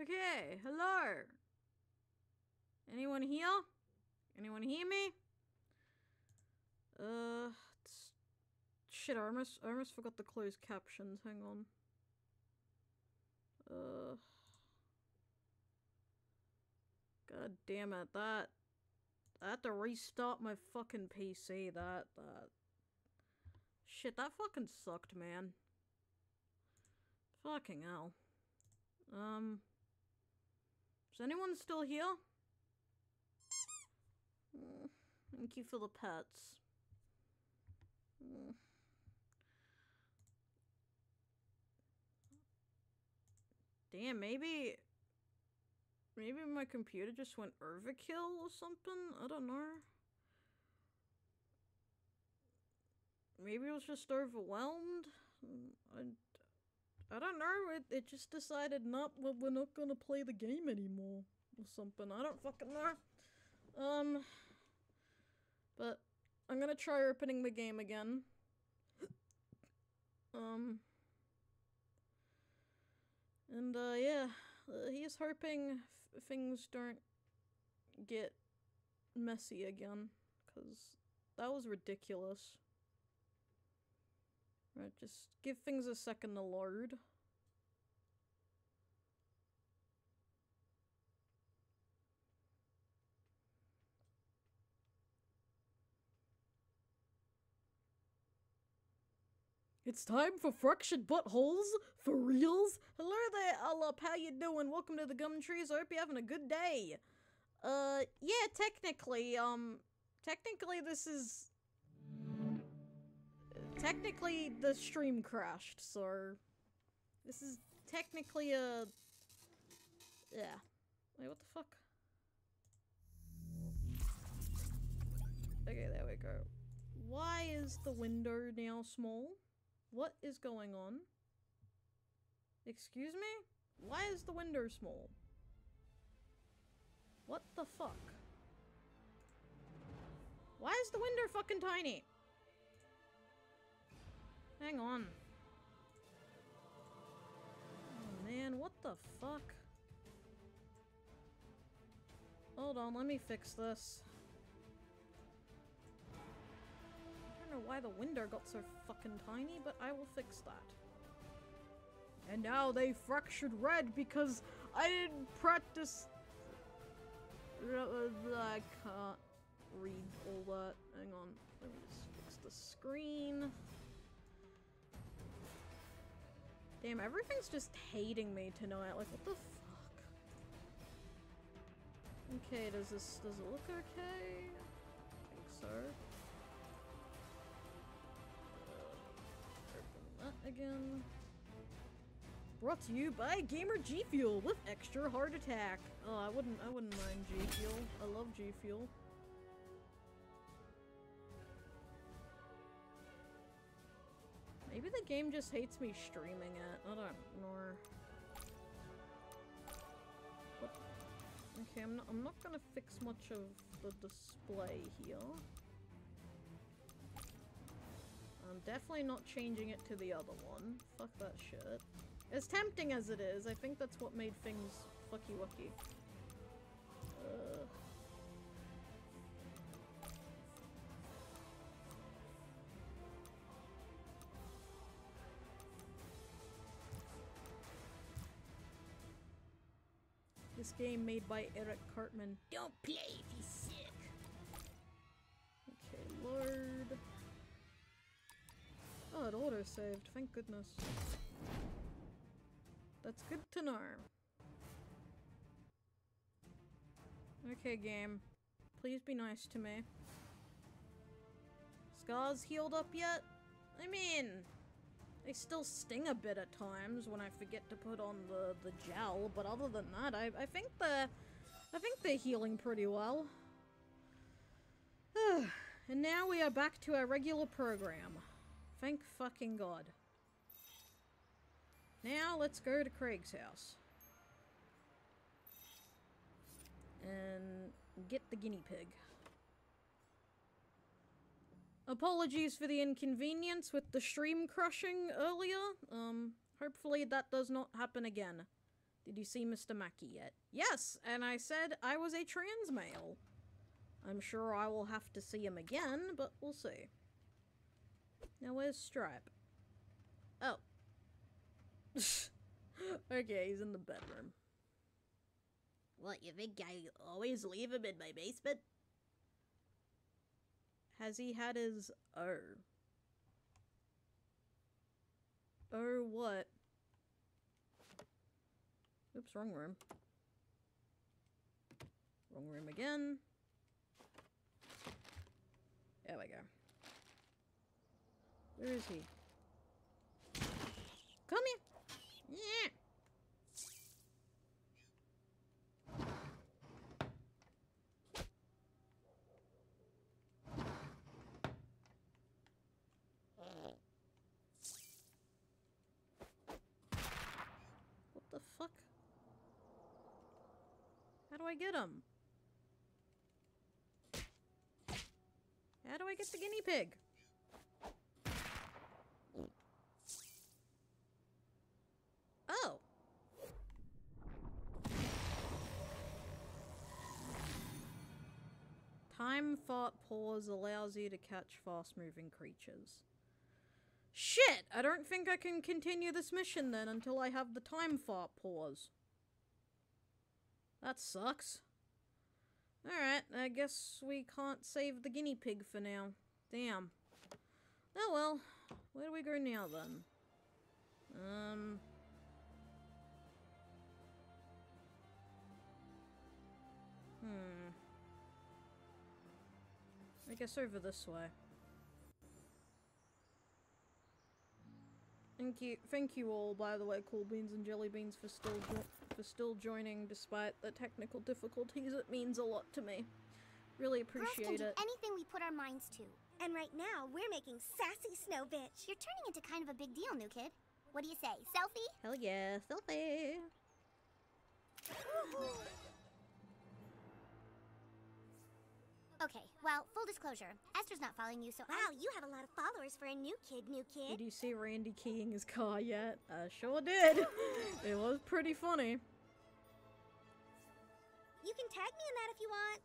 Okay, hello. Anyone here? Anyone hear me? Uh, shit. I almost, I almost forgot the closed captions. Hang on. Uh. God damn it! That I had to restart my fucking PC. That that. Shit, that fucking sucked, man. Fucking hell. Um. Is anyone still here? Mm, thank you for the pets. Mm. Damn, maybe... Maybe my computer just went overkill or something? I don't know. Maybe it was just overwhelmed? I, I don't know, it, it just decided not, well, we're not gonna play the game anymore. Or something, I don't fucking know. Um, but I'm gonna try opening the game again. um, and uh, yeah, uh, he's hoping things don't get messy again, cause that was ridiculous. Right, just give things a second to load. It's time for fractured buttholes for reals. Hello there, Alop. How you doing? Welcome to the Gum Trees. I hope you're having a good day. Uh, yeah, technically, um, technically this is technically the stream crashed. So this is technically a yeah. Wait, what the fuck? Okay, there we go. Why is the window now small? What is going on? Excuse me? Why is the window small? What the fuck? Why is the window fucking tiny? Hang on. Oh man, what the fuck? Hold on, let me fix this. I don't know why the window got so fucking tiny, but I will fix that. And now they fractured red because I didn't practice. I can't read all that. Hang on, let me just fix the screen. Damn, everything's just hating me tonight. Like, what the fuck? Okay, does this, does it look okay? I think so. Uh, that again. Brought to you by Gamer G Fuel with extra heart attack. Oh, I wouldn't I wouldn't mind G Fuel. I love G Fuel. Maybe the game just hates me streaming it. I don't know. What? Okay, I'm not, I'm not gonna fix much of the display here. I'm definitely not changing it to the other one. Fuck that shit. As tempting as it is, I think that's what made things fucky wucky. Uh. This game made by Eric Cartman. Don't play if you're sick. Okay, Lord. Oh, it auto-saved. Thank goodness. That's good to know. Okay, game. Please be nice to me. Scars healed up yet? I mean, they still sting a bit at times when I forget to put on the, the gel, but other than that, I, I think the I think they're healing pretty well. and now we are back to our regular program. Thank fucking god. Now let's go to Craig's house. And get the guinea pig. Apologies for the inconvenience with the stream crushing earlier. Um, hopefully that does not happen again. Did you see Mr. Mackey yet? Yes, and I said I was a trans male. I'm sure I will have to see him again, but we'll see. Now where's Stripe? Oh. okay, he's in the bedroom. What, you think I always leave him in my basement? Has he had his O? Oh, what? Oops, wrong room. Wrong room again. There we go. Where is he? Come here! Yeah! What the fuck? How do I get him? How do I get the guinea pig? Oh. Time fart pause allows you to catch fast moving creatures. Shit! I don't think I can continue this mission then until I have the time fart pause. That sucks. Alright, I guess we can't save the guinea pig for now. Damn. Oh well. Where do we go now then? Um. Hmm. I guess over this way. Thank you, thank you all, by the way, Cool Beans and Jelly Beans, for still for still joining despite the technical difficulties. It means a lot to me. Really appreciate Girls can appreciate do it. anything we put our minds to. And right now, we're making sassy snow bitch. You're turning into kind of a big deal, new kid. What do you say? Selfie? Hell yeah, selfie. Okay, well, full disclosure. Esther's not following you, so Wow, you have a lot of followers for a new kid, new kid. Did you see Randy keying his car yet? I sure did. it was pretty funny. You can tag me in that if you want.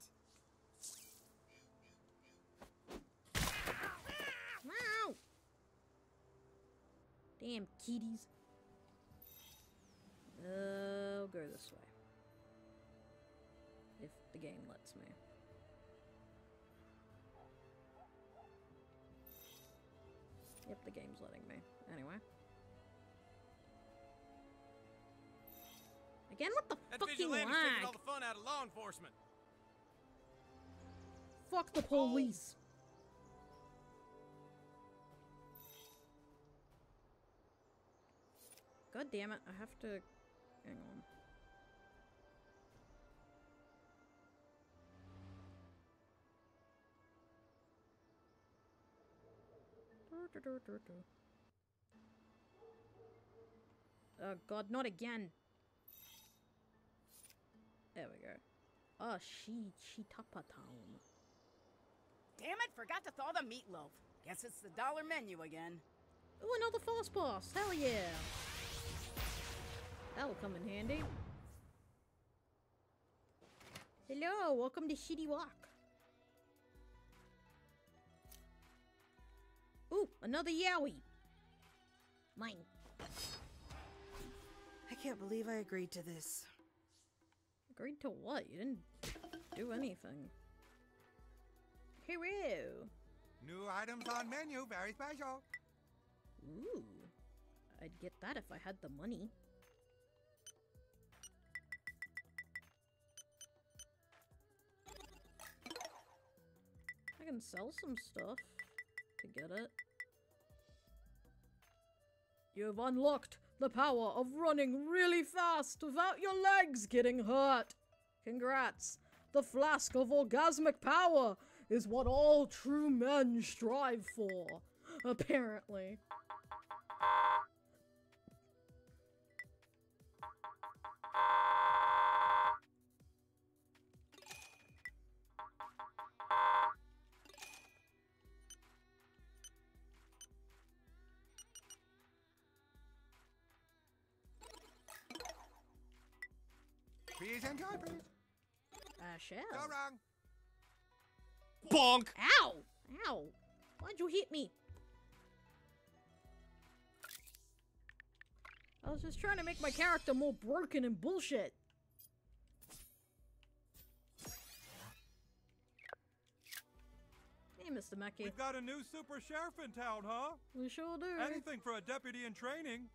Wow. Damn kitties. Uh, I'll go this way. If the game lets Yep, the game's letting me. Anyway. Again, what the That fucking taking all lag? the fun out of law enforcement. Fuck the police. God damn it, I have to... Hang on. Oh god, not again. There we go. Oh, she, she town. Damn it, forgot to thaw the meatloaf. Guess it's the dollar menu again. Ooh, another fast pass! Hell yeah! That'll come in handy. Hello, welcome to Shitty Wok. Ooh, another Yaoi! Mine. I can't believe I agreed to this. Agreed to what? You didn't do anything. Hero! New items on menu, very special. Ooh. I'd get that if I had the money. I can sell some stuff to get it. You've unlocked the power of running really fast without your legs getting hurt. Congrats. The flask of orgasmic power is what all true men strive for. Apparently. Please enjoy, please. I shall. Go wrong. Bonk! Ow! Ow! Why'd you hit me? I was just trying to make my character more broken and bullshit. Hey, Mr. Mackey. We've got a new super sheriff in town, huh? We sure do. Anything for a deputy in training.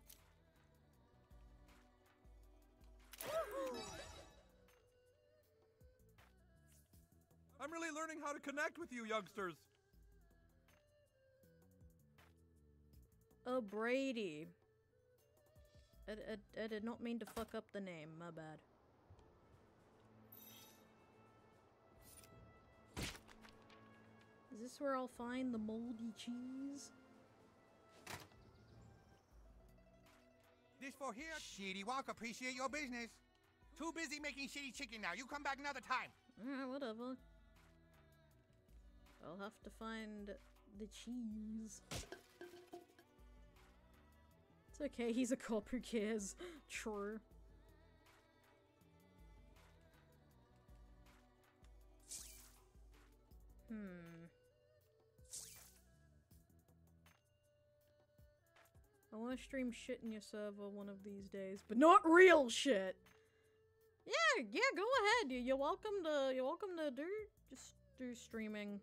I'm really learning how to connect with you youngsters. Oh, Brady. I, I, I did not mean to fuck up the name. My bad. Is this where I'll find the moldy cheese? This for here. Shitty Wok. Appreciate your business. Too busy making shitty chicken now. You come back another time. Alright, whatever. I'll have to find the cheese. It's okay, he's a cop, who cares? True. Hmm. I want to stream shit in your server one of these days, but not real shit. Yeah, yeah, go ahead. You- You're welcome to. You're welcome to do just do streaming,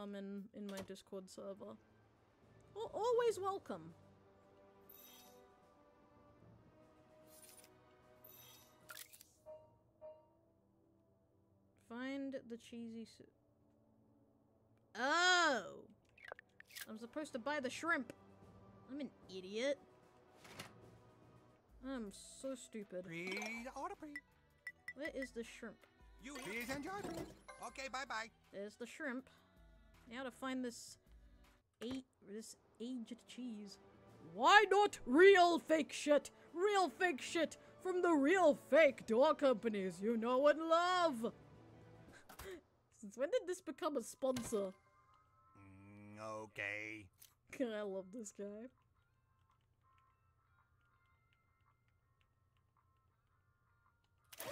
um, in in my Discord server. Al- always welcome. Find the cheesy. s- Oh, I'm supposed to buy the shrimp. I'm an idiot. I'm so stupid. Please order, please. Where is the shrimp? You please enjoy, please. Okay, bye bye. There's the shrimp. Now to find this eight this aged cheese. Why not real fake shit? Real fake shit from the real fake door companies you know and love. Since when did this become a sponsor? Mm, okay. I love this guy.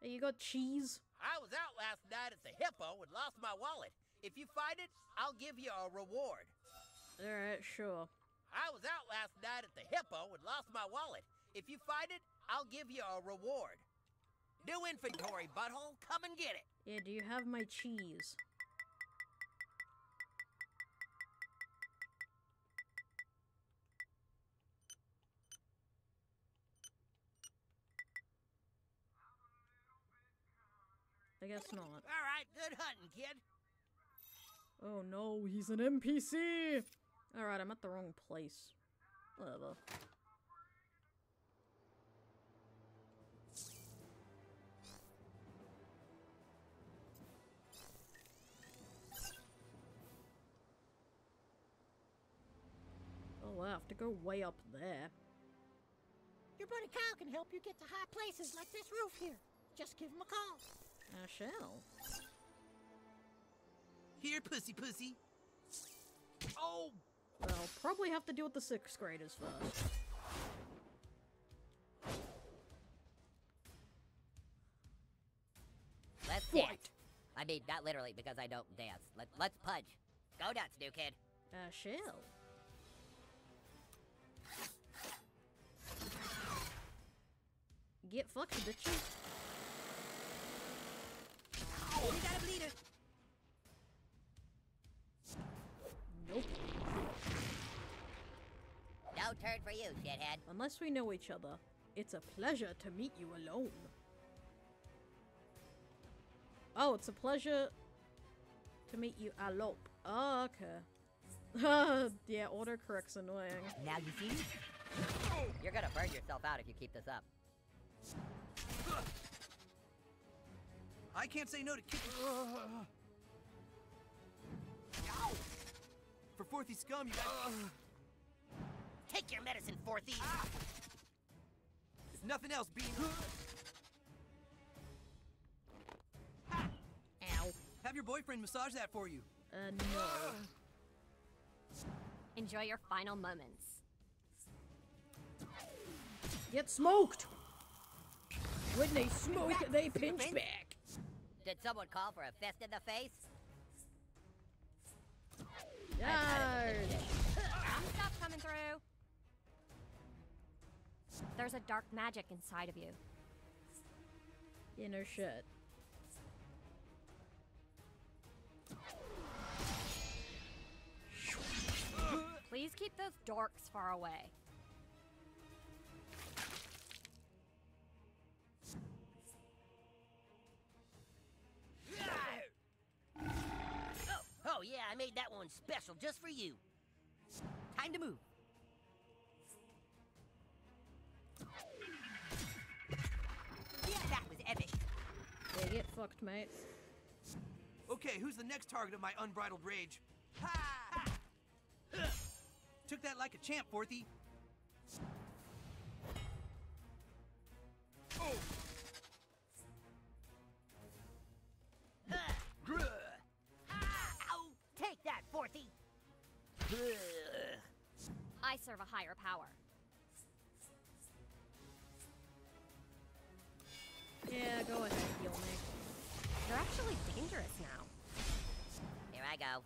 Hey, you got cheese? I was out last night at the Hippo and lost my wallet. If you find it, I'll give you a reward. Alright, sure. I was out last night at the Hippo and lost my wallet. If you find it, I'll give you a reward. New inventory, butthole. Come and get it. Yeah, do you have my cheese? I guess not. All right, good hunting, kid. Oh no, he's an NPC! Alright, I'm at the wrong place. Whatever. Oh, I have to go way up there. Your buddy Kyle can help you get to high places like this roof here. Just give him a call. I shall. Here, pussy pussy. Oh! Well, probably have to deal with the sixth graders first. Let's Fight. dance. I mean, not literally, because I don't dance. Let, let's punch. Go nuts, new kid. I shall. Get fucked, bitches. We got a bleeder. Nope. No turn for you, shithead. Unless we know each other, it's a pleasure to meet you alone. Oh, it's a pleasure to meet you alone. Oh, okay. yeah, autocorrect's annoying. Now you see? You're gonna burn yourself out if you keep this up. I can't say no to kicking. For fourthy scum, you got. Take your medicine, Fourthy. There's nothing else being. Ow. Have your boyfriend massage that for you. Uh, no. Enjoy your final moments. Get smoked! When they smoke, they pinch back. Did someone call for a fist in the face? Yard. Some stuff coming through. There's a dark magic inside of you. Inner shit. Please keep those dorks far away. I made that one special just for you. Time to move. Yeah, that was epic. Yeah, get fucked, mate. Okay, who's the next target of my unbridled rage? Ha! Took that like a champ, Forthy. Oh! Grr. I serve a higher power. Yeah, go ahead, heal me. You're actually dangerous now. Here I go.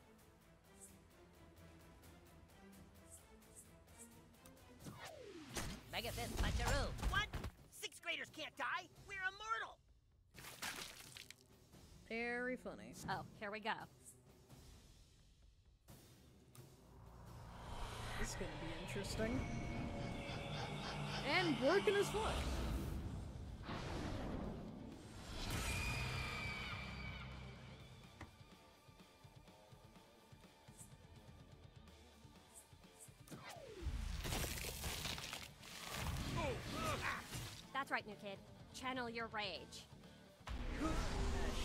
Mega fist puncheroo. What? Sixth graders can't die. We're immortal. Very funny. Oh, here we go. This is gonna be interesting. And broken as fuck. That's right, new kid. Channel your rage. I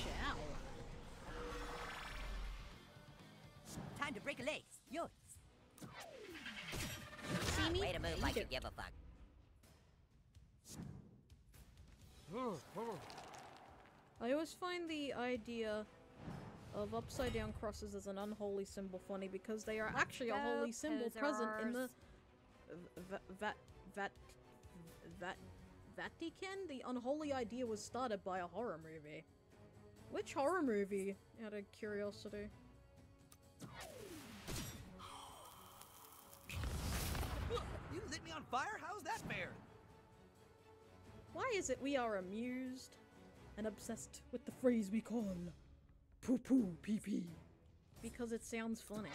shall. Time to break a leg. Yo. See me? Way to move like you give a fuck. I always find the idea of upside down crosses as an unholy symbol funny because they are Let's actually a go, holy symbol present in the posers. Va- Va- Vat Vat Vatican. The unholy idea was started by a horror movie. Which horror movie? Out of curiosity. Fire? How's that fair? Why is it we are amused and obsessed with the phrase we call poo poo pee pee? Because it sounds funny.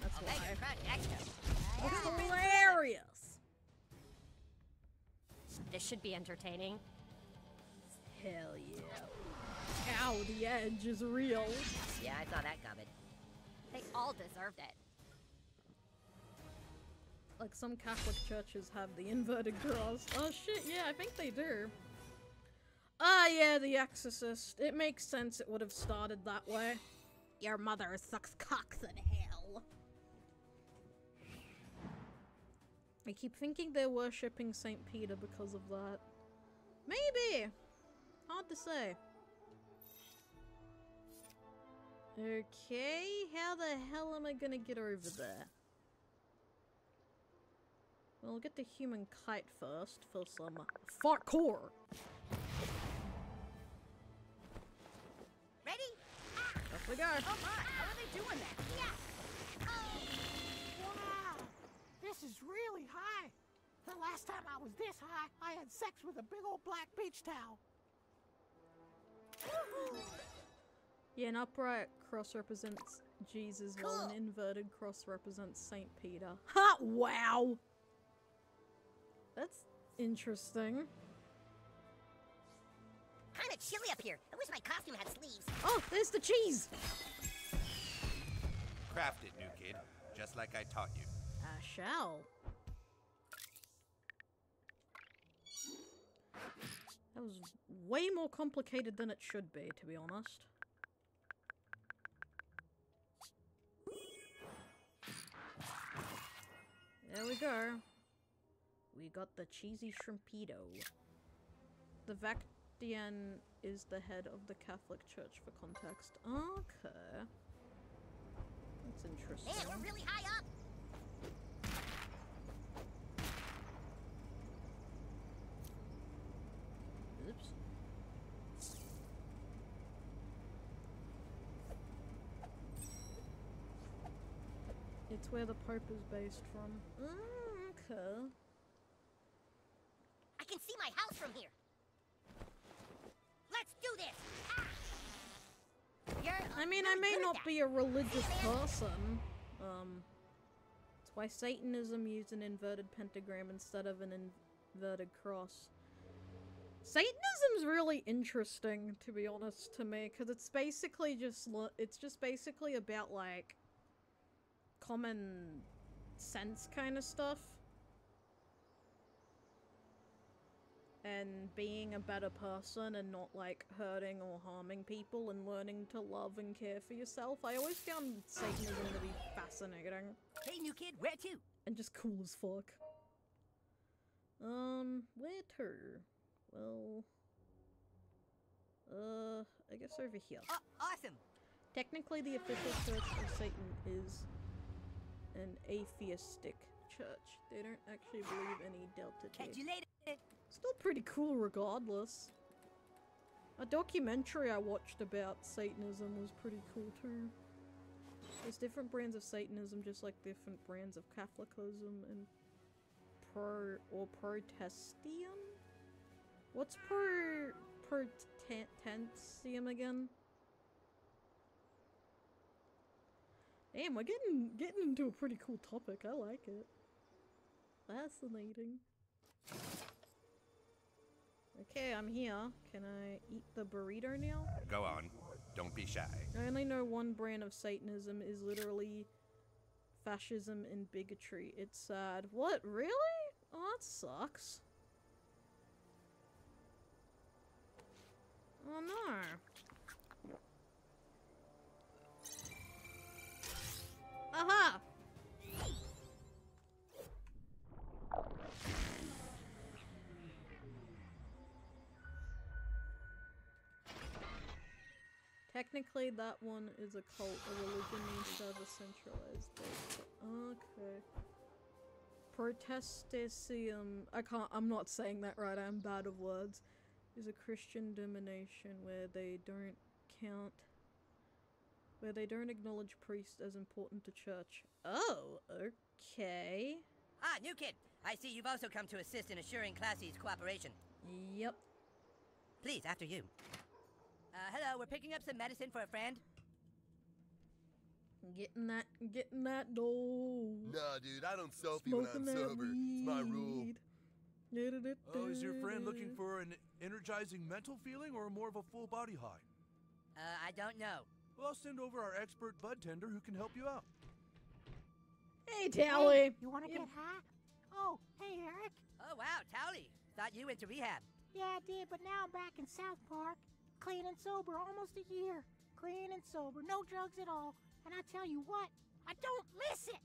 That's Omega why. Crush Extra. Oh, it's hilarious! This should be entertaining. Hell yeah. Ow, the edge is real. Yeah, I saw that coming. They all deserved it. Like some Catholic churches have the inverted cross. Oh shit, yeah, I think they do. Ah, yeah, The Exorcist. It makes sense it would have started that way. Your mother sucks cocks in hell. I keep thinking they're worshipping St. Peter because of that. Maybe! Hard to say. Okay, how the hell am I gonna get over there? We'll get the human kite first for some fartcore. Ready? Off we go. Oh my, how are they doing that? Oh, wow! This is really high. The last time I was this high, I had sex with a big old black beach towel. Yeah, an upright cross represents Jesus, while an inverted cross represents Saint Peter. Ha! Wow! That's interesting. Kind of chilly up here. I wish my costume had sleeves. Oh, there's the cheese! Craft it, new kid. Just like I taught you. I shall. That was way more complicated than it should be, to be honest. There we go. We got the cheesy shrimpito. The Vactian is the head of the Catholic Church for context. Okay. That's interesting. Man, we're really high up! Oops. It's where the Pope is based from. Mm, okay from here. Let's do this. Ah! I mean, I may not be a religious person. Um, that's why Satanism used an inverted pentagram instead of an inverted cross. Satanism's really interesting, to be honest, to me, because it's basically just it's just basically about like common sense kind of stuff. And being a better person and not like hurting or harming people and learning to love and care for yourself. I always found Satanism to be fascinating Hey, new kid, where to? and just cool as fuck. Um, where to? Well, uh, I guess over here. Oh, awesome. Technically, the official church of Satan is an atheistic church. They don't actually believe any Delta Catch you later. Still pretty cool regardless. A documentary I watched about Satanism was pretty cool too. There's different brands of Satanism just like different brands of Catholicism and pro or Protestium? What's pro Protestium again? Damn, we're getting getting into a pretty cool topic. I like it. Fascinating. Okay, I'm here. Can I eat the burrito now? Go on. Don't be shy. I only know one brand of Satanism is literally fascism and bigotry. It's sad. What? Really? Oh, that sucks. Oh no. Aha! Technically, that one is a cult. A religion needs to have a centralized base. Okay. Protestacium. I can't. I'm not saying that right. I'm bad of words. Is a Christian domination where they don't count. Where they don't acknowledge priests as important to church. Oh, okay. Ah, new kid. I see you've also come to assist in assuring Classy's cooperation. Yep. Please, after you. Uh, hello, we're picking up some medicine for a friend. Getting that, getting that dough. Nah, dude, I don't selfie when Smoking I'm that sober. It's my rule. weed. Oh, is your friend looking for an energizing mental feeling or more of a full body high? Uh, I don't know. Well, I'll send over our expert bud tender who can help you out. Hey, Towelie. You want to get high? Oh, hey, Eric. Oh, wow, Towelie. Thought you went to rehab. Yeah, I did, but now I'm back in South Park, clean and sober, almost a year. Clean and sober, no drugs at all. And I tell you what, I don't miss it.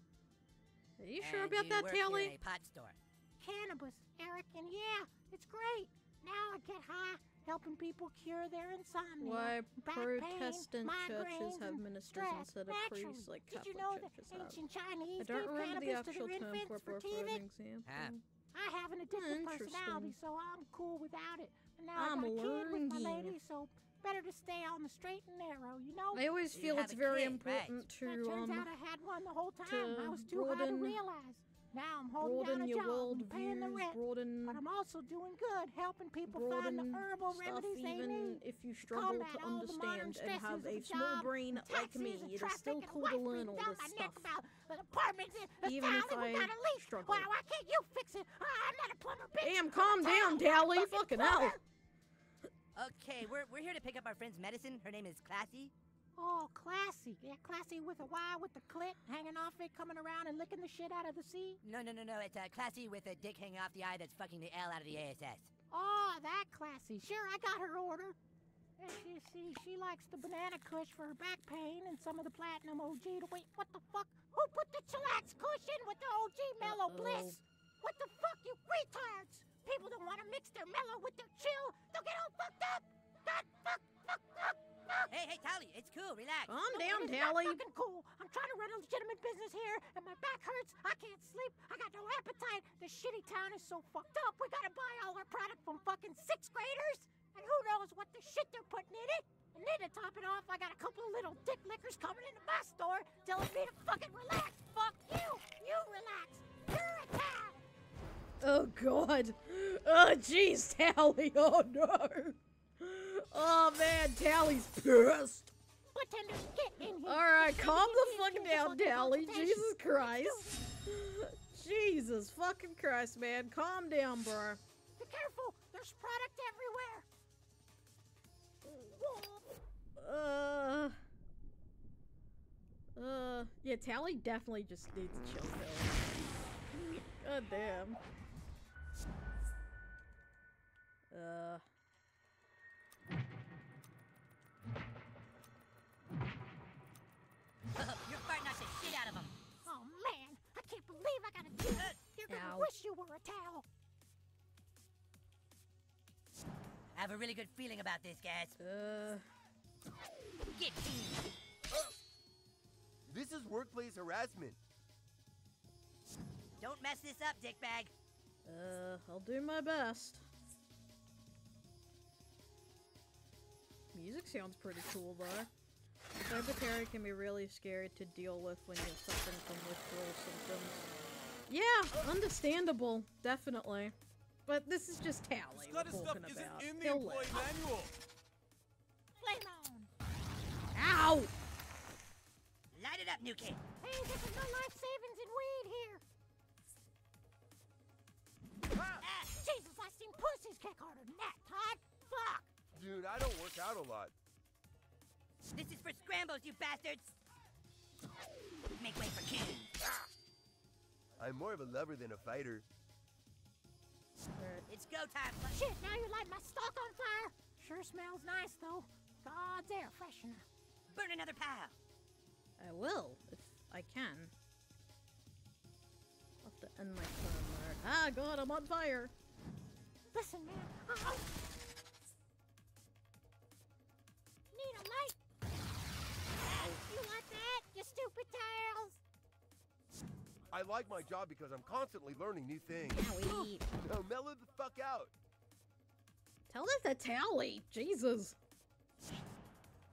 Are you sure And about you that, work here Towelie? a pot store. Cannabis, Eric, and yeah, it's great. Now I get high, helping people cure their insomnia. Why back Protestant pain, churches have ministers stress, instead of naturally. priests like Did Catholic you know that churches have? ancient Chinese I don't gave remember the cannabis to actual their term infants for, for but for an example. Ah. I have an addictive Interesting. personality, so I'm cool without it. And now I'm I got a kid with my lady, so better to stay on the straight and narrow, you know? I always feel it's very kid, important That to turns um out I had one the whole time. to I was too high to broaden- realize. Now I'm holding broaden down a your job world and paying the rent. broaden But I'm also doing good, helping people find the herbal stuff remedies they even need. if you struggle combat to all the modern understand and have a a small job, brain like me. and It is still and cool to learn all down this stuff. about the apartments in the Even if town that we I gotta lease. struggle. Why, why can't you fix it? Ah, I'm not a plumber, bitch. Damn, calm down, town Towelie. fucking Fucking hell. Okay, we're, we're here to pick up our friend's medicine. Her name is Classy. Oh, classy. Yeah, classy with a Y with the clit hanging off it, coming around and licking the shit out of the sea. No, no, no, no. It's uh, Classy with a dick hanging off the eye that's fucking the L out of the ASS. Oh, that classy. Sure, I got her order. And she, see, she likes the banana kush for her back pain and some of the platinum OG to wait. What the fuck? Who put the chillax kush in with the OG mellow Uh-oh. bliss? What the fuck, you retards? People don't want to mix their mellow with their chill. They'll get all fucked up. Hey, hey, Towelie, it's cool. Relax. Calm No, down, it is not Towelie. fucking cool. I'm trying to run a legitimate business here, and my back hurts. I can't sleep. I got no appetite. This shitty town is so fucked up. We gotta buy all our product from fucking sixth graders, and who knows what the shit they're putting in it. And then to top it off, I got a couple of little dick lickers coming into my store telling me to fucking relax. Fuck you. You relax. You're a cow. Oh god. Oh jeez, Towelie. Oh no. Oh man, Towelie's pissed. Bartender, get in here. Alright, Just calm the fuck down, Towelie. Jesus Christ. Jesus fucking Christ, man. Calm down, bro. Be careful. There's product everywhere. Uh. Uh. Yeah, Towelie definitely just needs a chill pill. God damn. Uh. You're farting out the shit out of them. Oh man, I can't believe I gotta do this. You're gonna Ow. wish you were a towel. I have a really good feeling about this, guys. Uh. Get in. This is workplace harassment. Don't mess this up, dickbag. Uh, I'll do my best. Music sounds pretty cool though. Cyberterror can be really scary to deal with when you're suffering from withdrawal symptoms. Yeah, understandable, definitely. But this is just Towelie This we're kind of stuff talking isn't in the He'll employee live. manual. Flame on. Ow! Light it up, new kid. Hey, this is no life savings in weed here. Ah, Jesus, I seen pussies kick harder than that, Todd. Fuck. Dude, I don't work out a lot. this is for scrambles, you bastards. Make way for King. I'm more of a lover than a fighter. Alright. It's go time. bud. Shit, now you light my stock on fire. Sure smells nice though. God's air freshener. Burn another pile. I will, if I can. I'll have to end my turn there. Ah, God, I'm on fire! Listen, man. Uh-oh. I like my job because I'm constantly learning new things. Owie. Now mellow the fuck out. Tell us that to Towelie! Jesus!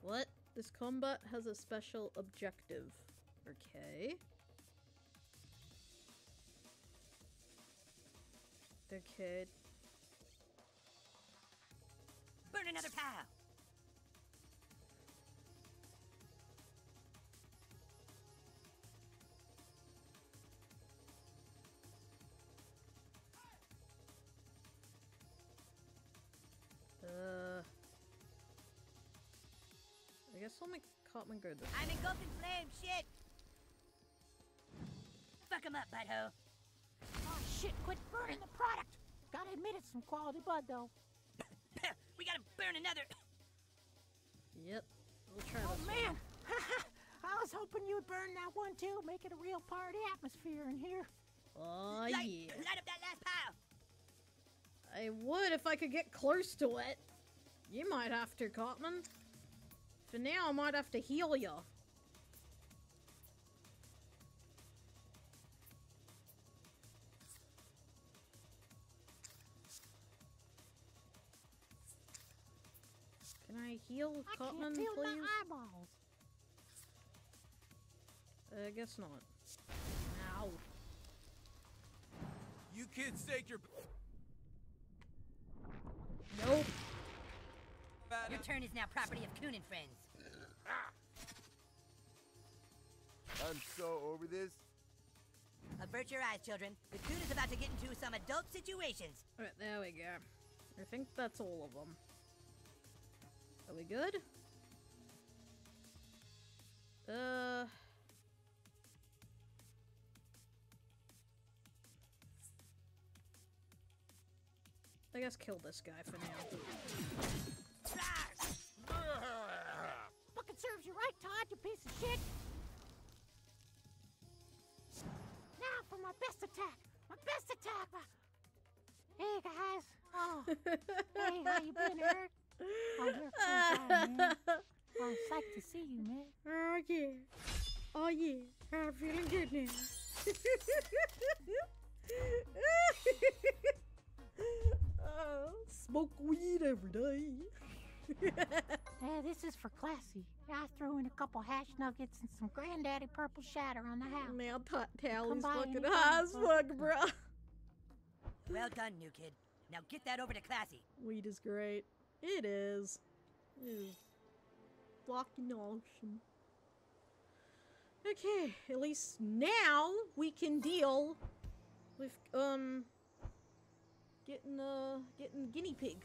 What? This combat has a special objective. Okay. Okay. Burn another pile. Guess I'll make Cartman go this I'm engulfed in flame. Shit. Fuck him up, butthole. Oh shit, quit burning the product. Gotta admit it's some quality bud though. we gotta burn another. Yep. We'll try Oh this man, I was hoping you'd burn that one too, make it a real party atmosphere in here. Oh, light, yeah. light up that last pile. I would if I could get close to it. You might have to, Cartman. For now, I might have to heal you. Can I heal I Cartman, can't feel please? my eyeballs. I guess not. Ow. You kids take your. Nope. Your turn is now property of Coon and Friends. I'm so over this. Avert your eyes, children. The Coon is about to get into some adult situations. Alright, there we go. I think that's all of them. Are we good? Uh. I guess kill this guy for now. Fucking serves you right, Todd, you piece of shit. Now for my best attack. My best attack. Hey guys. Oh. hey, how you been, Eric? Oh, you're a cool man. I'm psyched to see you, man. Oh yeah. Oh yeah. I'm feeling good now. oh, smoke weed every day. Yeah, this is for Classi. I threw in a couple hash nuggets and some granddaddy purple shatter on the house. Now Tot Tally's Combine fucking it high all, as fuck, bruh. Well done, new kid. Now get that over to Classi. Weed is great. It is. It is fucking awesome. Okay, at least now we can deal with um getting uh getting guinea pig.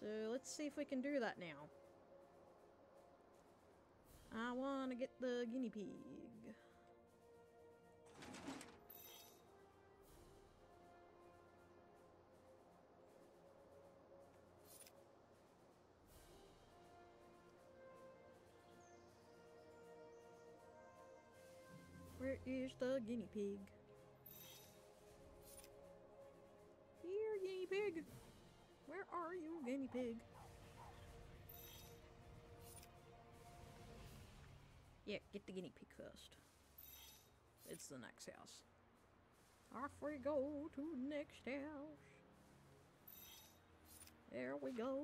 So let's see if we can do that now. I want to get the guinea pig. Where is the guinea pig? Here, guinea pig. Where are you, guinea pig? Yeah, get the guinea pig first. It's the next house. Off we go to the next house. There we go.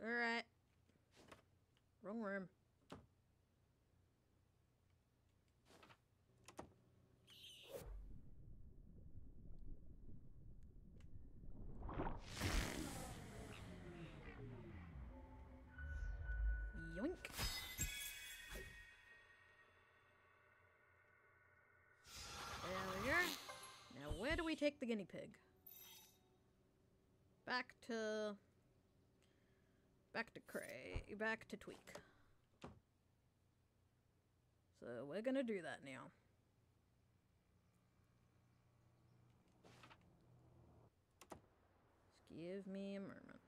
Alright. Wrong room. Take the guinea pig? Back to back to Cray, back to Tweek. So we're gonna do that now. Just give me a moment.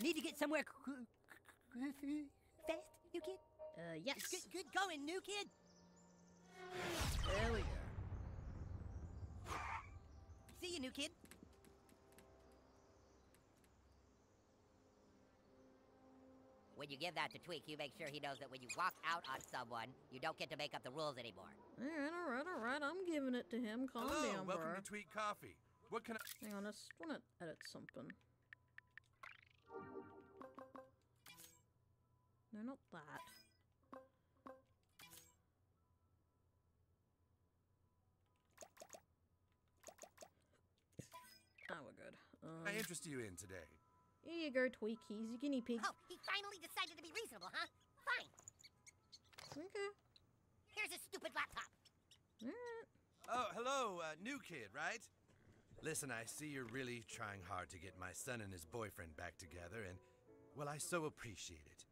Need to get somewhere fast, new kid? Uh, yes. Good, good going, new kid. There we go. See you, new kid. When you give that to Tweek, you make sure he knows that when you walk out on someone, you don't get to make up the rules anymore. Alright, alright, alright. I'm giving it to him. Calm Hello, down, welcome bro. to Tweek Coffee. What can I... Hang on, I just want to edit something. No, not that. Oh, we're good. Um, I interest you in today? here you go, Tweek. He's your guinea pig. Oh, he finally decided to be reasonable, huh? Fine. Okay. Here's a stupid laptop. Alright. Oh, hello, uh, new kid, right? Listen, I see you're really trying hard to get my son and his boyfriend back together, and, well, I so appreciate it.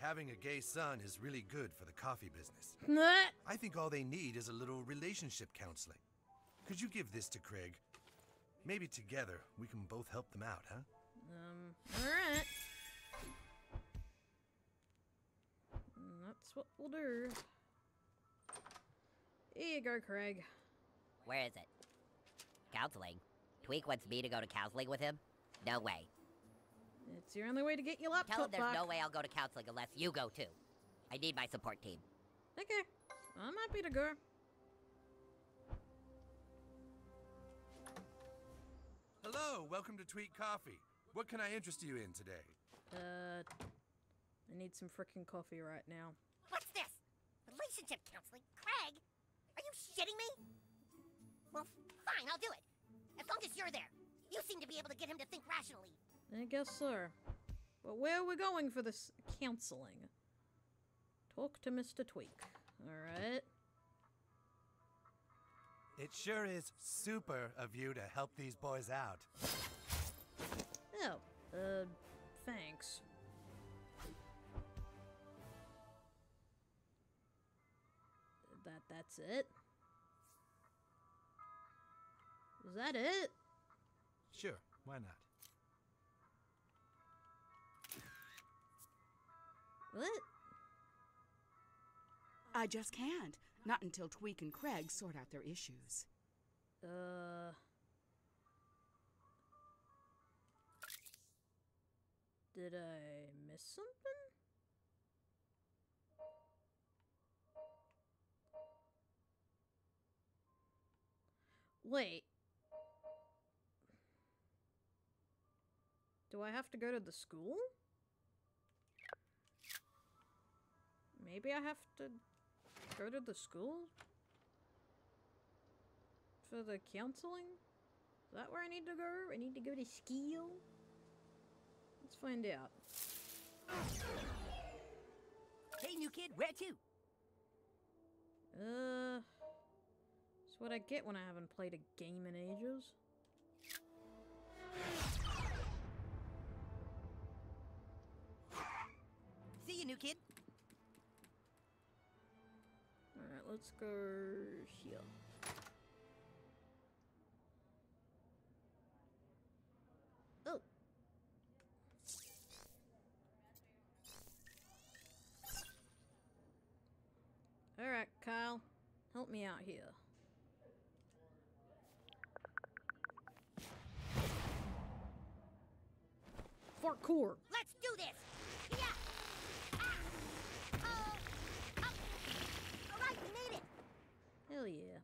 Having a gay son is really good for the coffee business. I think all they need is a little relationship counseling. Could you give this to Craig? Maybe together we can both help them out, huh? Um, alright. That's what we'll do. Here you go, Craig. Where is it? Counseling? Tweek wants me to go to counseling with him? No way. It's your only way to get your laptop Tell him there's back. no way I'll go to counseling unless you go too. I need my support team. Okay. I'm happy to go. Hello, welcome to Tweek Coffee. What can I interest you in today? Uh, I need some frickin' coffee right now. What's this? Relationship counseling? Craig? Are you shitting me? Well, fine, I'll do it. As long as you're there. You seem to be able to get him to think rationally. I guess so. But where are we going for this counseling? Talk to Mr. Tweak. Alright. It sure is super of you to help these boys out. Oh, uh, thanks. That that's it? Is that it? Sure, why not? What? I just can't. Not until Tweek and Craig sort out their issues. Uh. Did I miss something? Wait. Do I have to go to the school? Maybe I have to go to the school? For the counseling? Is that where I need to go? I need to go to school? Let's find out. Hey, new kid, where to? Uh, it's what I get when I haven't played a game in ages. See you, new kid. Let's go here. Oh. Alright, Kyle. Help me out here. Parkour. Let's do this! Yeah! Ah! Oh! Oh! Alright, we made it! Hell yeah.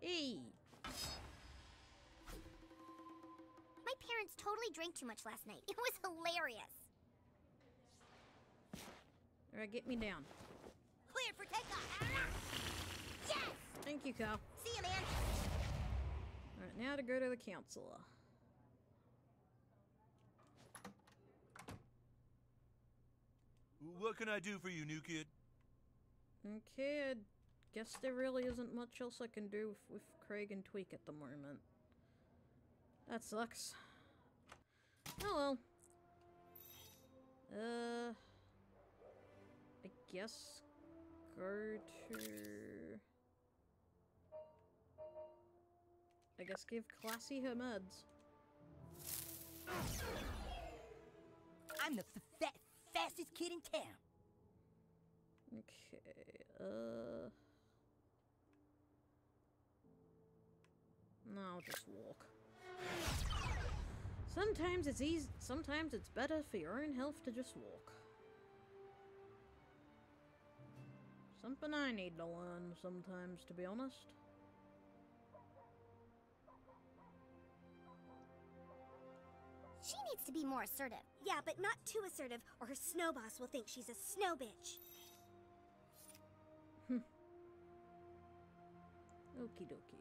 Hey. My parents totally drank too much last night. It was hilarious. Alright, get me down. Cleared for takeoff! Yes! Thank you, Cal. See you, man! Alright, now to go to the counselor. What can I do for you, new kid? Okay, I guess there really isn't much else I can do with, with Craig and Tweek at the moment. That sucks. Oh well. Uh, I guess go to. I guess give Classi her meds. I'm the f- fa- fastest kid in town. Okay, uh. No, I'll just walk. Sometimes it's easy, sometimes it's better for your own health to just walk. Something I need to learn sometimes, to be honest. She needs to be more assertive. Yeah, but not too assertive, or her snow boss will think she's a snow bitch. Okie dokie.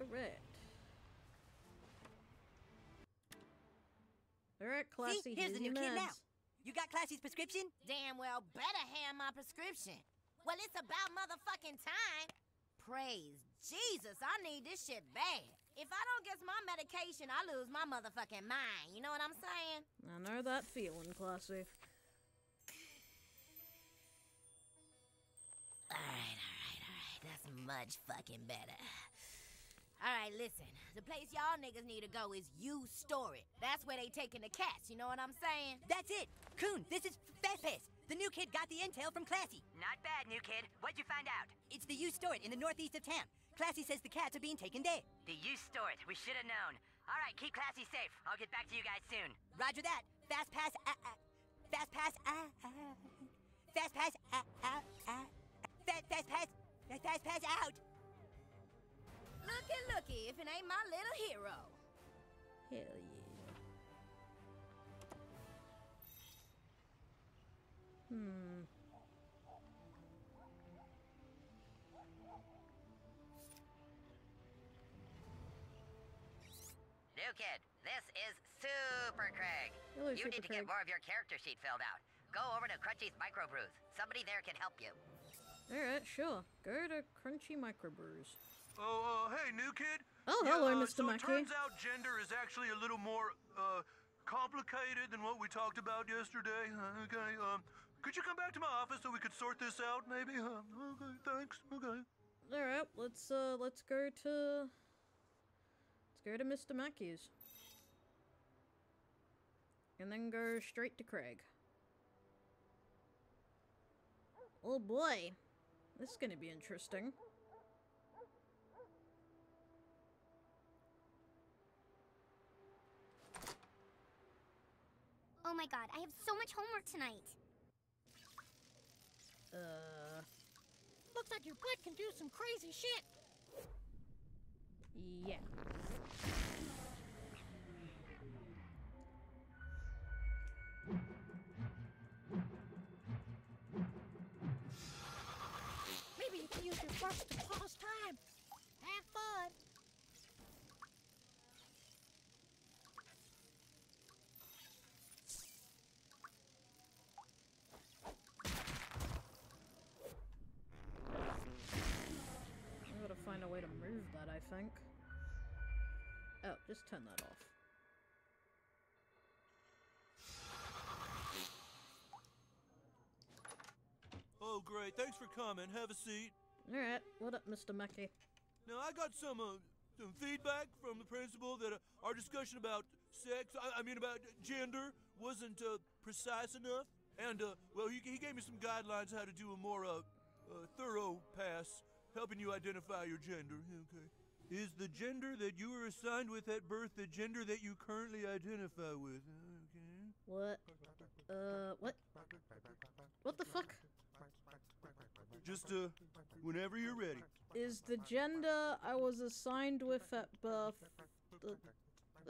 Alright. Alright, Classi, See, here's the your new kid now. You got Classi's prescription? Damn well better hand my prescription. Well, it's about motherfucking time. Praise Jesus, I need this shit bad. If I don't get my medication, I lose my motherfucking mind. You know what I'm saying? I know that feeling, Classi. Alright, alright, alright. That's much fucking better. Alright, listen. The place y'all niggas need to go is U Store It. That's where they taking the cats, you know what I'm saying? That's it. Coon, this is Fast Pass. The new kid got the intel from Classi. Not bad, new kid. What'd you find out? It's the U Store It in the northeast of town. Classi says the cats are being taken there. The U store it. We should have known. All right, keep Classi safe. I'll get back to you guys soon. Roger that. Fast pass. Uh, uh. Fast pass. Uh, uh. Fast pass. Uh, uh, uh. Fast, fast pass. Fast, fast pass out. Looky, looky, if it ain't my little hero. Hell yeah. New kid, this is Super Craig. Hello, you need Super to get more of your character sheet filled out. Go over to Crunchy's microbrews. Somebody there can help you. Alright, sure. Go to Crunchy Microbrews. Oh, uh, hey, new kid. Oh, Yeah, hello, uh, Mr. so Mackey. turns out gender is actually a little more, uh, complicated than what we talked about yesterday. Uh, okay, um, could you come back to my office so we could sort this out, maybe? Uh, okay, thanks. Okay. All right, let's uh, let's go to let's go to Mr. Mackey's, and then go straight to Craig. Oh boy, this is gonna be interesting. Oh my god, I have so much homework tonight. Uh, Looks like your butt can do some crazy shit. Yeah. Maybe you can use your butt to pause time. Have fun. I gotta find a way to move that. I think. Oh, just turn that off. Oh, great. Thanks for coming. Have a seat. All right, what up, Mr. Mackey? Now, I got some, uh, some feedback from the principal that uh, our discussion about sex, I, I mean about gender, wasn't uh, precise enough. And, uh, well, he, he gave me some guidelines how to do a more uh, uh, thorough pass, helping you identify your gender. Okay. Is the gender that you were assigned with at birth the gender that you currently identify with? Okay. What? Uh, what? What the fuck? Just, uh, whenever you're ready. Is the gender I was assigned with at birth the,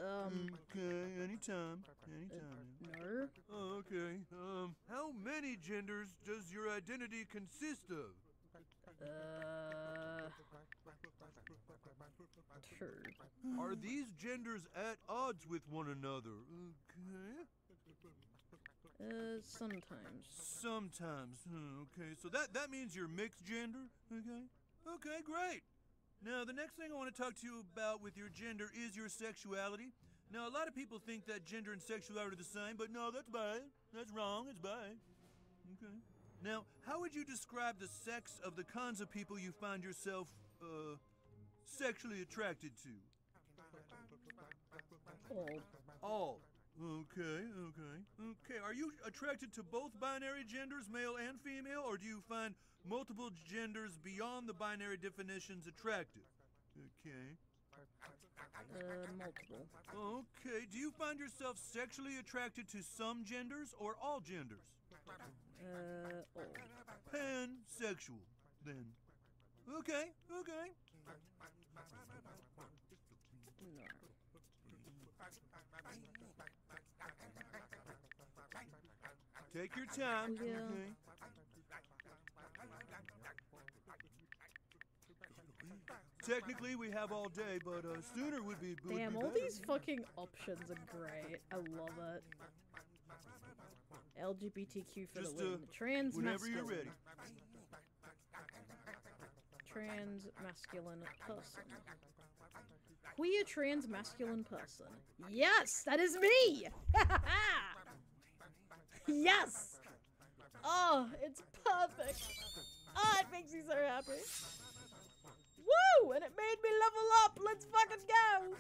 um, Okay, anytime. Anytime. no? Oh, okay. Um, how many genders does your identity consist of? Uh. Are these genders at odds with one another? Okay. Uh, sometimes. Sometimes. Okay, so that that means you're mixed gender. Okay. Okay, great. Now the next thing I want to talk to you about with your gender is your sexuality. Now a lot of people think that gender and sexuality are the same, but no, that's bad. That's wrong. It's bad. Okay. Now, how would you describe the sex of the kinds of people you find yourself uh sexually attracted to? All. All. Okay, okay, okay. Are you attracted to both binary genders, male and female, or do you find multiple genders beyond the binary definitions attractive? Okay. Uh, multiple. Okay. Do you find yourself sexually attracted to some genders or all genders? Uh, all. Pansexual, then. Okay, okay. No. Take your time. Yeah. Okay. Technically, we have all day, but uh, sooner would be. Would Damn, be all better. these fucking options are great. I love it. LGBTQ for Just, the win. uh, Trans whenever you're masculine. ready. Trans masculine person. Queer trans masculine person. Yes, that is me. yes. Oh, it's perfect. Oh, it makes me so happy. Woo! And it made me level up. Let's fucking go.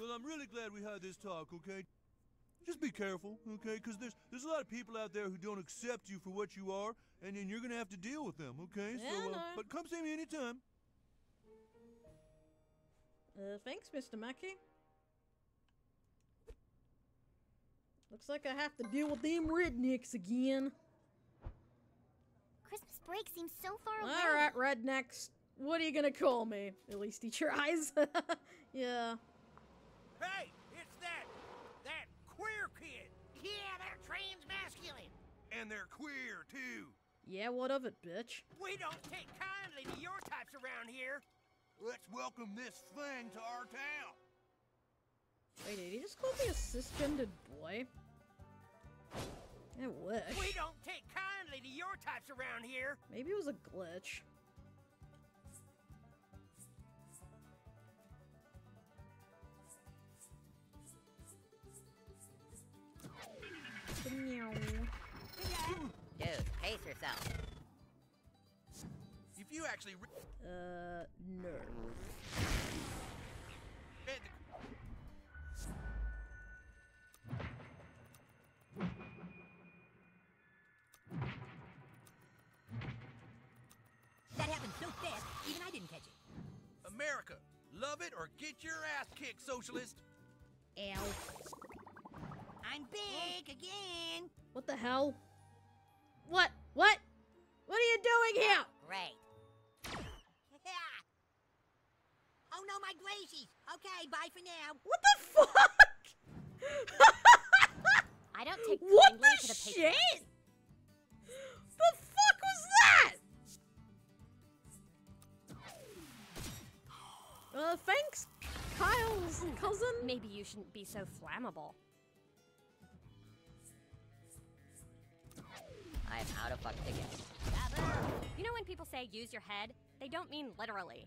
Well, I'm really glad we had this talk, okay? Just be careful, okay? Because there's there's a lot of people out there who don't accept you for what you are, and then you're gonna have to deal with them, okay? Yeah, I so, uh, know. but come see me anytime. Uh, thanks, Mr. Mackey. Looks like I have to deal with them rednecks again. Christmas break seems so far away. Alright, rednecks. What are you gonna call me? At least he tries. yeah. And they're queer, too. Yeah, what of it, bitch? We don't take kindly to your types around here. Let's welcome this thing to our town. Wait, did he just call me a cisgendered boy? I wish. We don't take kindly to your types around here. Maybe it was a glitch. Yourself. If you actually re- Uh, no. read That happened so fast, even I didn't catch it. America, love it or get your ass kicked, socialist. Ow. I'm big again. What the hell? What? What? What are you doing here? Great. oh no, my glaciers. Okay, bye for now. What the fuck? I don't take What the the shit? The fuck was that? Uh, thanks, Kyle's cousin. Maybe you shouldn't be so flammable. I am out of fuck tickets. You know when people say use your head, they don't mean literally.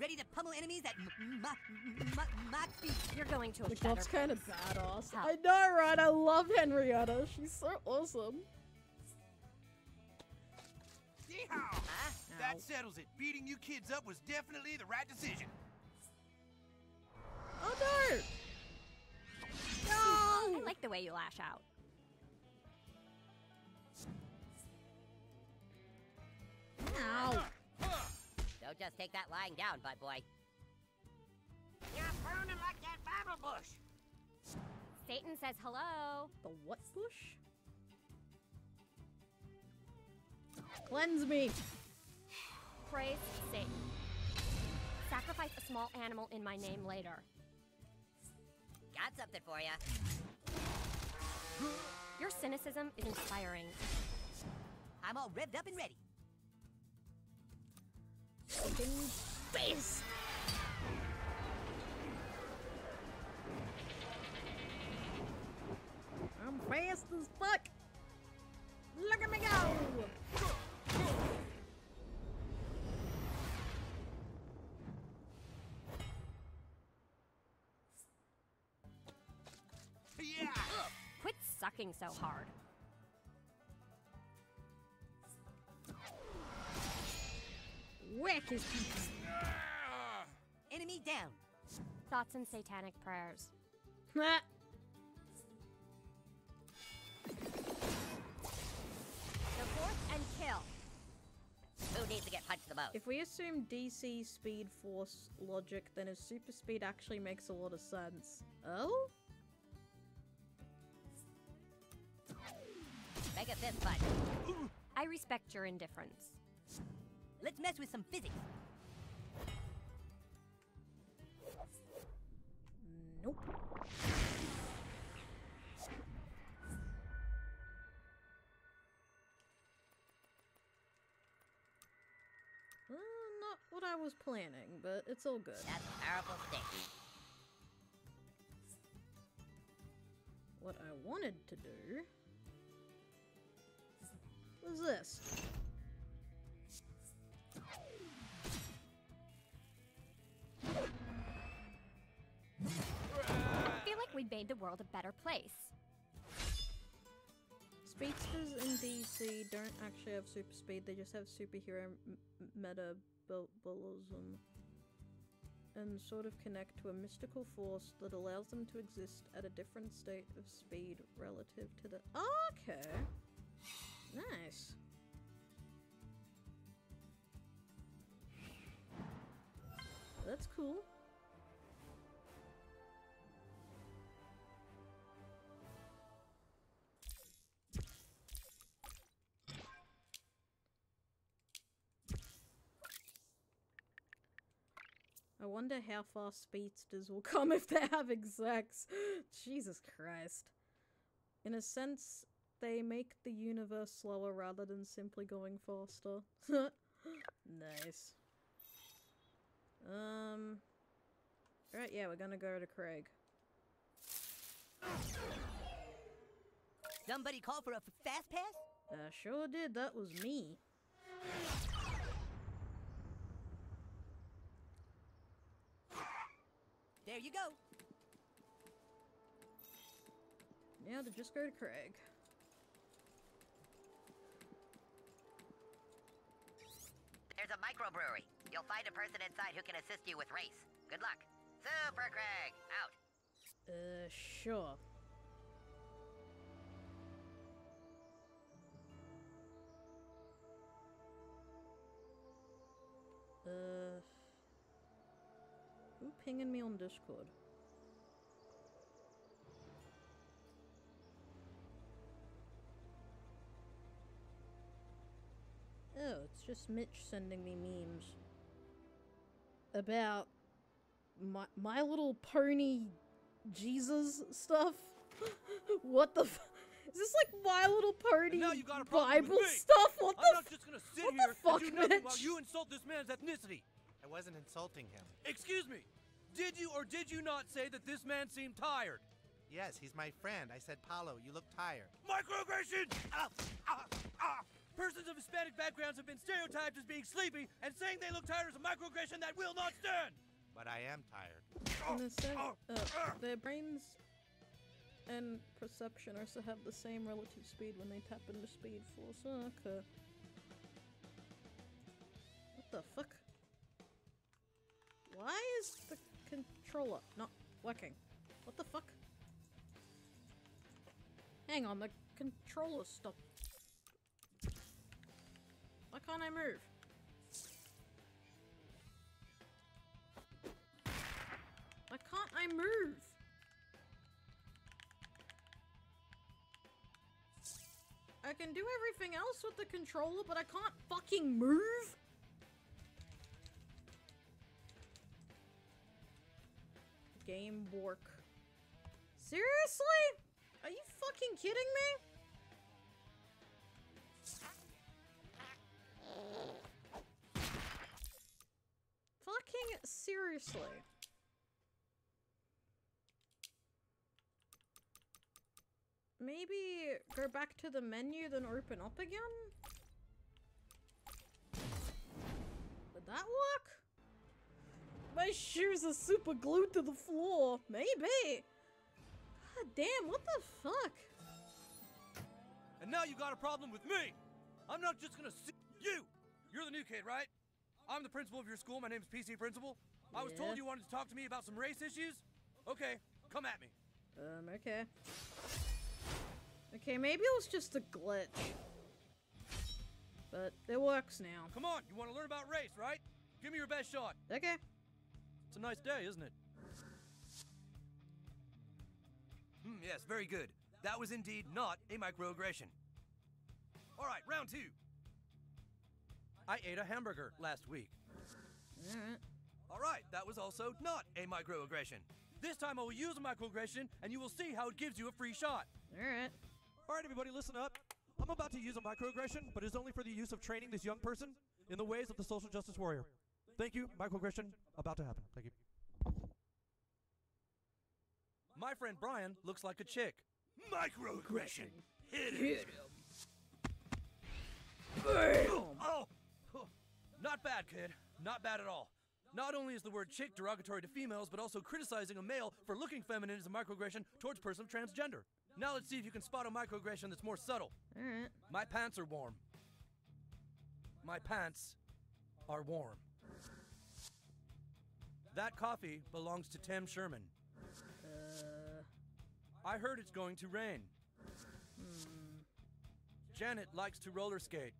Ready to pummel enemies at m- m- m- Mach speed. You're going to a Like, better that's kind of place. badass. Help. I know, right? I love Henrietta. She's so awesome. Yeehaw! Ah, that settles it. Beating you kids up was definitely the right decision. Oh no! no! I like the way you lash out. Ow! Don't just take that lying down, butt boy. You're burning like that Bible bush. Satan says hello. The what bush? Cleanse me. Praise Satan. Sacrifice a small animal in my name later. Got something for ya. Your cynicism is inspiring. I'm all revved up and ready. Fucking! I'm fast as fuck! Look at me go! Yeah! Quit sucking so hard. Whack his peeps! Enemy down. Thoughts and satanic prayers. Support and kill. Who needs to get punched the most? If we assume DC Speed Force logic, then his super speed actually makes a lot of sense. Oh? Make a fist fight. I respect your indifference. Let's mess with some physics. Nope. Uh, not what I was planning, but it's all good. That's a powerful stick. What I wanted to do was this. We made the world a better place. Speedsters in DC don't actually have super speed, they just have superhero metabolism and sort of connect to a mystical force that allows them to exist at a different state of speed relative to the. Okay! Nice. That's cool. I wonder how far speedsters will come if they have execs. Jesus Christ. In a sense, they make the universe slower rather than simply going faster. nice. Um. Right, yeah, we're gonna go to Craig. Somebody call for a f- fast pass? Uh, sure did, that was me. you go. Now to just go to Craig. There's a microbrewery. You'll find a person inside who can assist you with race. Good luck. Super Craig, out. Uh, sure. Uh who pinging me on Discord? Oh, it's just Mitch sending me memes about my My Little Pony Jesus stuff. what the? F- is this like My Little Pony now you got a Bible stuff? What I'm the? not just gonna sit what here the fuck, and do nothing while Mitch? you insult this man's ethnicity. I wasn't insulting him. Excuse me. Did you or did you not say that this man seemed tired? Yes, he's my friend. I said, Paulo, you look tired. Microaggression! Ah, ah, ah. Persons of Hispanic backgrounds have been stereotyped as being sleepy, and saying they look tired is a microaggression that will not stand. But I am tired. In a sense, uh, their brains and perception also have the same relative speed when they tap into Speed Force. Oh, okay. What the fuck? Why is the controller not working? What the fuck? Hang on, the controller stopped. Why can't I move? Why can't I move? I can do everything else with the controller, but I can't fucking move? Game work. Seriously? Are you fucking kidding me? Fucking seriously. Maybe go back to the menu, then open up again? Would that work? My shoes are super glued to the floor. Maybe. God damn, what the fuck? And now you got a problem with me. I'm not just gonna sit you. You're the new kid, right? I'm the principal of your school. My name's PC Principal. Yeah. I was told you wanted to talk to me about some race issues. Okay, come at me. Um, okay. Okay, maybe it was just a glitch. But it works now. Come on, you want to learn about race, right? Give me your best shot. Okay. It's a nice day, isn't it? Hmm, yes, very good. That was indeed not a microaggression. All right, round two. I ate a hamburger last week. All right, that was also not a microaggression. This time I will use a microaggression, and you will see how it gives you a free shot. Alright. All right, everybody, listen up. I'm about to use a microaggression, but it's only for the use of training this young person in the ways of the social justice warrior. Thank you. Microaggression about to happen. Thank you. My friend Brian looks like a chick. Microaggression. Hit him. Hit Oh, oh, oh. Not bad, kid. Not bad at all. Not only is the word chick derogatory to females, but also criticizing a male for looking feminine is a microaggression towards a person of transgender. Now let's see if you can spot a microaggression that's more subtle. Alright. My pants are warm. My pants are warm. That coffee belongs to Tim Sherman. Uh, I heard it's going to rain. hmm. Janet likes to roller skate.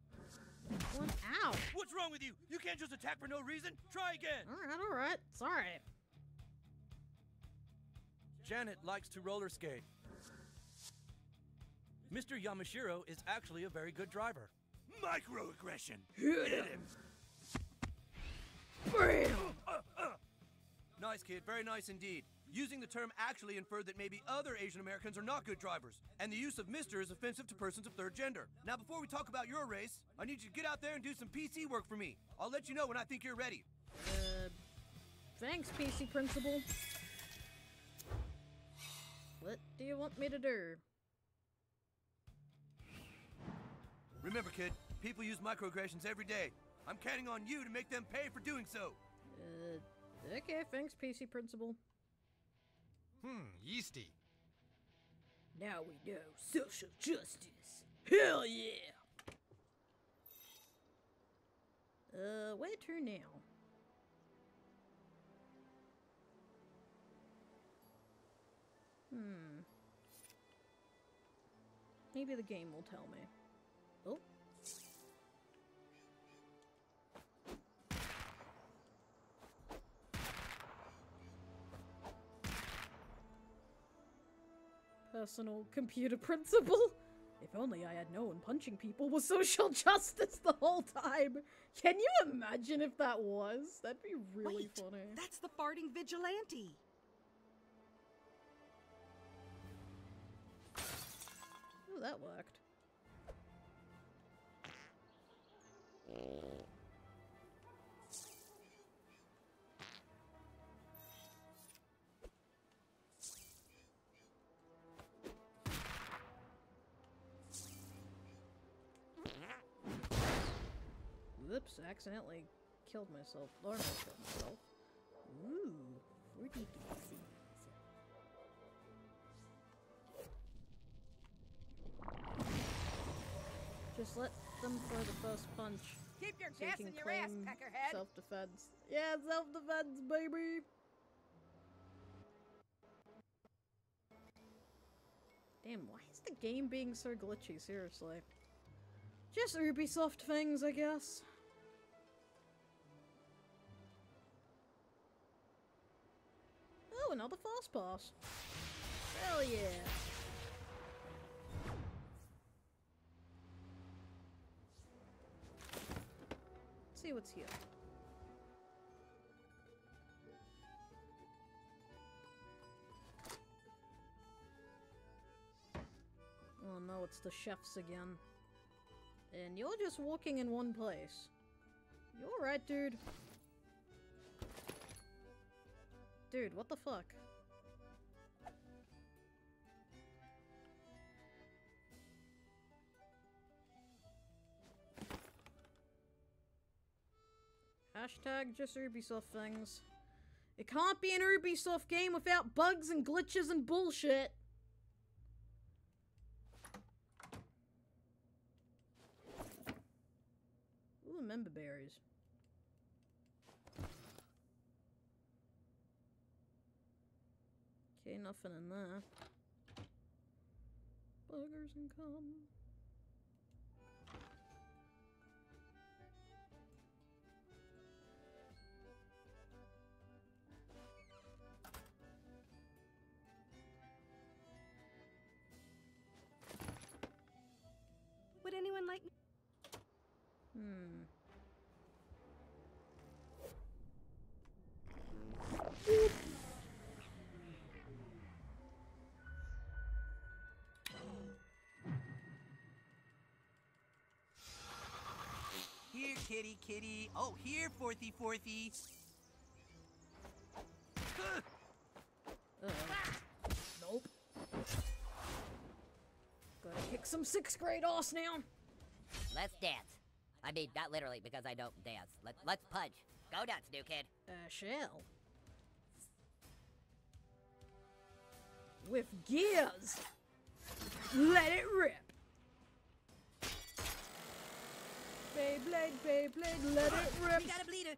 One ow. What's wrong with you? You can't just attack for no reason. Try again. Alright, alright. Sorry. Janet likes to roller skate. Mr. Yamashiro is actually a very good driver. Microaggression. Hit him. Bam! Nice kid, very nice indeed. Using the term actually inferred that maybe other Asian Americans are not good drivers, and the use of Mr. is offensive to persons of third gender. Now, before we talk about your race, I need you to get out there and do some PC work for me. I'll let you know when I think you're ready. Uh, thanks, PC Principal. What do you want me to do? Remember, kid, people use microaggressions every day. I'm counting on you to make them pay for doing so. Uh, okay, thanks, PC Principal. Hmm, yeasty. Now we know social justice. Hell yeah! Uh, where to now? Hmm. Maybe the game will tell me. Oh. Personal computer principle? If only I had known punching people was social justice the whole time. Can you imagine if that was? That'd be really Wait, funny. That's the farting vigilante. Oh, that worked. Accidentally killed myself. Or killed myself. Ooh. Just let them throw the first punch. Keep your so you gas can in your ass, peckerhead. Self-defense. Yeah, self-defense, baby! Damn, why is the game being so glitchy, seriously? Just Ubisoft things, I guess. Another fast pass. Hell yeah. Let's see what's here. Oh no, it's the chefs again. And you're just walking in one place. You alright, dude? Dude, what the fuck? Hashtag just Ubisoft things. It can't be an Ubisoft game without bugs and glitches and bullshit. Ooh, member berries. Okay, nothing in there. Buggers and come. Would anyone like me? Hmm. Kitty, kitty. Oh, here, fourthy, fourthy. Uh, nope. Gotta kick some sixth grade ass now. Let's dance. I mean, not literally because I don't dance. Let, let's punch. Go nuts, new kid. Uh, shell. With gears. Let it rip. Beyblade, Beyblade, let it rip. We got a bleeder.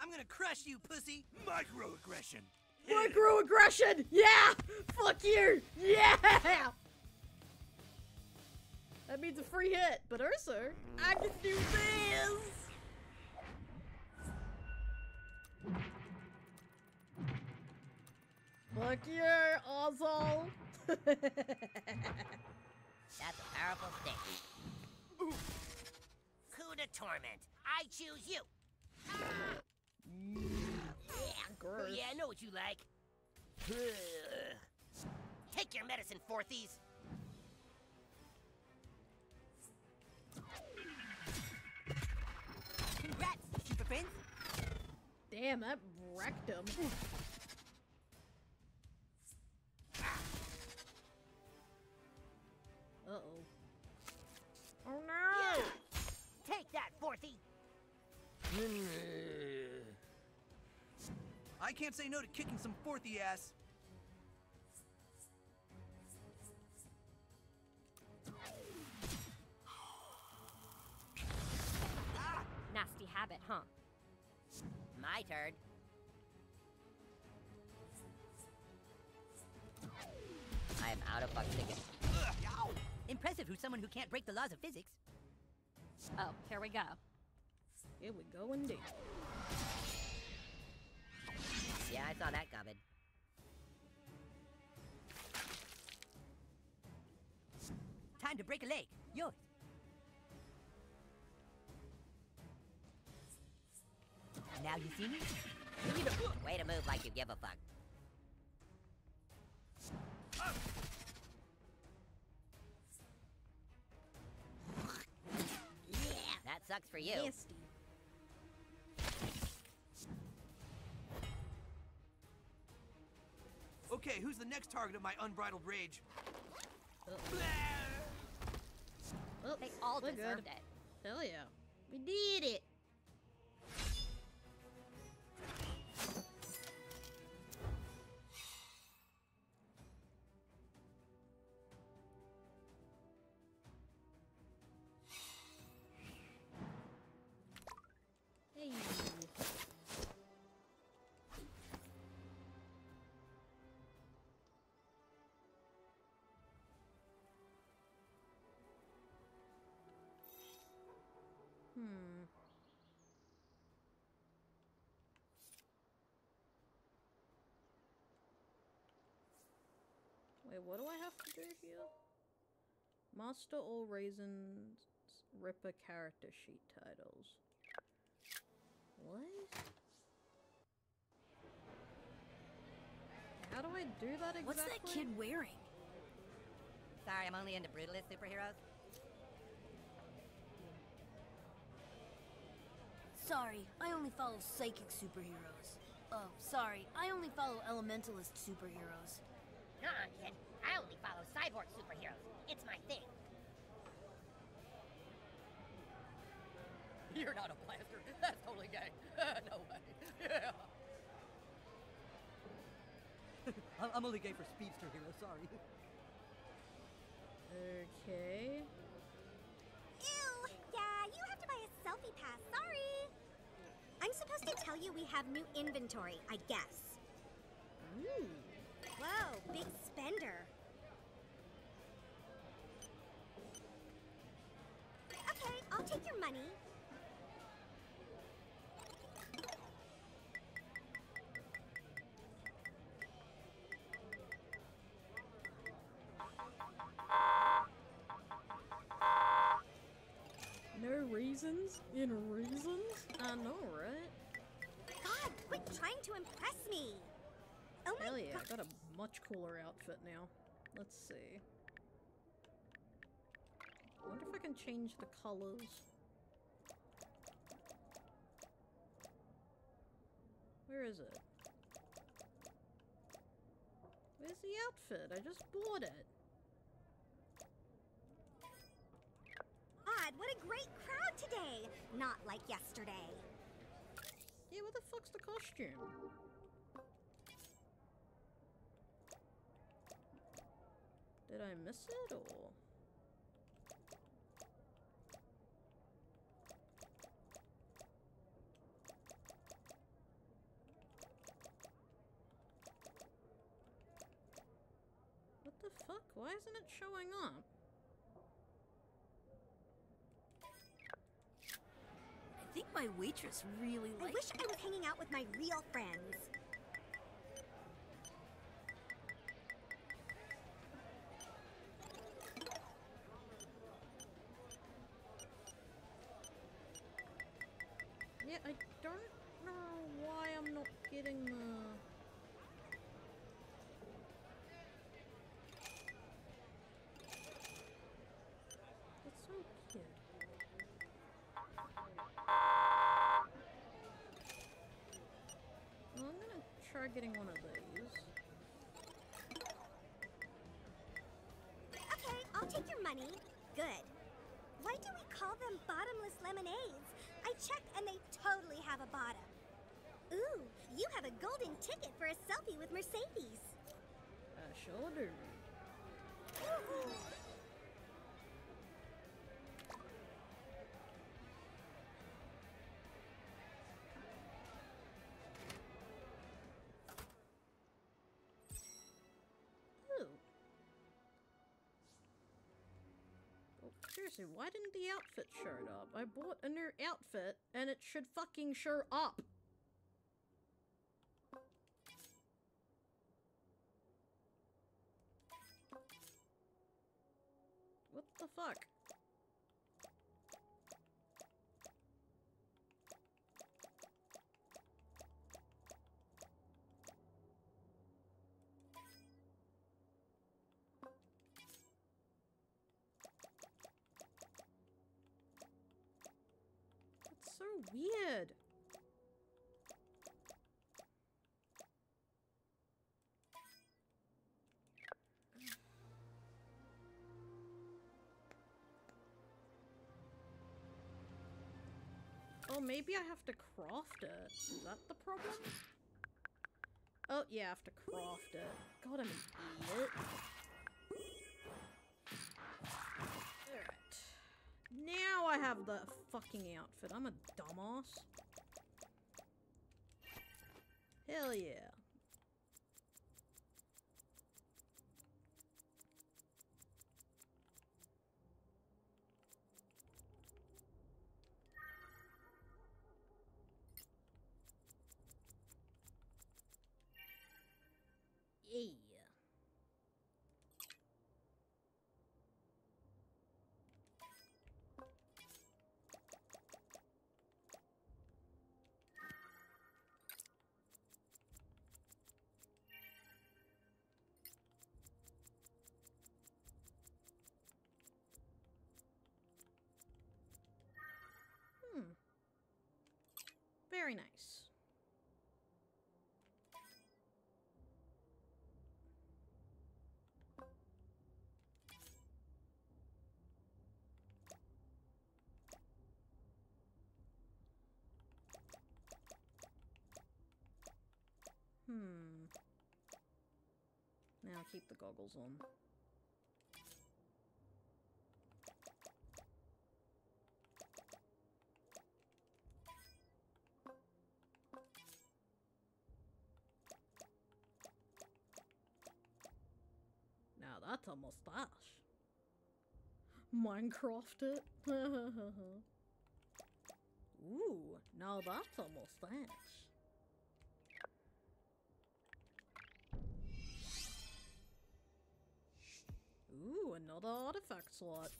I'm gonna crush you, pussy. Microaggression. Microaggression! Yeah! Fuck you! Yeah! That means a free hit, but also, I can do this! Fuck you, asshole! That's a powerful thing. Coup de torment. I choose you. Yeah, Oh, yeah, I know what you like. Take your medicine, fourthies. Congrats, Super Prince. Damn, that wrecked him. Uh-oh. Oh no! Take that, fourthy. I can't say no to kicking some fourthy ass. Nasty habit, huh? My turn. I am out of fuck ticket. Impressive who's someone who can't break the laws of physics. Oh, here we go. Here we go indeed. Yeah, I saw that coming. Time to break a leg. Yours. Now you see me? Way to move like you give a fuck. That sucks for you. Nasty. Okay, who's the next target of my unbridled rage? Oops, They all we're deserved good. it. Hell yeah. We did it. Hmm. Wait, what do I have to do here? Master all raisins Ripper character sheet titles. What? How do I do that exactly? What's that kid wearing? Sorry, I'm only into brutalist superheroes. Sorry, I only follow psychic superheroes. Oh, sorry, I only follow elementalist superheroes. Nah, kid. I only follow cyborg superheroes. It's my thing. You're not a blaster. That's totally gay. no way. Yeah. I'm I'm only gay for speedster heroes, sorry. Okay. Ew! Yeah, you have to buy a selfie pass. Sorry. I'm supposed to tell you we have new inventory, I guess. Ooh. Whoa, big spender. Okay, I'll take your money. No reasons? In reasons? Uh, I know, to impress me. Oh my Hell yeah. I got a much cooler outfit now. Let's see. I wonder if I can change the colors. Where is it? Where's the outfit? I just bought it. God, what a great crowd today. Not like yesterday. Yeah, where the fuck's the costume? Did I miss it or? What the fuck? Why isn't it showing up? I think my waitress really I likes wish I was hanging out with my real friends. Yeah, I don't know why I'm not getting the. Try getting one of these. Okay, I'll take your money. Good. Why do we call them bottomless lemonades? I checked and they totally have a bottom. Ooh, you have a golden ticket for a selfie with Mercedes. I sure do. Why didn't the outfit show up? I bought a new outfit and it should fucking show up. What the fuck? Maybe I have to craft it. Is that the problem? Oh, yeah, I have to craft it. God, I'm an idiot. Alright. Now I have the fucking outfit. I'm a dumbass. Hell yeah. Hmm. Now keep the goggles on. Now that's a mustache. Minecraft it. Ooh, now that's a mustache. Another artifact slot.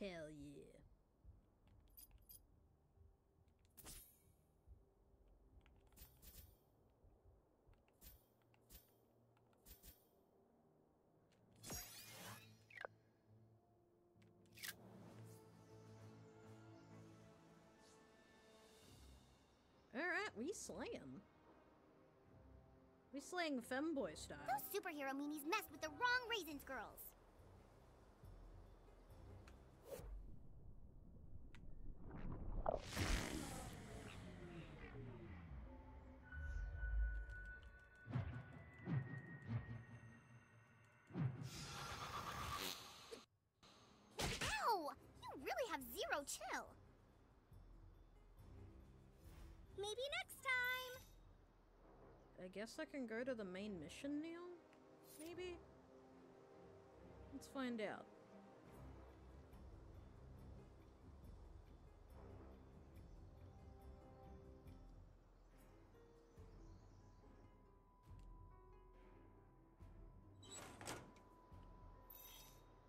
Hell yeah. Alright, we slay him. We slaying femboy style. Those superhero meanies messed with the wrong Raisins girls. I guess I can go to the main mission now? Maybe? Let's find out.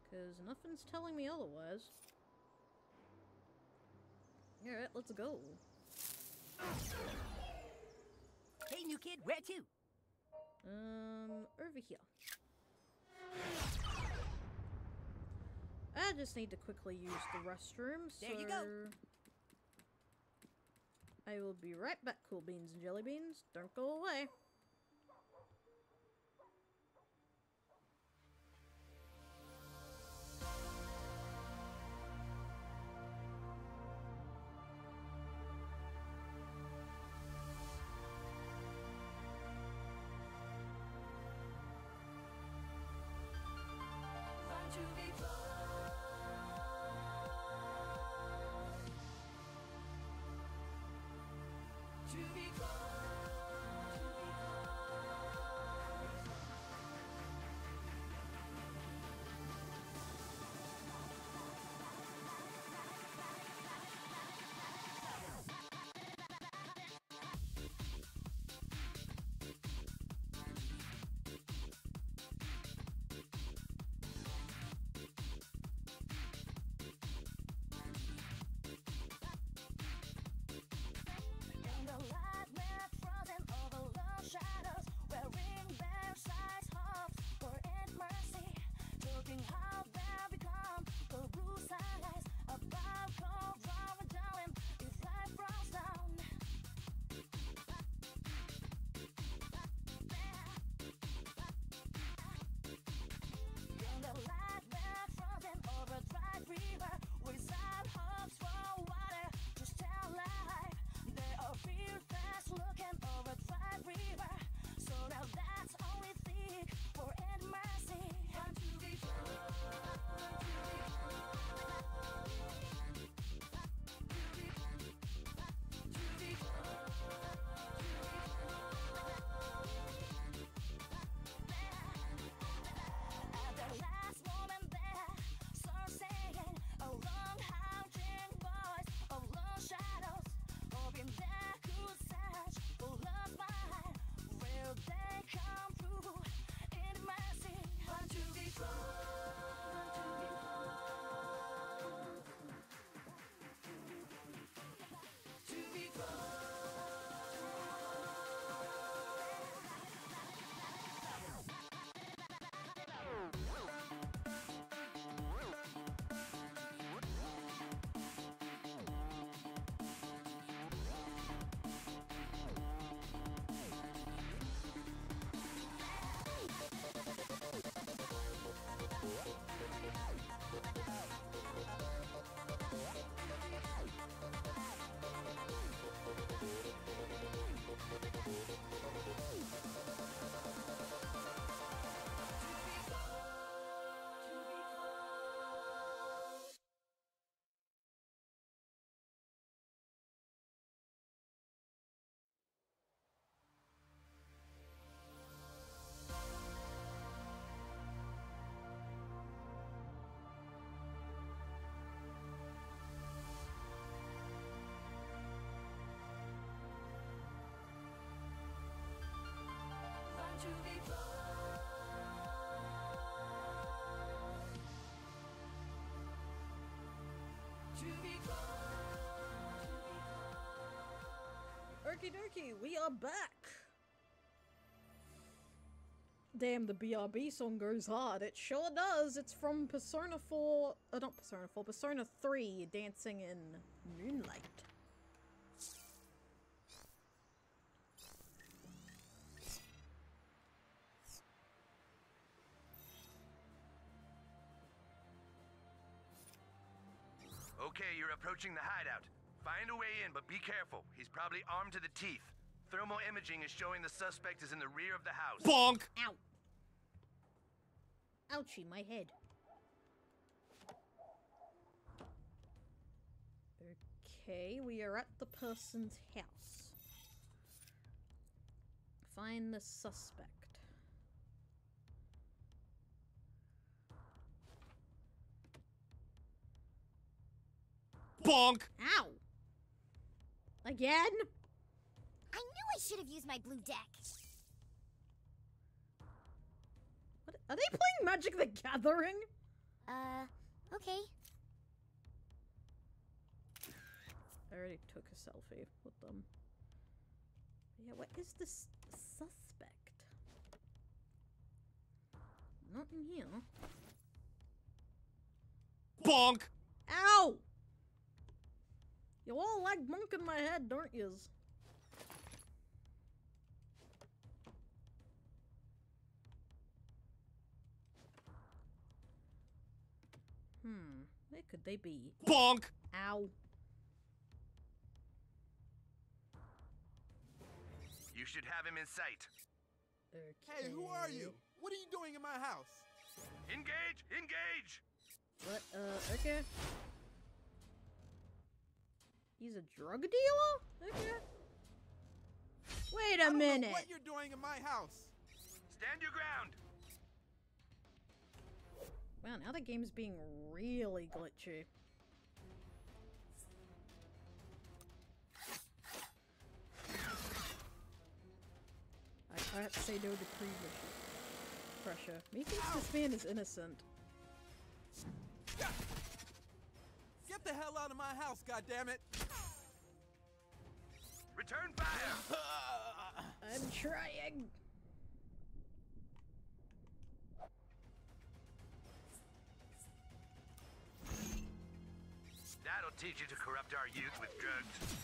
Because nothing's telling me otherwise. Alright, let's go. New kid, where to? Um, over here. I just need to quickly use the restroom, so... There you go. I will be right back, cool beans and jelly beans. Don't go away. to be close. Okie dokie, we are back. Damn, the BRB song goes hard. It sure does. It's from Persona 4, uh, not Persona 4, Persona 3, Dancing in Moonlight. Approaching the hideout. Find a way in, but be careful. He's probably armed to the teeth. Thermal imaging is showing the suspect is in the rear of the house. Bonk! Ow. Ouchie, my head. Okay, we are at the person's house. Find the suspect. Bonk! Ow! Again? I knew I should have used my blue deck. What, are they playing Magic the Gathering? Uh, okay. I already took a selfie with them. Yeah, what is this suspect? Not in here. Bonk! Ow! You all like monk in my head, don't yous? Hmm, where could they be? Bonk! Ow. You should have him in sight. Hey, who are you? What are you doing in my house? Engage! Engage! What? Uh, okay. He's a drug dealer? Okay. Wait a I don't minute. Know what you're doing in my house? Stand your ground! Wow, now the game's being really glitchy. I, I have to say no to previous pressure. Me thinks this man is innocent. Get the hell out of my house, goddammit! Return fire! I'm trying. That'll teach you to corrupt our youth with drugs.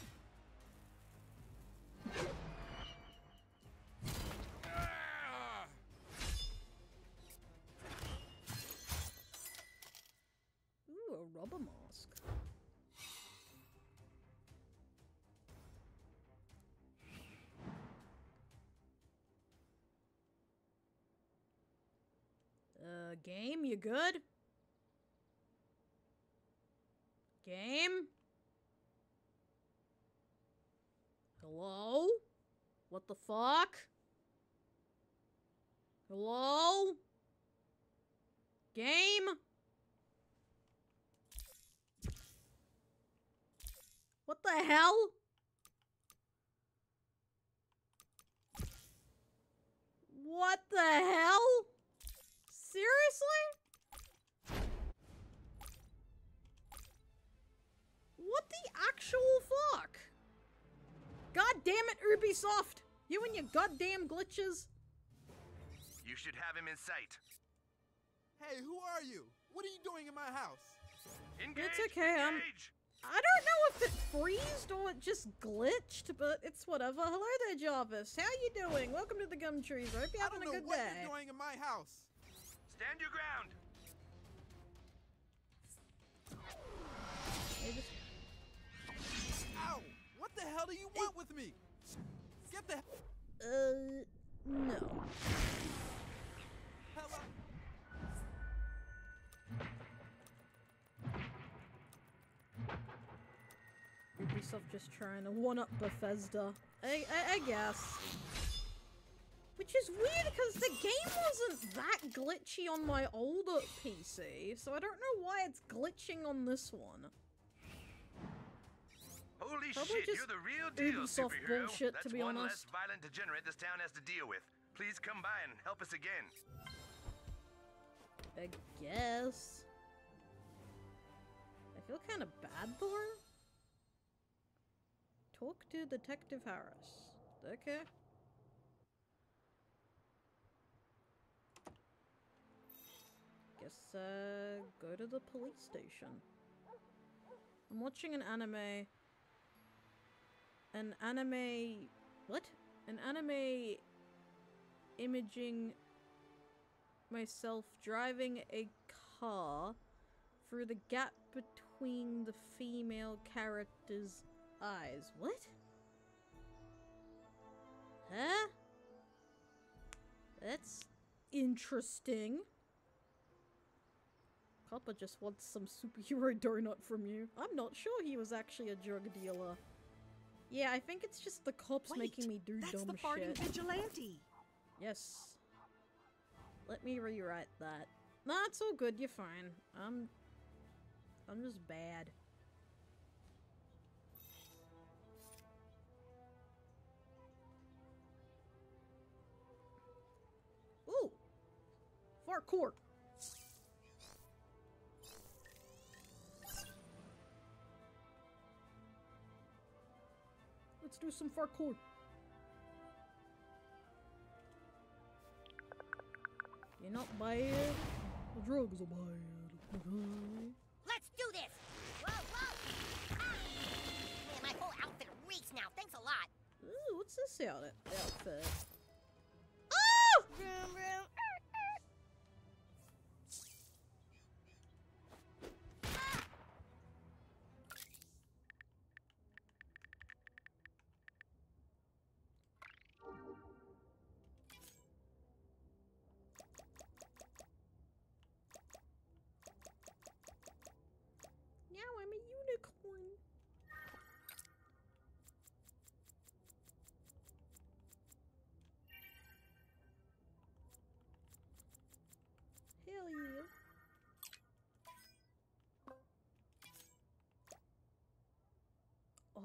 Ooh, a rubber mask. Game, you good? Game? Hello? What the fuck? Hello? Game? What the hell? What the hell? Seriously? What the actual fuck? God damn it, Ubisoft! You and your goddamn glitches. You should have him in sight. Hey, who are you? What are you doing in my house? Engage! It's okay, I'm. I don't know if it freezed or it just glitched, but it's whatever. Hello there, Jarvis. How you doing? Welcome to the gum trees. I hope you're I having don't a know good what day. you're doing in my house. Stand your ground! Just- Ow! What the hell do you want with me? Get the Uh, no. hell out. Ubisoft just trying to one up Bethesda. I, I, I guess. Which is weird because the game wasn't that glitchy on my older PC, so I don't know why it's glitching on this one. Holy Probably shit, you're the real deal, Ubisoft superhero. bullshit, That's to be one honest. less violent degenerate this town has to deal with. Please come by and help us again. I guess. I feel kind of bad, Thor. Talk to Detective Harris. Okay. Guess, uh, go to the police station. I'm watching an anime. An anime. What? An anime imaging myself driving a car through the gap between the female character's eyes. What? Huh? That's interesting. Copper just wants some superhero donut from you. I'm not sure he was actually a drug dealer. Yeah, I think it's just the cops Wait, making me do that's dumb the farting shit. vigilante. Yes. Let me rewrite that. Nah, it's all good. You're fine. I'm. I'm just bad. Ooh! Fartkour! Do some fartkour. You're not bad. The drugs are bad. Let's do this! Whoa, whoa! Ah! Man, my whole outfit reeks now. Thanks a lot. Ooh, what's this outfit? Oh! Vroom, vroom.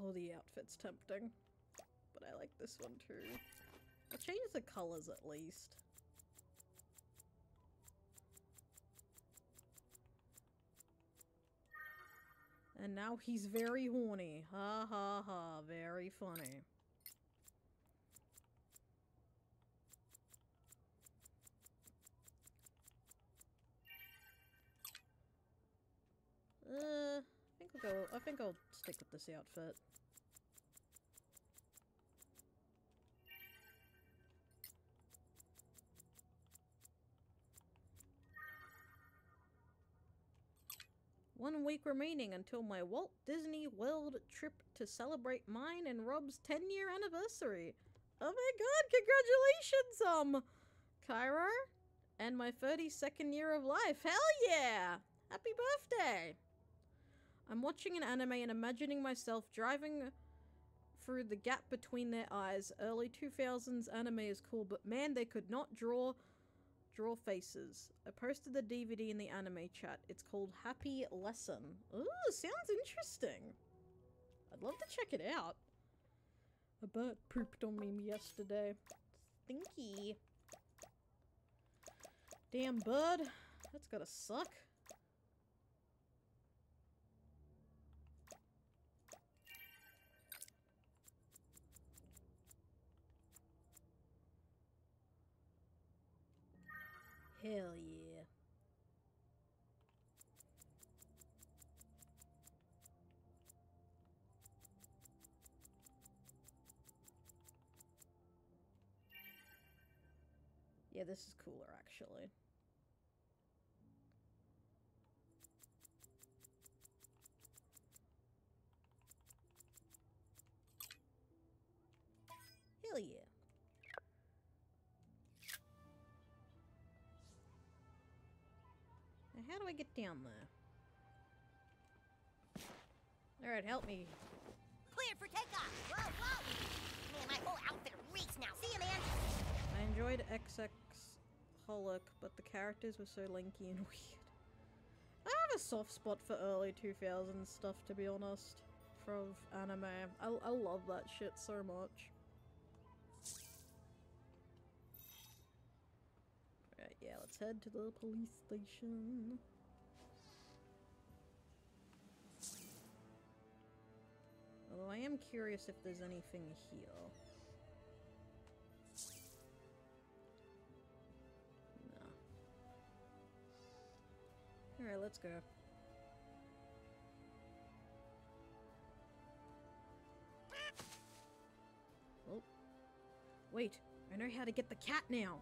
Oh, the outfit's tempting. But I like this one too. I'll change the colors at least. And now he's very horny. Ha ha ha. Very funny. Uh, I think I'll go. I think I'll stick with this outfit. One week remaining until my Walt Disney World trip to celebrate mine and Rob's 10 year anniversary. Oh my god, congratulations, um, Kyra! And my 32nd year of life. Hell yeah! Happy birthday! I'm watching an anime and imagining myself driving through the gap between their eyes. Early 2000s anime is cool, but man, they could not draw draw faces. I posted the DVD in the anime chat. It's called Happy Lesson. Ooh, sounds interesting. I'd love to check it out. A bird pooped on me yesterday. Stinky. Damn bird. That's gotta suck. Hell yeah. Yeah, this is cooler actually. Get down there? Alright, help me. Cleared for takeoff. Whoa, whoa! Man, my whole outfit reeks now. See you, man. I enjoyed XX Holic, but the characters were so lanky and weird. I have a soft spot for early 2000s stuff, to be honest, from anime. I, I love that shit so much. Right, yeah, let's head to the police station. Am curious if there's anything here. No. Alright, let's go. Oh. Wait, I know how to get the cat now.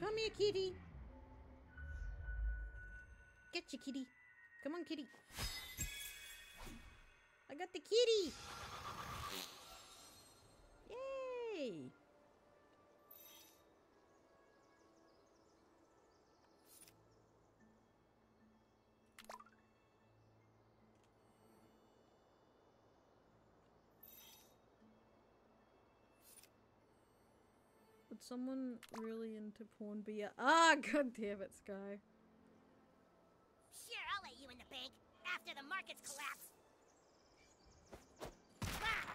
Come here, kitty. Get you, kitty. Come on, kitty. I got the kitty. Yay! Would someone really into porn be a- Ah, god damn it, Sky. Sure, I'll let you in the bank after the markets collapse. Ah!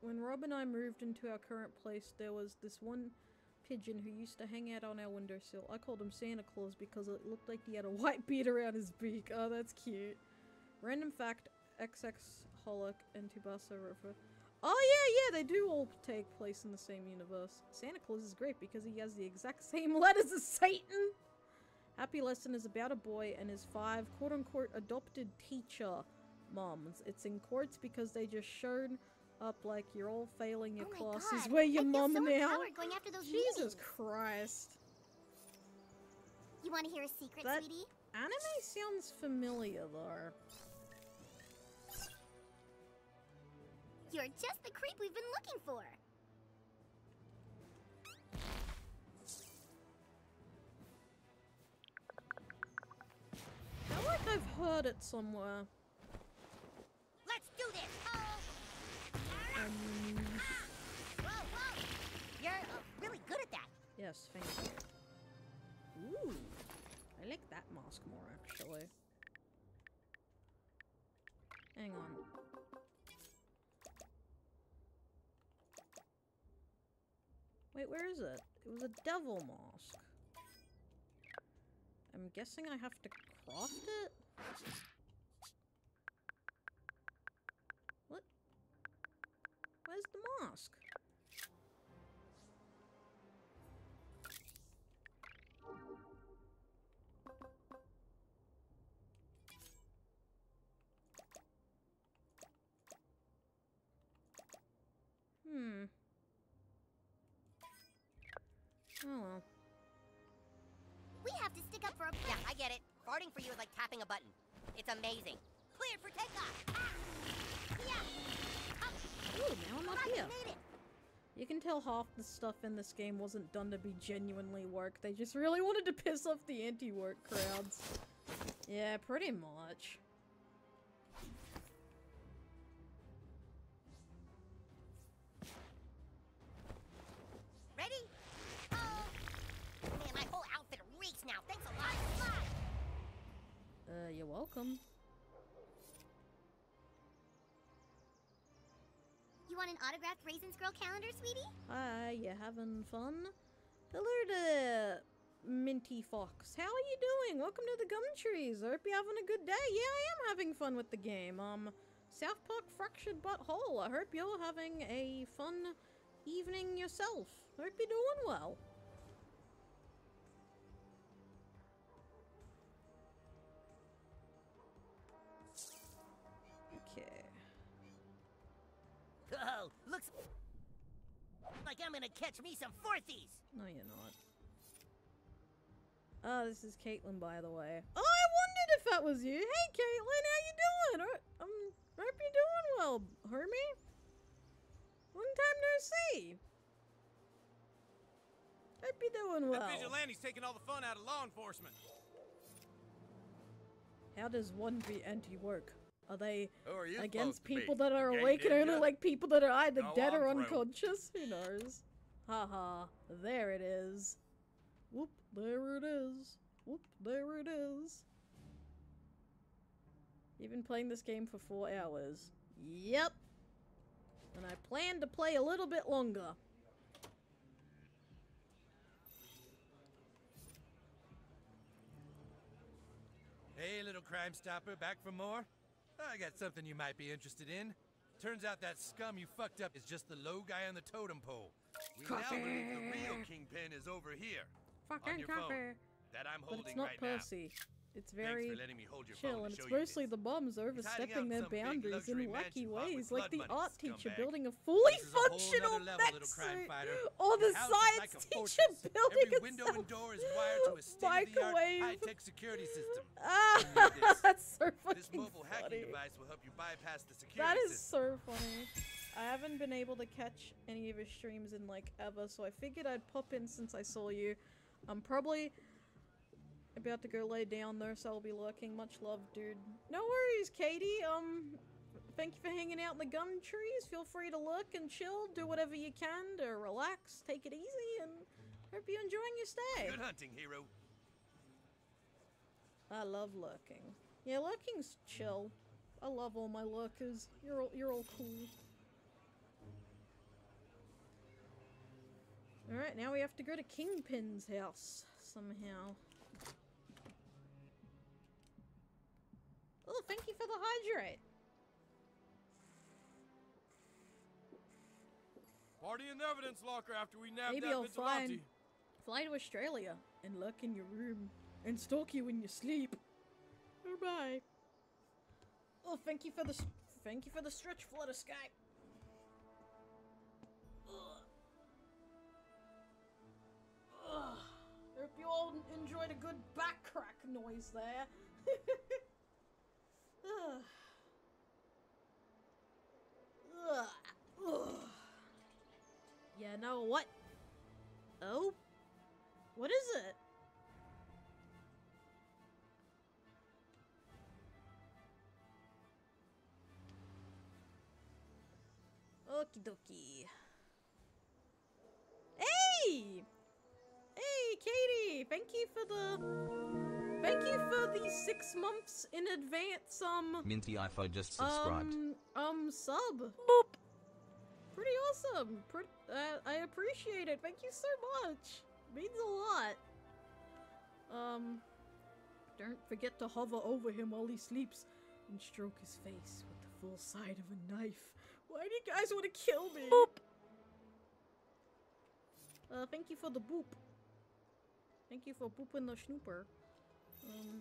When Rob and I moved into our current place, there was this one pigeon who used to hang out on our windowsill. I called him Santa Claus because it looked like he had a white beard around his beak. Oh, that's cute. Random fact, XX Holic and Tsubasa River. Oh yeah, yeah, they do all take place in the same universe. Santa Claus is great because he has the exact same letters as Satan. Happy Lesson is about a boy and his five quote-unquote adopted teacher moms. It's in quotes because they just showed up like you're all failing your Oh classes God, where your I mom so now. going after those Jesus meetings. Christ. You want to hear a secret, That sweetie? anime sounds familiar though. You're just the creep we've been looking for. Like I've heard it somewhere. Let's do this. Um, Whoa, whoa! You're uh, really good at that. yes, thank you. Ooh, I like that mask more actually. Hang on. Wait, where is it? It was a devil mask. I'm guessing I have to it? What? Where's the mask? Farting for you is like tapping a button. It's amazing. Cleared for takeoff. Ah! Yeah. Ooh, now I'm up Alright, here. it. You can tell half the stuff in this game wasn't done to be genuinely work. They just really wanted to piss off the anti-work crowds. Yeah, pretty much. Uh, you're welcome. You want an autographed Raisins Girl calendar, sweetie? Hi, you having fun? Hello there, Minty Fox. How are you doing? Welcome to the Gum Trees. I hope you're having a good day. Yeah, I am having fun with the game. Um, South Park Fractured Butthole. I hope you're having a fun evening yourself. Hope you're doing well. Like I'm gonna catch me some fourthies. No, you're not. Oh, this is Caitlin, by the way. Oh, I wondered if that was you. Hey, Caitlin, how you doing? Uh, Um, hope you're doing well, Hermie. Long time no see. Hope you're doing well. That vigilante's taking all the fun out of law enforcement. How does one be anti-work? Are they are against supposed to be? people that are A gay awake and only like people that are either No, dead or I'm through. unconscious? Who knows? Haha, there it is. Whoop, there it is. Whoop, there it is. You've been playing this game for four hours. Yep. And I plan to play a little bit longer. Hey, little crime Stopper, back for more? I got something you might be interested in. Turns out that scum you fucked up is just the low guy on the totem pole. We now believe the real kingpin is over here. on Fucking your phone. copper. That I'm holding But it's not right now. It's very for letting me hold your chill, and it's mostly the bums overstepping their boundaries in wacky mansion bought with ways, like the art teacher building a fully This is a whole functional nother level, little mech suit, or the science like teacher fortress. building Every a window and door is wired to a microwave. high-tech security system. Ah, this. that's so This mobile funny. hacking device will help you bypass the security That is system. so funny. I haven't been able to catch any of his streams in like ever, so I figured I'd pop in since I saw you. I'm probably about to go lay down though, so I'll be lurking. Much love, dude. No worries, Katie. Um, thank you for hanging out in the gum trees. Feel free to lurk and chill. Do whatever you can to relax. Take it easy, and hope you're enjoying your stay. Good hunting, hero. I love lurking. Yeah, lurking's chill. I love all my lurkers. You're all, you're all cool. Alright, now we have to go to Kingpin's house somehow. Oh, thank you for the hydrate. Party in the evidence locker after we nab Maybe that I'll fly, vigilante. fly to Australia and lurk in your room and stalk you when you sleep. Bye. Oh, thank you for the thank you for the stretch flutter Skype. Ugh. Ugh. Hope you all enjoyed a good back crack noise there. Yeah, know what? Oh? What is it? Okie dokie. Hey! Hey, Katie! Thank you for the. Thank you for the six months in advance, um. Minty iPhone just subscribed. Um, um, sub. Boop. Pretty awesome. Pretty, uh, I appreciate it. Thank you so much. Means a lot. Um, don't forget to hover over him while he sleeps and stroke his face with the full side of a knife. Why do you guys want to kill me? Boop. Uh, thank you for the boop. Thank you for booping the snooper. Um.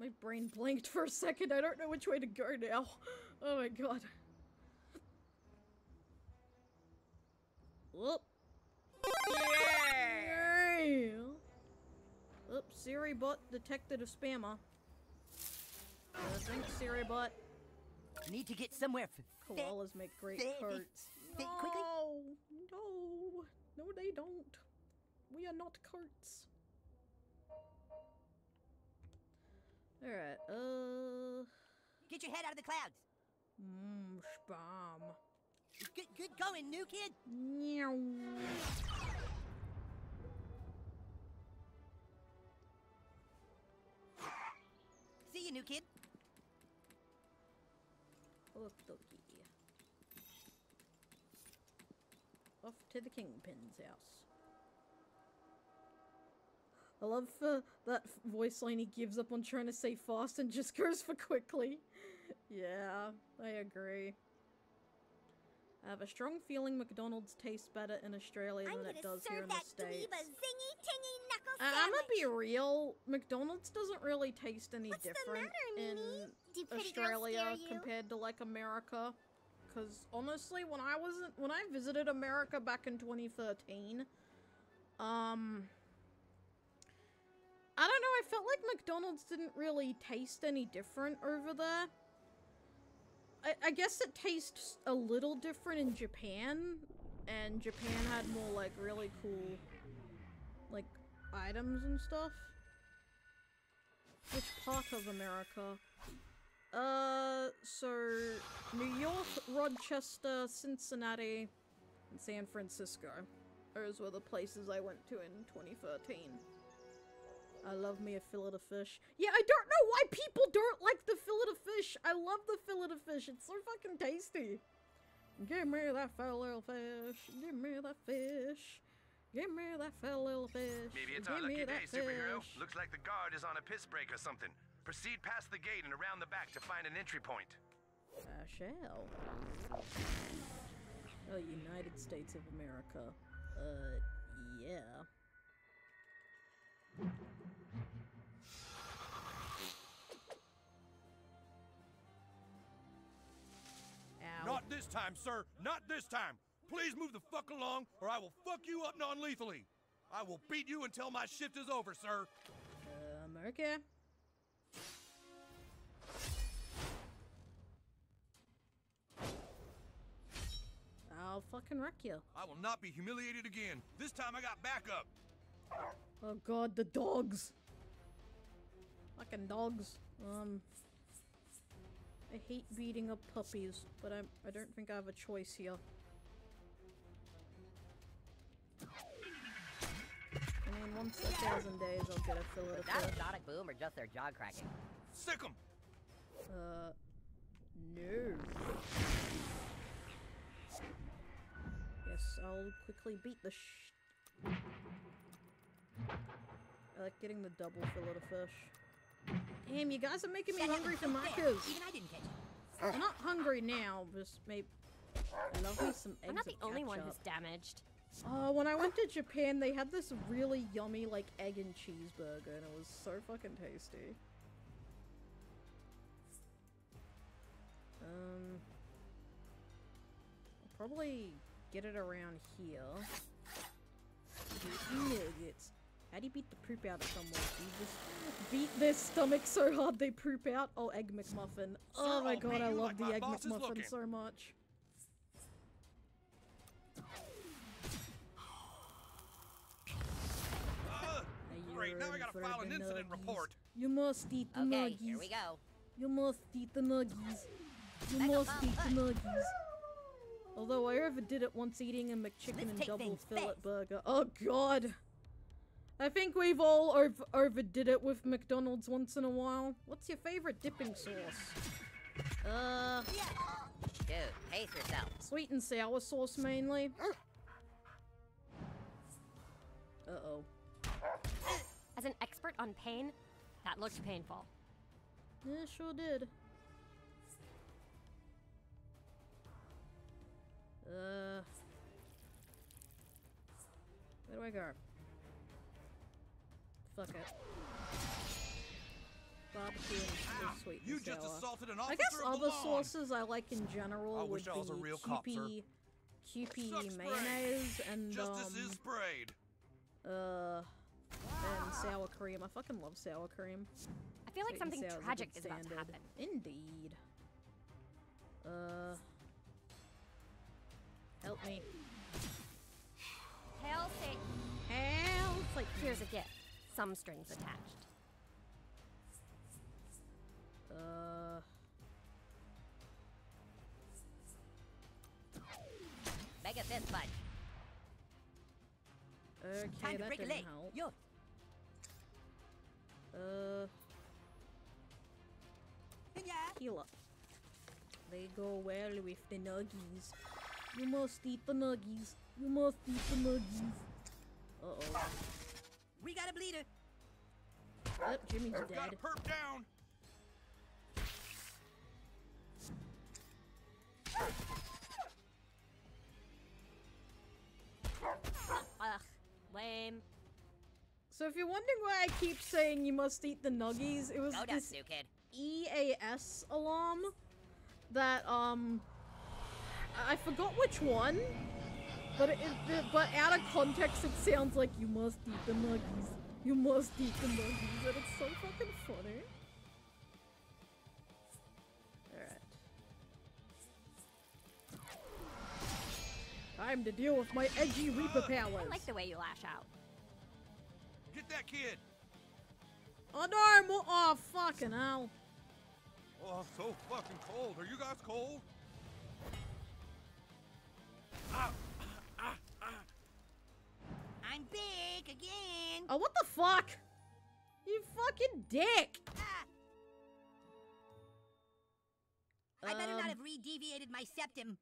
My brain blanked for a second. I don't know which way to go now. Oh my god. Whoop. Yay! Oop, Siri bot detected a spammer. Uh, thanks, Siri bot. Need to get somewhere Koalas make great carts. fa- quickly. No, no, no, they don't. We are not carts. Alright, uh. Get your head out of the clouds. Mmm, spam. Good, good going, new kid. See you, new kid. Okie Off to the Kingpin's house. I love uh, that voice line he gives up on trying to say fast and just goes for quickly. yeah, I agree. I have a strong feeling McDonald's tastes better in Australia I'm than it does here in the States. dweeb a zingy tingy knuckle I- I'ma be real. McDonald's doesn't really taste any What's the different matter, in Australia compared to like America. Cause honestly, when I wasn't when I visited America back in 2013, um, I don't know. I felt like McDonald's didn't really taste any different over there. I, I guess it tastes a little different in Japan, and Japan had more like really cool, like items and stuff. Which part of America? Uh, so New York, Rochester, Cincinnati, and San Francisco. Those were the places I went to in 2013. I love me a fillet of fish. Yeah, I don't know why people don't like the fillet of fish. I love the fillet of fish. It's so fucking tasty. Give me that fillet of fish. Give me that fish. Give me that fillet of fish. Maybe it's Give our me lucky day, superhero. fish. Looks like the guard is on a piss break or something. Proceed past the gate and around the back to find an entry point. I shall. Oh, United States of America. Uh, yeah. Not this time, sir. Not this time. Please move the fuck along, or I will fuck you up non-lethally. I will beat you until my shift is over, sir. Um, okay. I'll fucking wreck you. I will not be humiliated again. This time I got backup. Oh god, the dogs. Fucking dogs. Um, I hate beating up puppies, but I I don't think I have a choice here. I mean, once a thousand days, I'll get a fillet Was of that fish. a sonic boom or just their jaw cracking? Sick 'em! Uh, no. Yes, I'll quickly beat the sh. I like getting the double fillet of fish. Damn, you guys are making me hungry for Maccas. Even I didn't catch it. I'm not hungry now, just maybe. I love me some eggs I'm not the only one who's damaged. Oh, when I went to Japan, they had this really yummy, like, egg and cheeseburger, and it was so fucking tasty. Um, I'll probably get it around here. Nuggets. How do you beat the poop out of someone? You just beat their stomach so hard they poop out? Oh, Egg McMuffin. Oh Sir, my god, beat I love like the Egg McMuffin so much. Uh, great, now I gotta file an incident nuggies. report. You must eat the Okay, nuggies. here we go. You must eat the nuggies. You Back must eat the push. nuggies. Although I overdid it once eating a McChicken and double fillet fast. burger. Oh god. I think we've all ov overdid it with McDonald's once in a while. What's your favorite dipping sauce? Uh, Dude, pace yourself. sweet and sour sauce mainly. Uh-oh. As an expert on pain, that looked painful. Yeah, sure did. Uh, where do I go? Fuck it. Barbecue and and sweet You and just assaulted an I guess of the other law. sauces I like in general I would wish be I was a real cop, sir. Kewpie, Kewpie mayonnaise and Justice um, is sprayed. uh, and sour cream. I fucking love sour cream. I feel like Sweet something tragic good is about to happen. Indeed. Uh, help me. Hail Satan. Hail Satan. Here's a gift. Some strings attached. Uh, Mega fist punch. okay, Time to break a leg. help. Yo, Uh, yeah. heal up. They go well with the nuggies. You must eat the nuggies. You must eat the nuggies. Uh oh. We got a bleeder. Yep, Jimmy's Got dead. a perp down. Ugh, lame. So if you're wondering why I keep saying you must eat the nuggies, it was Go this new kid. EAS alarm that um I forgot which one, but it, it but out of context it sounds like you must eat the nuggies. You must eat the nuggies, and it's so fucking funny. Alright. Time to deal with my edgy Reaper powers. I like the way you lash out. Get that kid. Oh no, oh fucking hell. Oh, I'm so fucking cold. Are you guys cold? Ah. I'm big again. Oh, what the fuck? You fucking dick! I better Um, not have re-deviated my septum.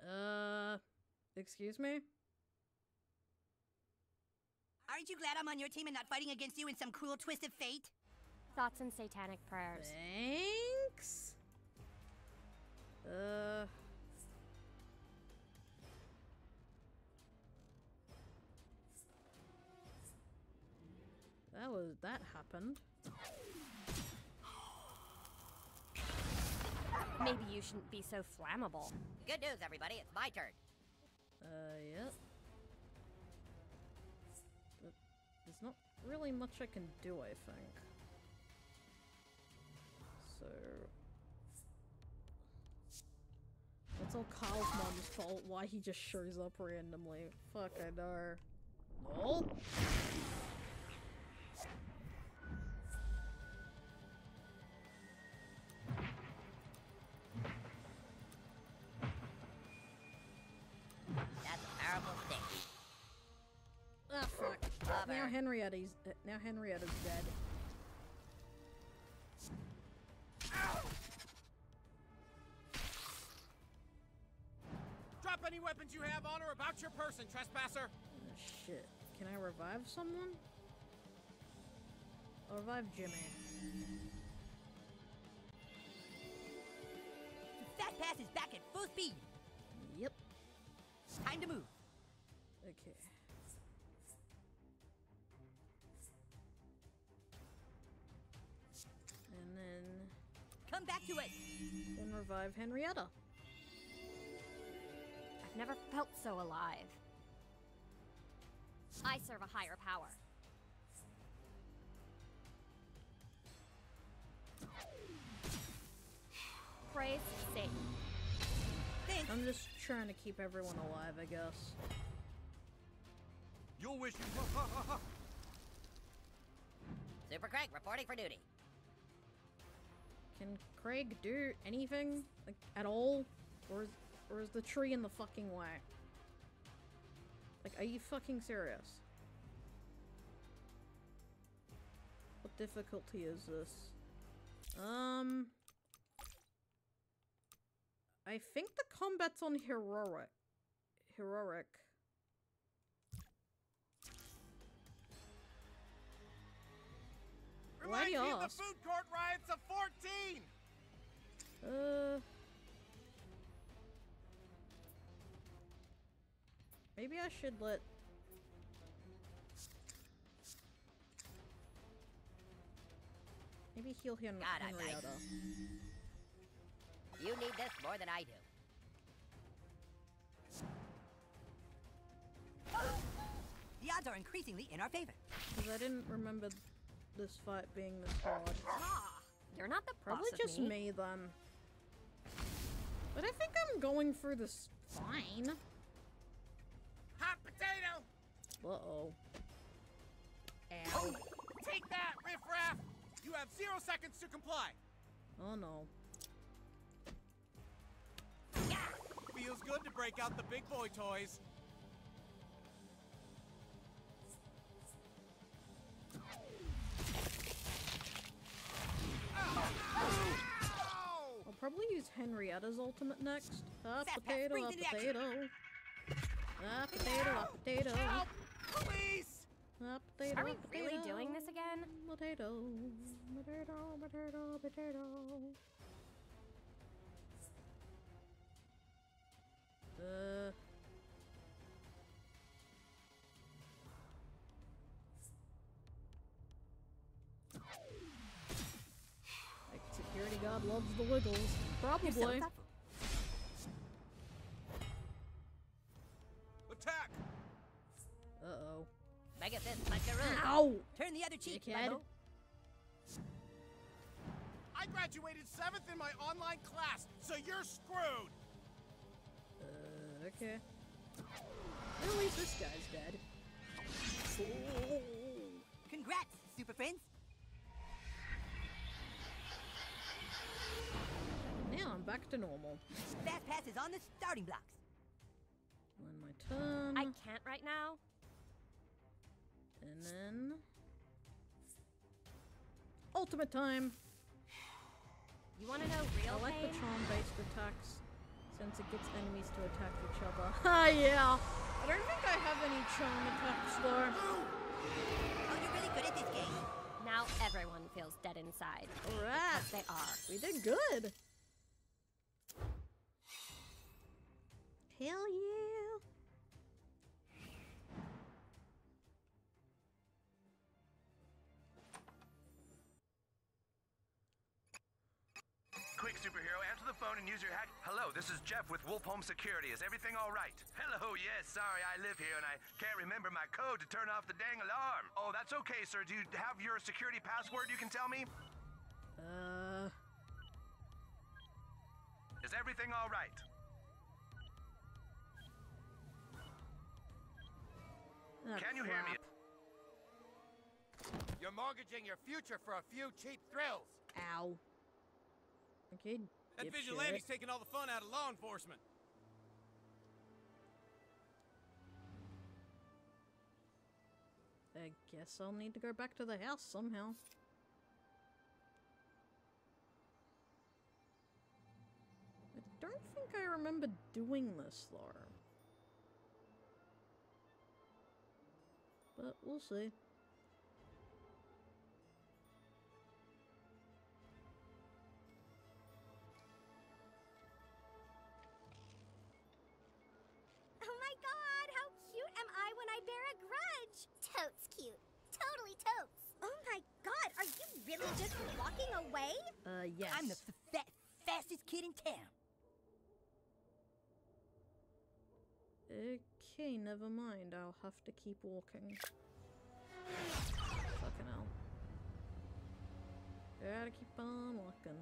Uh, excuse me? Aren't you glad I'm on your team and not fighting against you in some cruel twist of fate? Thoughts and satanic prayers. Thanks. Uh. That was that happened. Maybe you shouldn't be so flammable. Good news, everybody. It's my turn. Uh, yep. But there's not really much I can do, I think. So... That's all Kyle's mom's fault, why he just shows up randomly. Fuck, I know. No! That's a powerful stick. Ah, fuck. Now Henrietta's uh, now Henrietta's dead. Drop any weapons you have on or about your person, trespasser. Oh, shit. Can I revive someone? I'll revive Jimmy. Fast Pass is back at full speed. Yep. Time to move. Okay. And then Come back to us. then revive Henrietta. I've never felt so alive. I serve a higher power. Praise Satan. I'm just trying to keep everyone alive, I guess. You'll wish you. Super Craig reporting for duty. Can Craig do anything like at all, or is, or is the tree in the fucking way? Like, are you fucking serious? What difficulty is this? Um, I think the combat's on heroic. Heroic. Why Reminds you me of the food court riots of 14. Uh. Maybe I should let. Maybe heal him, God, I'm. Henrietta. You need this more than I do. The odds are increasingly in our favor. Because I didn't remember this fight being this hard. Ah, You're not the Probably boss of just me. me then. But I think I'm going through this fine. Hot potato. Uh oh. Ow. Take that, riffraff. You have zero seconds to comply. Oh no. Feels good to break out the big boy toys. I'll probably use Henrietta's ultimate next. Hot Fat Pat, potato, spring hot to the action. potato. Hot potato, hot potato. Help! Please! Hot potato, Are we hot really doing this again? Potato, potato, potato, potato. Uh. Like security guard loves the wiggles. Probably. Attack! Uh oh. Megafist Punkaroo. Ow! Turn the other cheek, Dickhead. I graduated seventh in my online class, so you're screwed. Okay. At least this guy's dead. Congrats, super friends. Now I'm back to normal. Fast Pass is on the starting blocks. On my turn. I can't right now. And then. Ultimate time! You want to know real I like the charm based attacks since it gets enemies to attack each other. Ah, yeah! I don't think I have any charm attacks though. Oh, you're really good at this game. Now everyone feels dead inside. Alright. They are. We did good. Hell yeah. And use your hack. Hello, this is Jeff with Wolf Home Security. Is everything all right? Hello, yes, sorry, I live here and I can't remember my code to turn off the dang alarm. Oh, that's okay, sir. Do you have your security password you can tell me? Uh. Is everything all right? Oh, Can you hear me? You're mortgaging your future for a few cheap thrills. Ow. Okay. That dipshit. vigilante's taking all the fun out of law enforcement. I guess I'll need to go back to the house somehow. I don't think I remember doing this though. But we'll see. A grudge? Totes cute. Totally totes. Oh my god, are you really just walking away? Uh, yes. I'm the fa- fastest kid in town. Okay, never mind. I'll have to keep walking. Fucking hell. Gotta keep on walking.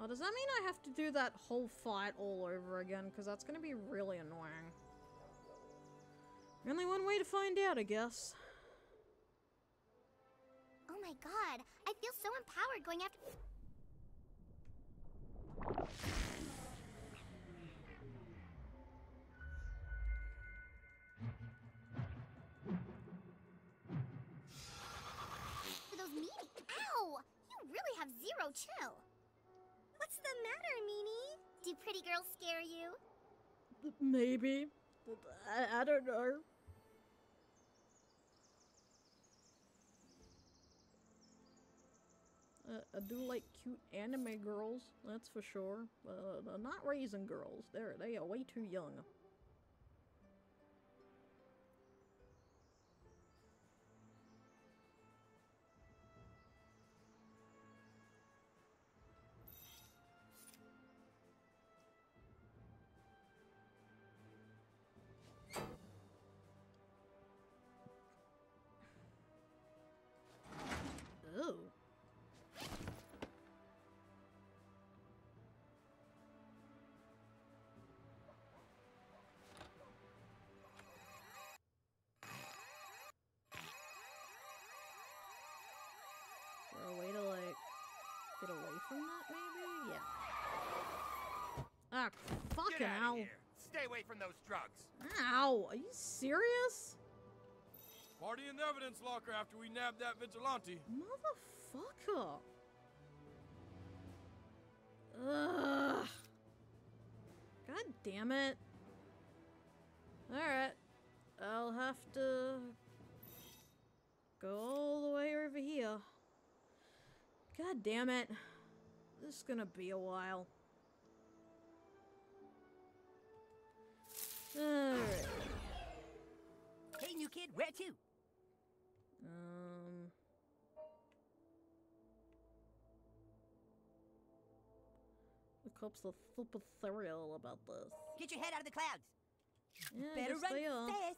Oh, does that mean I have to do that whole fight all over again? Because that's gonna be really annoying. Only one way to find out, I guess. Oh my god, I feel so empowered going after. For those meanie. Ow! You really have zero chill. What's the matter, Meanie? Do pretty girls scare you? Maybe. I, I don't know. Uh, I do like cute anime girls, that's for sure. Uh, not raisin girls. They're they are way too young. Ah, fucking Get out ow. here. Stay away from those drugs. Ow, are you serious? Party in the evidence locker after we nab that vigilante. Motherfucker. Ugh. God damn it. Alright. I'll have to go all the way over here. God damn it. This is gonna be a while. Alright. Hey, new kid, where to? Um. The cops are super ethereal about this. Get your head out of the clouds. Yeah, Better run fast.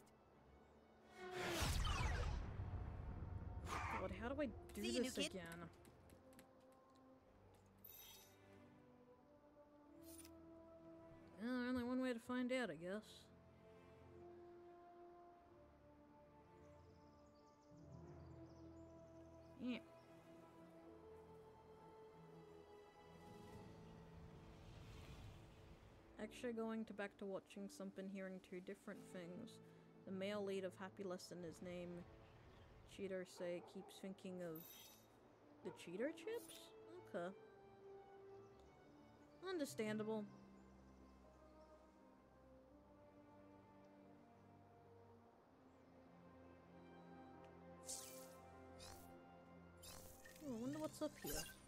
God, how do I do See you, this kid. again? Yeah, only one way to find out, I guess. Yeah. Actually, going to back to watching something, hearing two different things. The male lead of Happy Lesson is named Cheater say keeps thinking of the cheater chips? Okay. Understandable. wonder what's up here.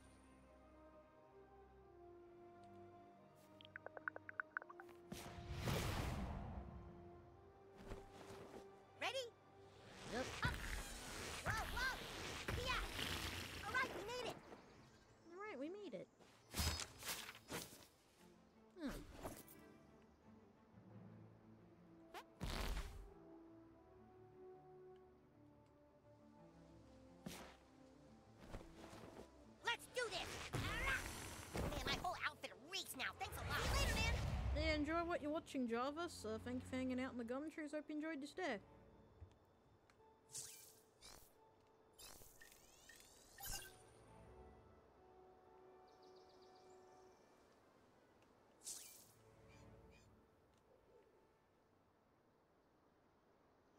What you're watching, Jarvis. Uh, thank you for hanging out in the gum trees. Hope you enjoyed your stay.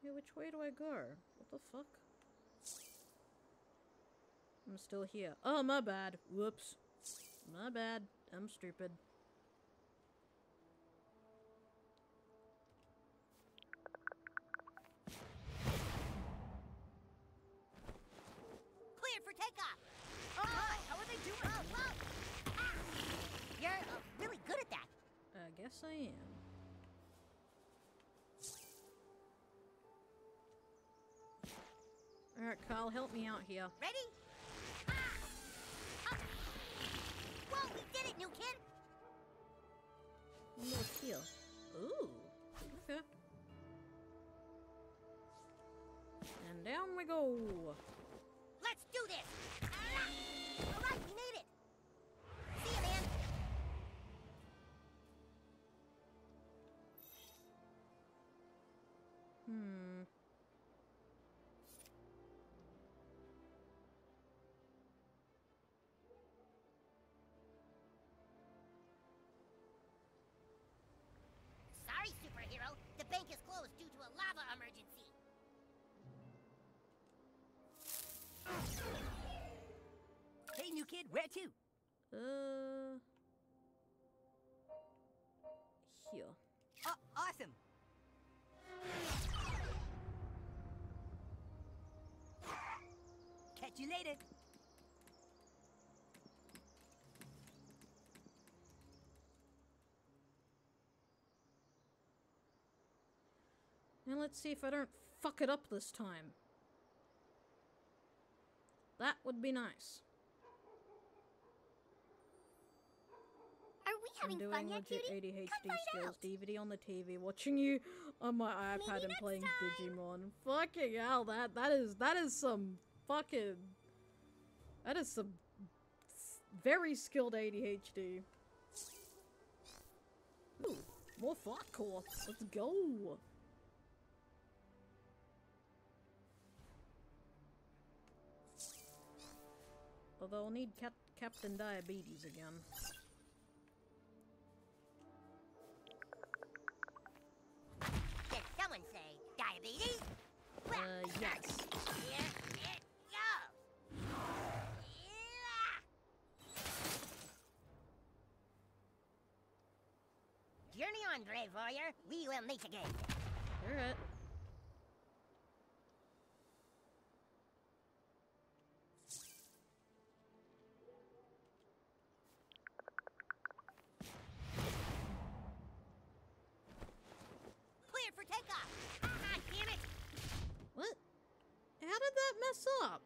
Hey, which way do I go? What the fuck? I'm still here. Oh, my bad. Whoops. My bad. I'm stupid. I guess I am. Alright, Carl, help me out here. Ready? Ah. Ah. Whoa, we did it, new kid. One more here. Ooh. Okay. And down we go. Let's do this. Superhero. The bank is closed due to a lava emergency. Hey, new kid, where to? Uh. Here. Oh, awesome. Catch you later. Now let's see if I don't fuck it up this time. That would be nice. Are we I'm having doing fun yet, legit? ADHD Come skills. DVD on the TV, watching you on my iPad and playing Digimon. Fucking hell, that that is that is some fucking that is some very skilled ADHD. Ooh, hmm. more fartkour. Let's go. Although I'll need Cap Captain Diabetes again. Did someone say diabetes? Well, Uh, yes. Here it goes. Yeah. Journey on, Grave Warrior. We will meet again. Alright. Cleared for takeoff. Ah, damn it. What? How did that mess up?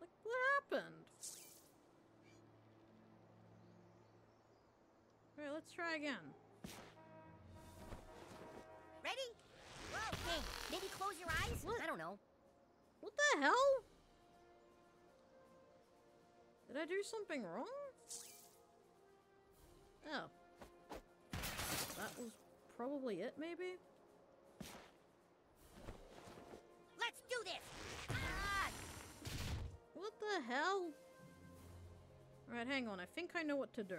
Like, what happened? Alright, let's try again. Ready? Whoa, hey, maybe close your eyes? I don't know. What the hell? Did I do something wrong? Oh. That was probably it, maybe? Let's do this. Ah, What the hell? Alright, hang on. I think I know what to do.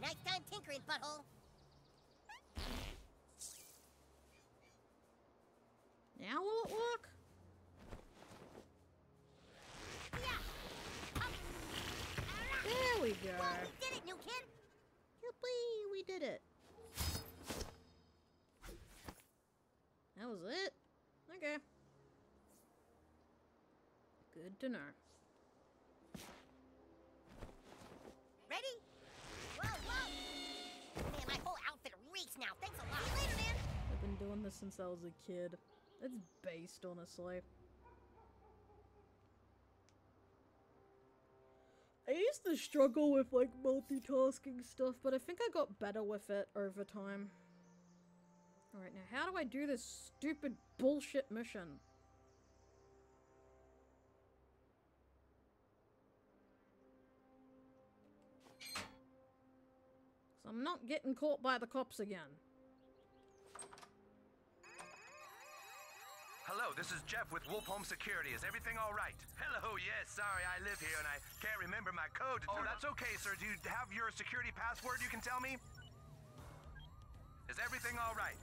Nighttime tinkering, butthole. Now will it work? Um, ah. There we go. Well, we did it, new kid. Yippee, we did it. That was it? Okay. Good to know. Ready? Now. Thanks a lot. Later, man. I've been doing this since I was a kid. It's based, honestly. I used to struggle with like multitasking stuff, but I think I got better with it over time. Alright, now how do I do this stupid bullshit mission? I'm not getting caught by the cops again. Hello, this is Jeff with Wolf Home Security. Is everything all right? Hello, yes, sorry, I live here and I can't remember my code. Oh, that's okay, sir. Do you have your security password you can tell me? Is everything all right?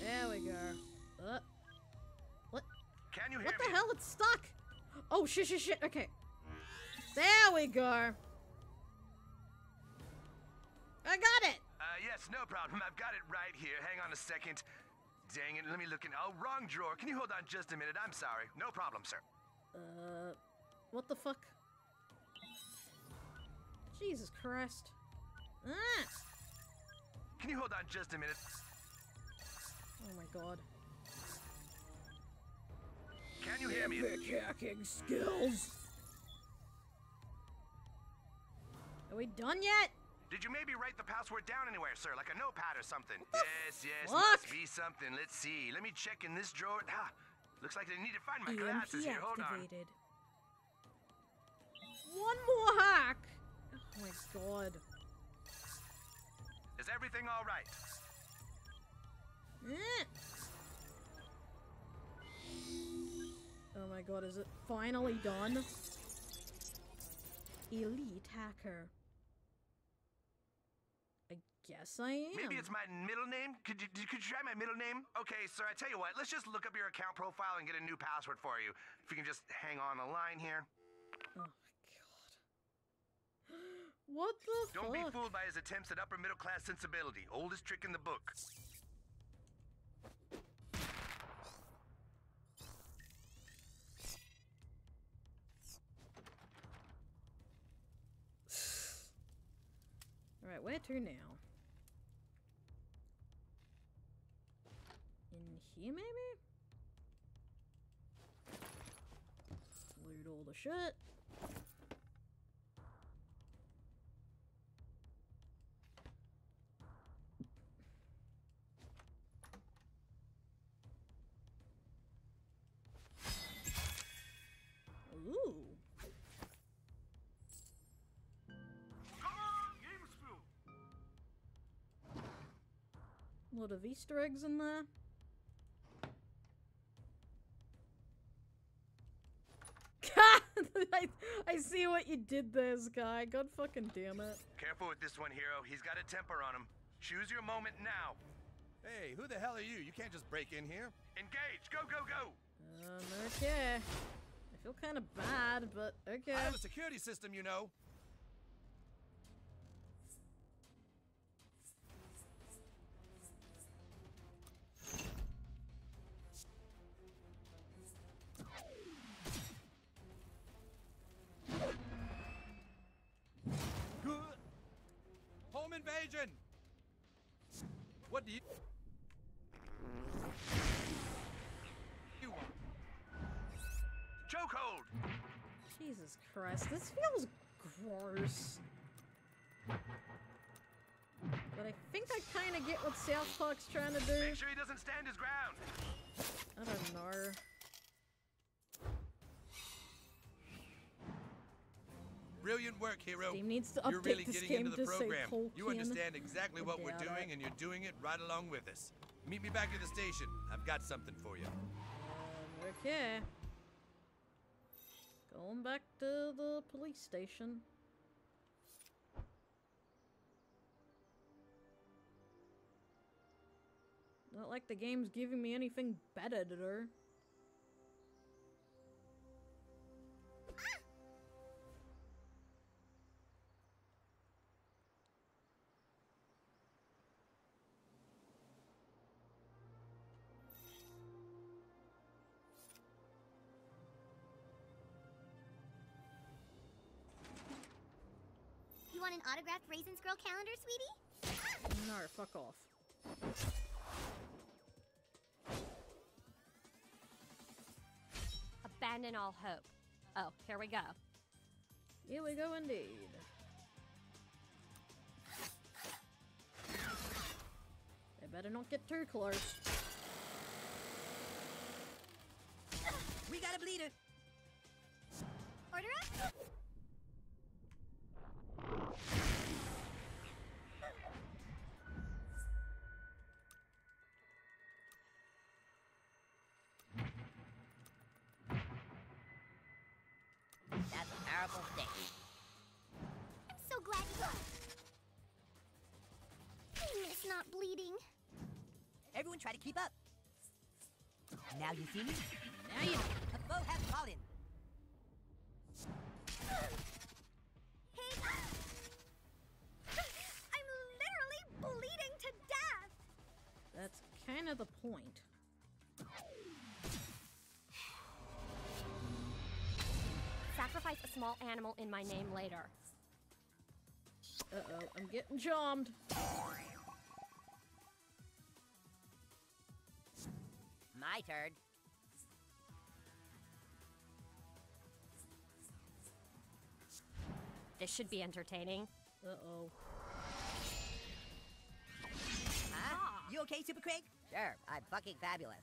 There we go. Uh, what? Can you hear What the me? hell? It's stuck! Oh, shit, shit, shit. Okay. There we go. I got it! Uh, yes, no problem. I've got it right here. Hang on a second. Dang it, let me look in. Oh, wrong drawer. Can you hold on just a minute? I'm sorry. No problem, sir. Uh, what the fuck? Jesus Christ. Ah! Can you hold on just a minute? Oh my god. Can you hear me? Epic hacking skills. Are we done yet? Did you maybe write the password down anywhere, sir? Like a notepad or something? Yes, yes, fuck? must be something. Let's see. Let me check in this drawer. Ah, looks like I need to find my EMP glasses here. Hold on. activated. One more hack. Oh my god. Is everything all right? Eh. Oh my god, is it finally done? Elite hacker. I am. Maybe it's my middle name? Could you, could you try my middle name? Okay, sir, I tell you what. Let's just look up your account profile and get a new password for you. If you can just hang on the line here. Oh my God. What the Don't fuck? be fooled by his attempts at upper middle class sensibility. Oldest trick in the book. Alright, where to now? Here, maybe? Loot all the shit. Ooh. lot of Easter eggs in there. I, I see what you did there, guy. God fucking damn it. Careful with this one, hero. He's got a temper on him. Choose your moment now. Hey, who the hell are you? You can't just break in here. Engage! Go, go, go! Um, okay. I feel kind of bad, but okay. I have a security system, you know. Christ, this feels gross. But I think I kind of get what South Park's trying to do. Make sure he doesn't stand his ground. I don't know. Brilliant work, hero. Steam needs to update You're really this getting into the program. You understand exactly what we're doing, it. and you're doing it right along with us. Meet me back at the station. I've got something for you. Um, okay. Going back to the police station. Not like the game's giving me anything better to do. Autographed Raisins Girl calendar, sweetie? No, fuck off. Abandon all hope. Oh, here we go. Here we go indeed. They better not get too close. We got a bleeder. Order up? That's a powerful stick. I'm so glad you I miss not bleeding. Everyone try to keep up. Now you see me? Now you A foe has fallen. Hey! I'm literally bleeding to death! That's kind of the point. Sacrifice a small animal in my name later. Uh-oh, I'm getting charmed. My turn. This should be entertaining. Uh-oh. Huh? Ah. You okay, Super Craig? Sure, I'm fucking fabulous.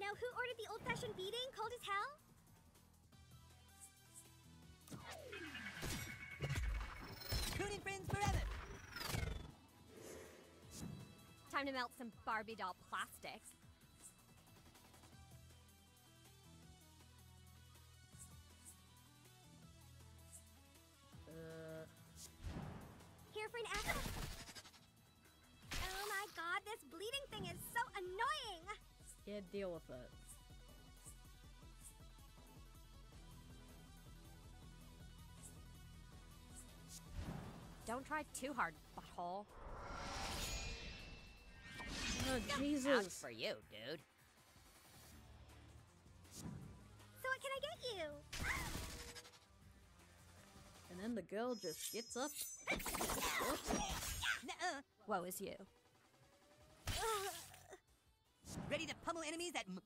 Now, who ordered the old fashioned beating cold as hell? Friends forever. Time to melt some Barbie doll plastics. Uh, Here for an apple? Oh my god, this bleeding thing is so annoying! yeah, deal with it. Don't try too hard, butthole. Oh, Ouch Jesus. for you, dude. So, what can I get you? And then the girl just gets up. Nuh-uh. Woe is you. Ready to pummel enemies at m-.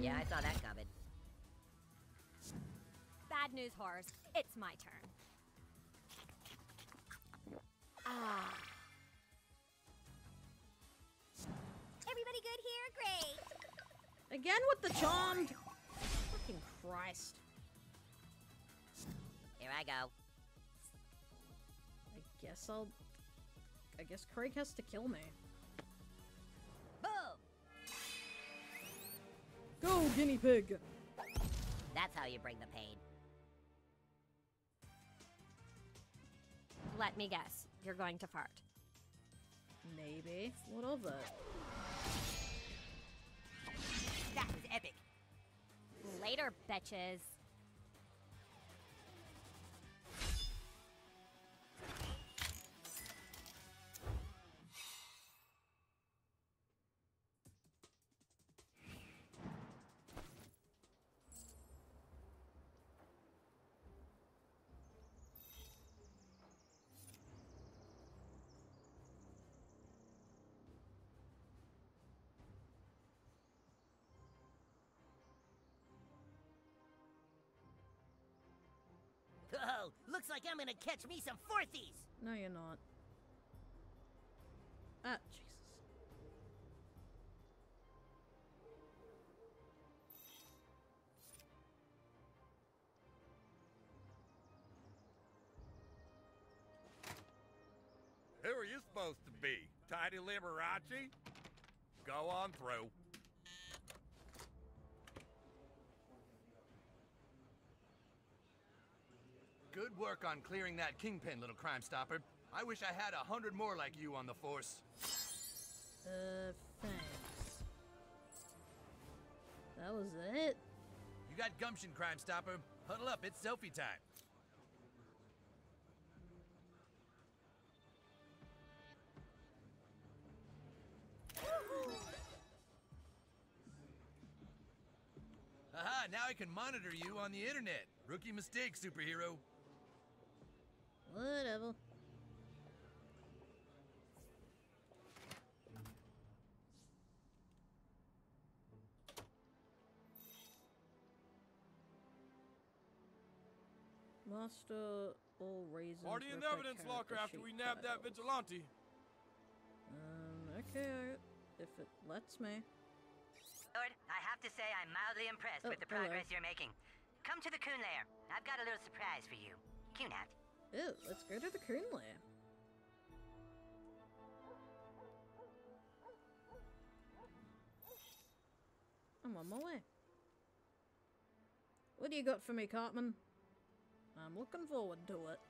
Yeah, I saw that coming. Bad news, horse. It's my turn. Ah. Everybody good here? Great. Again with the charmed. Fucking Christ. Here I go. I guess I'll. I guess Craig has to kill me. Boom! Go, guinea pig! That's how you bring the pain. Let me guess. You're going to fart. Maybe. What of it? That was epic. Later, bitches. Oh, looks like I'm gonna catch me some fourthies. No, you're not. Ah, Jesus. Who are you supposed to be? Tidy Liberace? Go on through. Good work on clearing that kingpin, little crime stopper. I wish I had a hundred more like you on the force. Uh, thanks. That was it? You got gumption, crime stopper. Huddle up, it's selfie time. Aha, now I can monitor you on the internet. Rookie mistake, superhero. Whatever. Master all raisins. Party in the evidence character locker after sheet we nab that vigilante. Um, okay, if it lets me. Lord, I have to say I'm mildly impressed Oh, with the hello. progress you're making. Come to the Coon Lair. I've got a little surprise for you. Coon out. Ew, let's go to the coon lair. I'm on my way. What do you got for me, Cartman? I'm looking forward to it.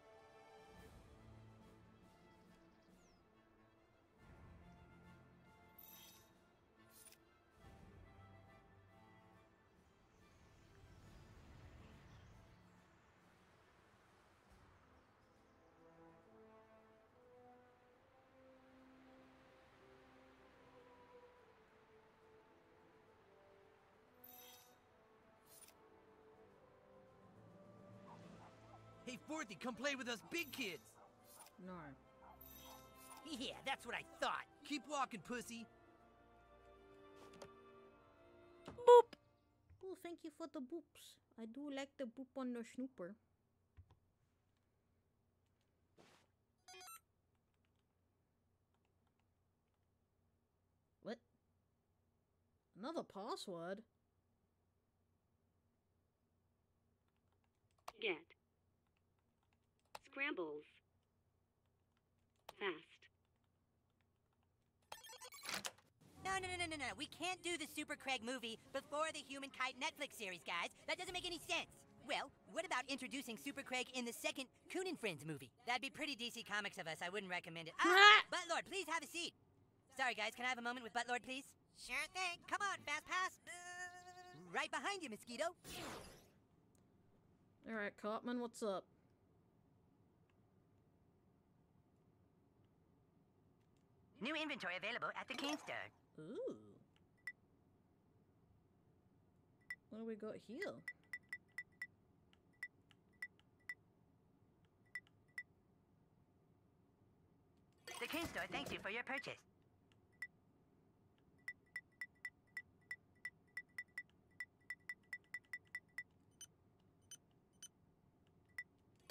Hey, Forthy, come play with us big kids. No. Yeah, that's what I thought. Keep walking, pussy. Boop! Oh, thank you for the boops. I do like the boop on the snooper. What? Another password? Get. Scrambles. Fast. No, no, no, no, no, no. We can't do the Super Craig movie before the Human Kite Netflix series, guys. That doesn't make any sense. Well, what about introducing Super Craig in the second Coon and Friends movie? That'd be pretty DC Comics of us. I wouldn't recommend it. Ah! Buttlord, please have a seat. Sorry, guys. Can I have a moment with Buttlord, please? Sure thing. Come on, Fast Pass. Right behind you, Mosquito. Alright, Cartman, what's up? New inventory available at the Cane Store. Ooh. What do we got here? The Cane Store thanks you for your purchase.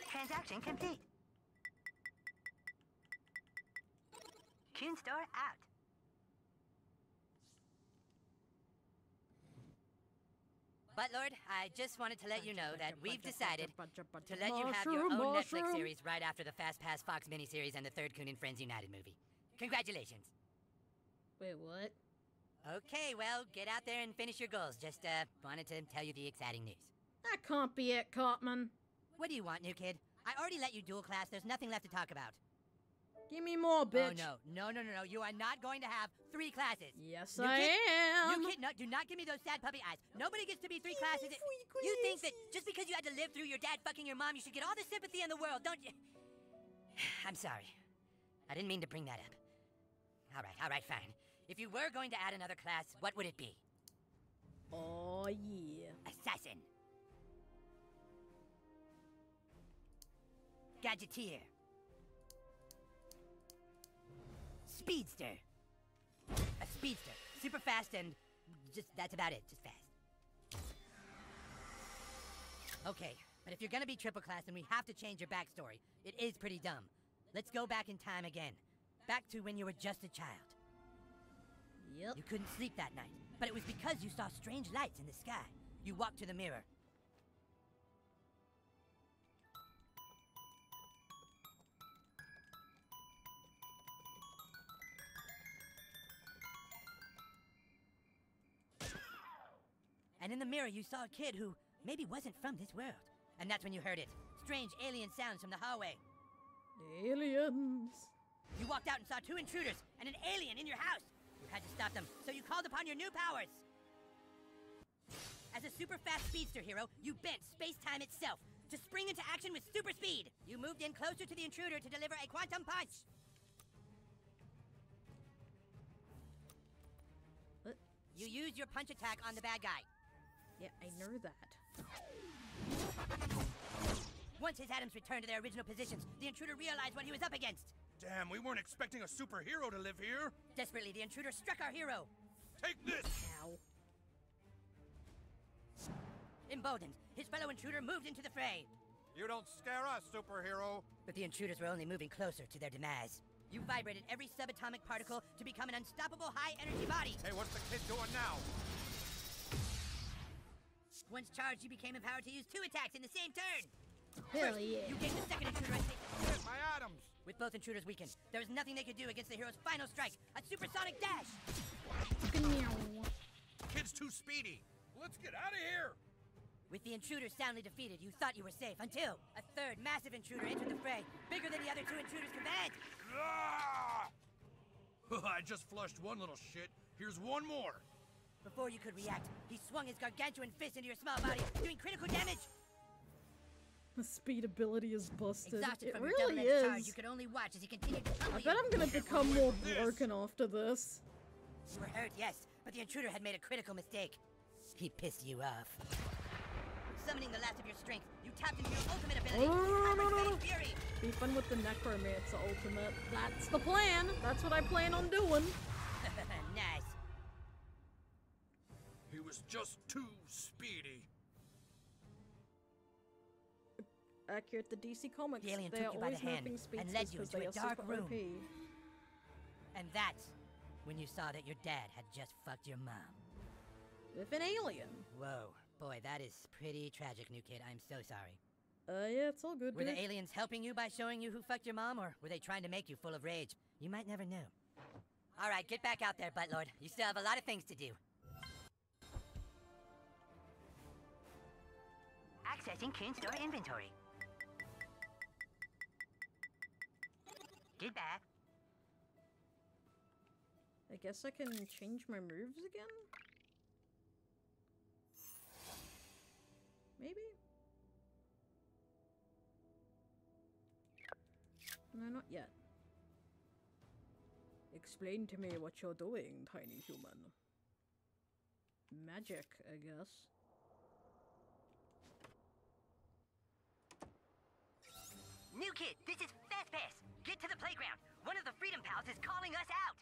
Transaction complete. Coon Store out. Buttlord, I just wanted to let you know that we've decided to let you have your own Netflix series right after the Fast Pass Fox miniseries and the third Coon and Friends United movie. Congratulations. Wait, what? Okay, well, get out there and finish your goals. Just, uh, wanted to tell you the exciting news. That can't be it, Cartman. What do you want, new kid? I already let you dual class. There's nothing left to talk about. Give me more, oh, bitch. Oh, no. No, no, no, no. You are not going to have three classes. Yes, New I kid, am. New kid, no, do not give me those sad puppy eyes. Nobody gets to be three classes. You think that just because you had to live through your dad fucking your mom, you should get all the sympathy in the world, don't you? I'm sorry. I didn't mean to bring that up. All right, all right, fine. If you were going to add another class, what would it be? Oh, yeah. Assassin. Gadgeteer. Speedster. A speedster. Super fast and just that's about it. Just fast. Okay, but if you're gonna be triple class, then we have to change your backstory. It is pretty dumb. Let's go back in time again. Back to when you were just a child. Yep. You couldn't sleep that night, but it was because you saw strange lights in the sky. You walked to the mirror. And in the mirror, you saw a kid who maybe wasn't from this world. And that's when you heard it. Strange alien sounds from the hallway. Aliens. You walked out and saw two intruders and an alien in your house. You had to stop them, so you called upon your new powers. As a super fast speedster hero, you bent space-time itself to spring into action with super speed. You moved in closer to the intruder to deliver a quantum punch. What? You used your punch attack on the bad guy. Yeah, I know that. Once his atoms returned to their original positions, the intruder realized what he was up against. Damn, we weren't expecting a superhero to live here. Desperately, the intruder struck our hero. Take this! Ow. Emboldened, his fellow intruder moved into the fray. You don't scare us, superhero. But the intruders were only moving closer to their demise. You vibrated every subatomic particle to become an unstoppable high-energy body. Hey, what's the kid doing now? Once charged, you became empowered to use two attacks in the same turn. Hell First, yeah. You gave the second intruder a sneak. My atoms. With both intruders weakened, there was nothing they could do against the hero's final strike, a supersonic dash. Kid's too speedy. Let's get out of here. With the intruder soundly defeated, you thought you were safe until a third massive intruder entered the fray, bigger than the other two intruders combined. Ah! I just flushed one little shit. Here's one more. Before you could react, he swung his gargantuan fist into your small body, doing critical damage. The speed ability is busted. Exhausted it from your really double-edged charge, you could only watch as he continued to I bet you. I'm gonna become more broken after this. You were hurt, yes, but the intruder had made a critical mistake. He pissed you off. Summoning the last of your strength, you tapped into your ultimate ability, Oh, no, no, no, no. Fury. Be fun with the Necromancer ultimate. That's the plan. That's what I plan on doing. Was just too speedy. Accurate the DC Comics. The alien they took are you by always the hand nerfing and led you 'cause into they a are dark super room. OP. And that's when you saw that your dad had just fucked your mom. With an alien. Whoa. Boy, that is pretty tragic, new kid. I'm so sorry. Uh, yeah, it's all good, Were dude. the aliens helping you by showing you who fucked your mom, or were they trying to make you full of rage? You might never know. All right, get back out there, Buttlord. You still have a lot of things to do. Accessing Coon Store inventory. Back. I guess I can change my moves again? Maybe? No, not yet. Explain to me what you're doing, tiny human. Magic, I guess. New kid, this is Fast Pass. Get to the playground. One of the Freedom Pals is calling us out.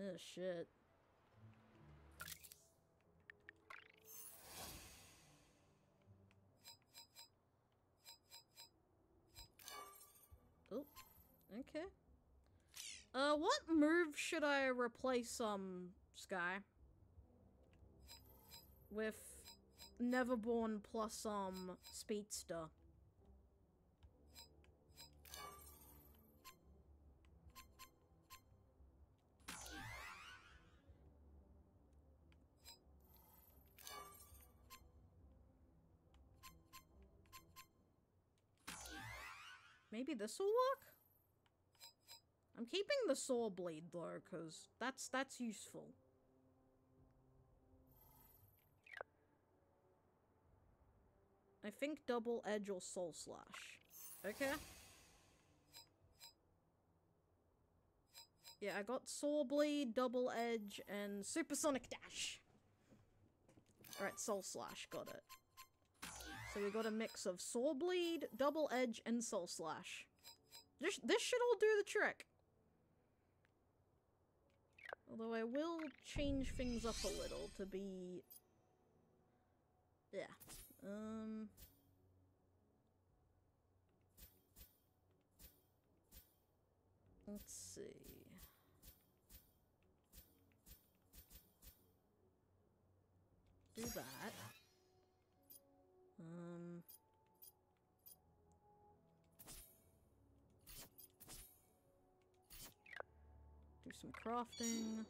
Oh, shit. Oh, okay. Uh, what move should I replace, um, Sky? With Neverborn plus, um, Speedster. Maybe this will work? I'm keeping the saw blade though, cause that's that's useful. I think double edge or soul slash. Okay. Yeah, I got saw blade, double edge, and supersonic dash. Alright, soul slash, got it. So we got a mix of saw blade, double edge, and soul slash. This this should all do the trick. Although I will change things up a little to be Yeah. Um Let's see. Do that. Um Do some crafting.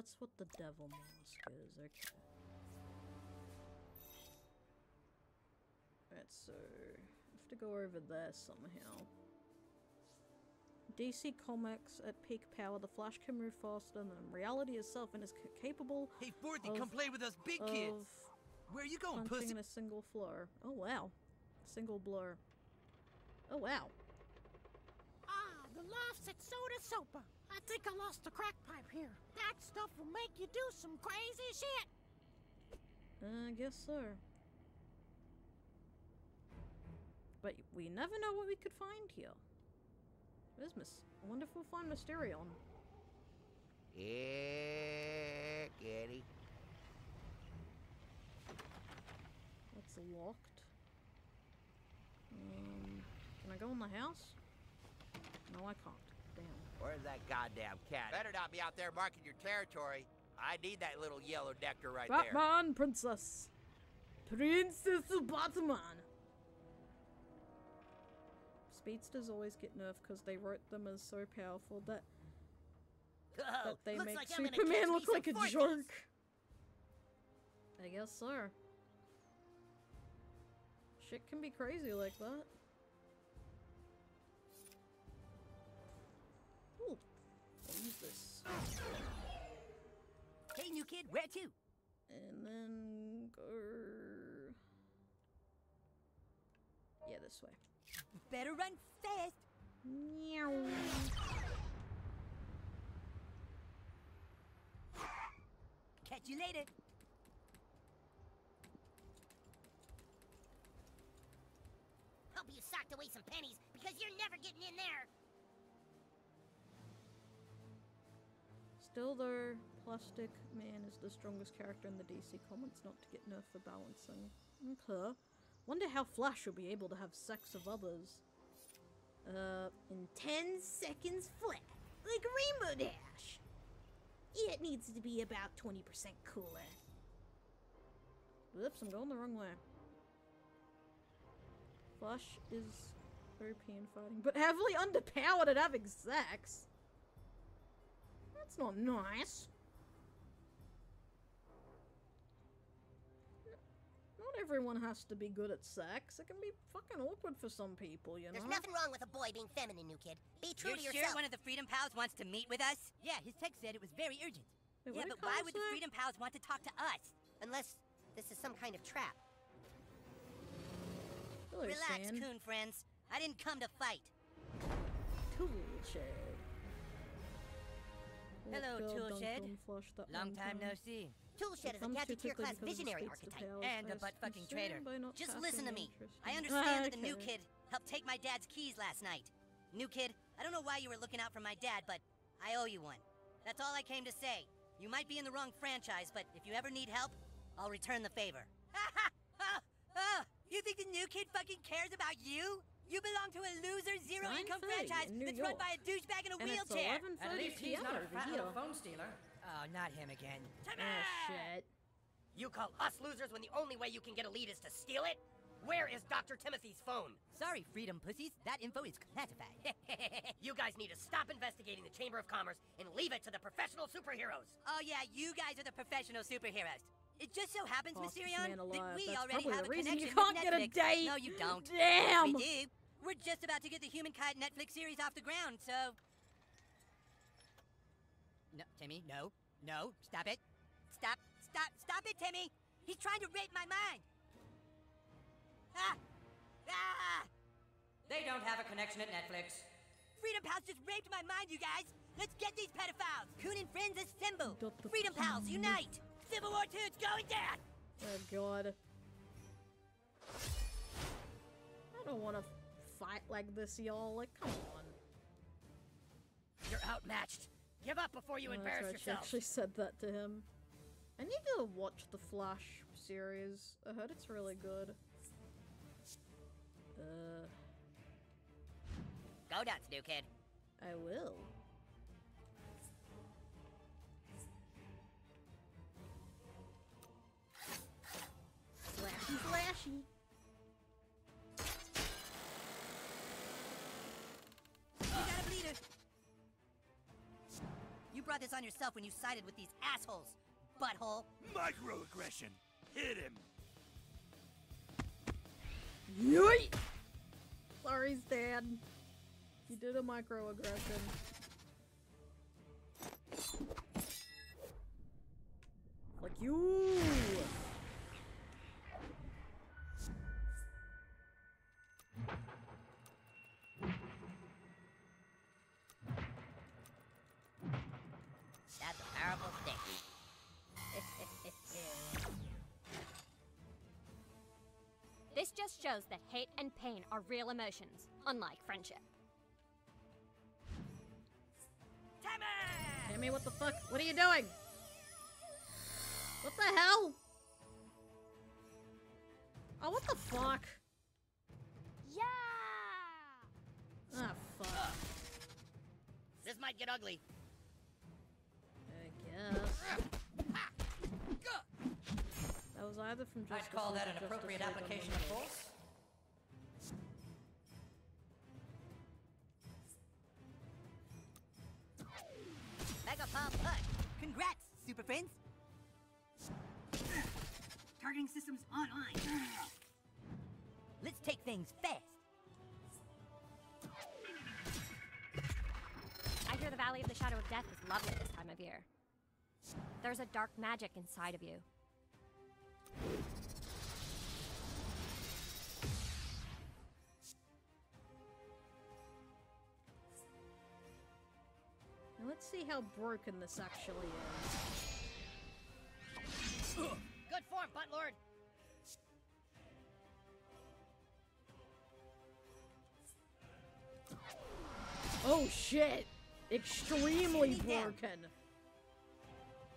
That's what the devil mask is. Okay. Right, so I have to go over there somehow. DC Comics at peak power, the Flash can move faster than reality itself and is c- capable. Hey, Forthy, of, come play with us big kids. Where are you going, punching pussy? in a single floor. Oh wow, single blur. Oh wow. Ah, the loft's at SoDoSoPa. I think I lost the crack pipe here. That stuff will make you do some crazy shit. I guess so. But we never know what we could find here. There's Miss Wonderful Fun Mysterion. Yeah, Getty. That's locked. Um, can I go in the house? No, I can't. Damn. Where's that goddamn cat? Better not be out there marking your territory. I need that little yellow nectar right there. Batman Princess. Princess Batman. Speedsters always get nerfed because they wrote them as so powerful that Oh, that they make like I'm gonna Superman look like a forties. jerk. I guess so. Shit can be crazy like that. Use this. Hey, new kid, where to? And then go. Yeah, this way. Better run fast. Meow. Catch you later. Hope you socked away some pennies because you're never getting in there. Still though, Plastic Man is the strongest character in the DC comics, not to get nerfed for balancing. Okay. Wonder how Flash will be able to have sex with others. Uh, in 10 seconds flat. Like Rainbow Dash. It needs to be about 20% cooler. Whoops, I'm going the wrong way. Flash is OP in fighting, but heavily underpowered at having sex. That's not nice. Not everyone has to be good at sex. It can be fucking awkward for some people, you know? There's nothing wrong with a boy being feminine, new kid. Be true You're to sure one of the Freedom Pals wants to meet with us? Yeah, his text said it was very urgent. Wait, yeah, but why Kyle would the? Freedom Pals want to talk to us? Unless this is some kind of trap. Hello, Relax, Stan. coon friends. I didn't come to fight. Tool shed. Hello, God, Tool don't Shed. unflush that Long time no see. Toolshed is a Comes Gadgeteer class visionary archetype. And a butt fucking traitor. Just listen to me. I understand that the new kid helped take my dad's keys last night. New kid, I don't know why you were looking out for my dad, but I owe you one. That's all I came to say. You might be in the wrong franchise, but if you ever need help, I'll return the favor. Ha ha! oh, oh, you think the new kid fucking cares about you? You belong to a loser, zero-income franchise in New that's run by a douchebag in a And it's wheelchair. 11:30 At least he's PM not a over fat little phone stealer. Oh, not him again. Oh shit. You call us losers when the only way you can get a lead is to steal it? Where is Dr. Timothy's phone? Sorry, Freedom Pussies. That info is classified. you guys need to stop investigating the Chamber of Commerce and leave it to the professional superheroes. oh yeah, you guys are the professional superheroes. It just so happens, Fastest Mysterion, that we That's already have the a reason you connection can't with get a date. No, you don't. Damn. We do. We're just about to get the Human Humankind Netflix series off the ground, so. No, Timmy, no, no, stop it. Stop, stop, stop it, Timmy. He's trying to rape my mind. Ah! Ah! They don't have a connection at Netflix. Freedom Pals just raped my mind, you guys. Let's get these pedophiles. Coon and Friends assemble. Freedom Pals unite. Civil War II, it's going down. Oh god. I don't want to fight like this, y'all. Like, come on. You're outmatched. Give up before you Oh, embarrass right, she yourself. actually said that to him. I need to watch the Flash series. I heard it's really good. Uh, Go nuts, new kid. I will. You brought this on yourself when you sided with these assholes, butthole. Microaggression. Hit him. Yoy! Sorry, Stan. You did a microaggression. Like you! Just shows that hate and pain are real emotions, unlike friendship. Timmy, what the fuck? What are you doing? What the hell? Oh, what the fuck? Yeah! Ah, fuck. This might get ugly. I guess. That was either from Justice I'd call that an appropriate application of force. Mega Pump Push. Congrats, Super Friends. Targeting systems online. Let's take things fast. I hear the Valley of the Shadow of Death is lovely this time of year. There's a dark magic inside of you. Now let's see how broken this actually is. Good form, Buttlord. Oh shit! Extremely Shoot me down. broken.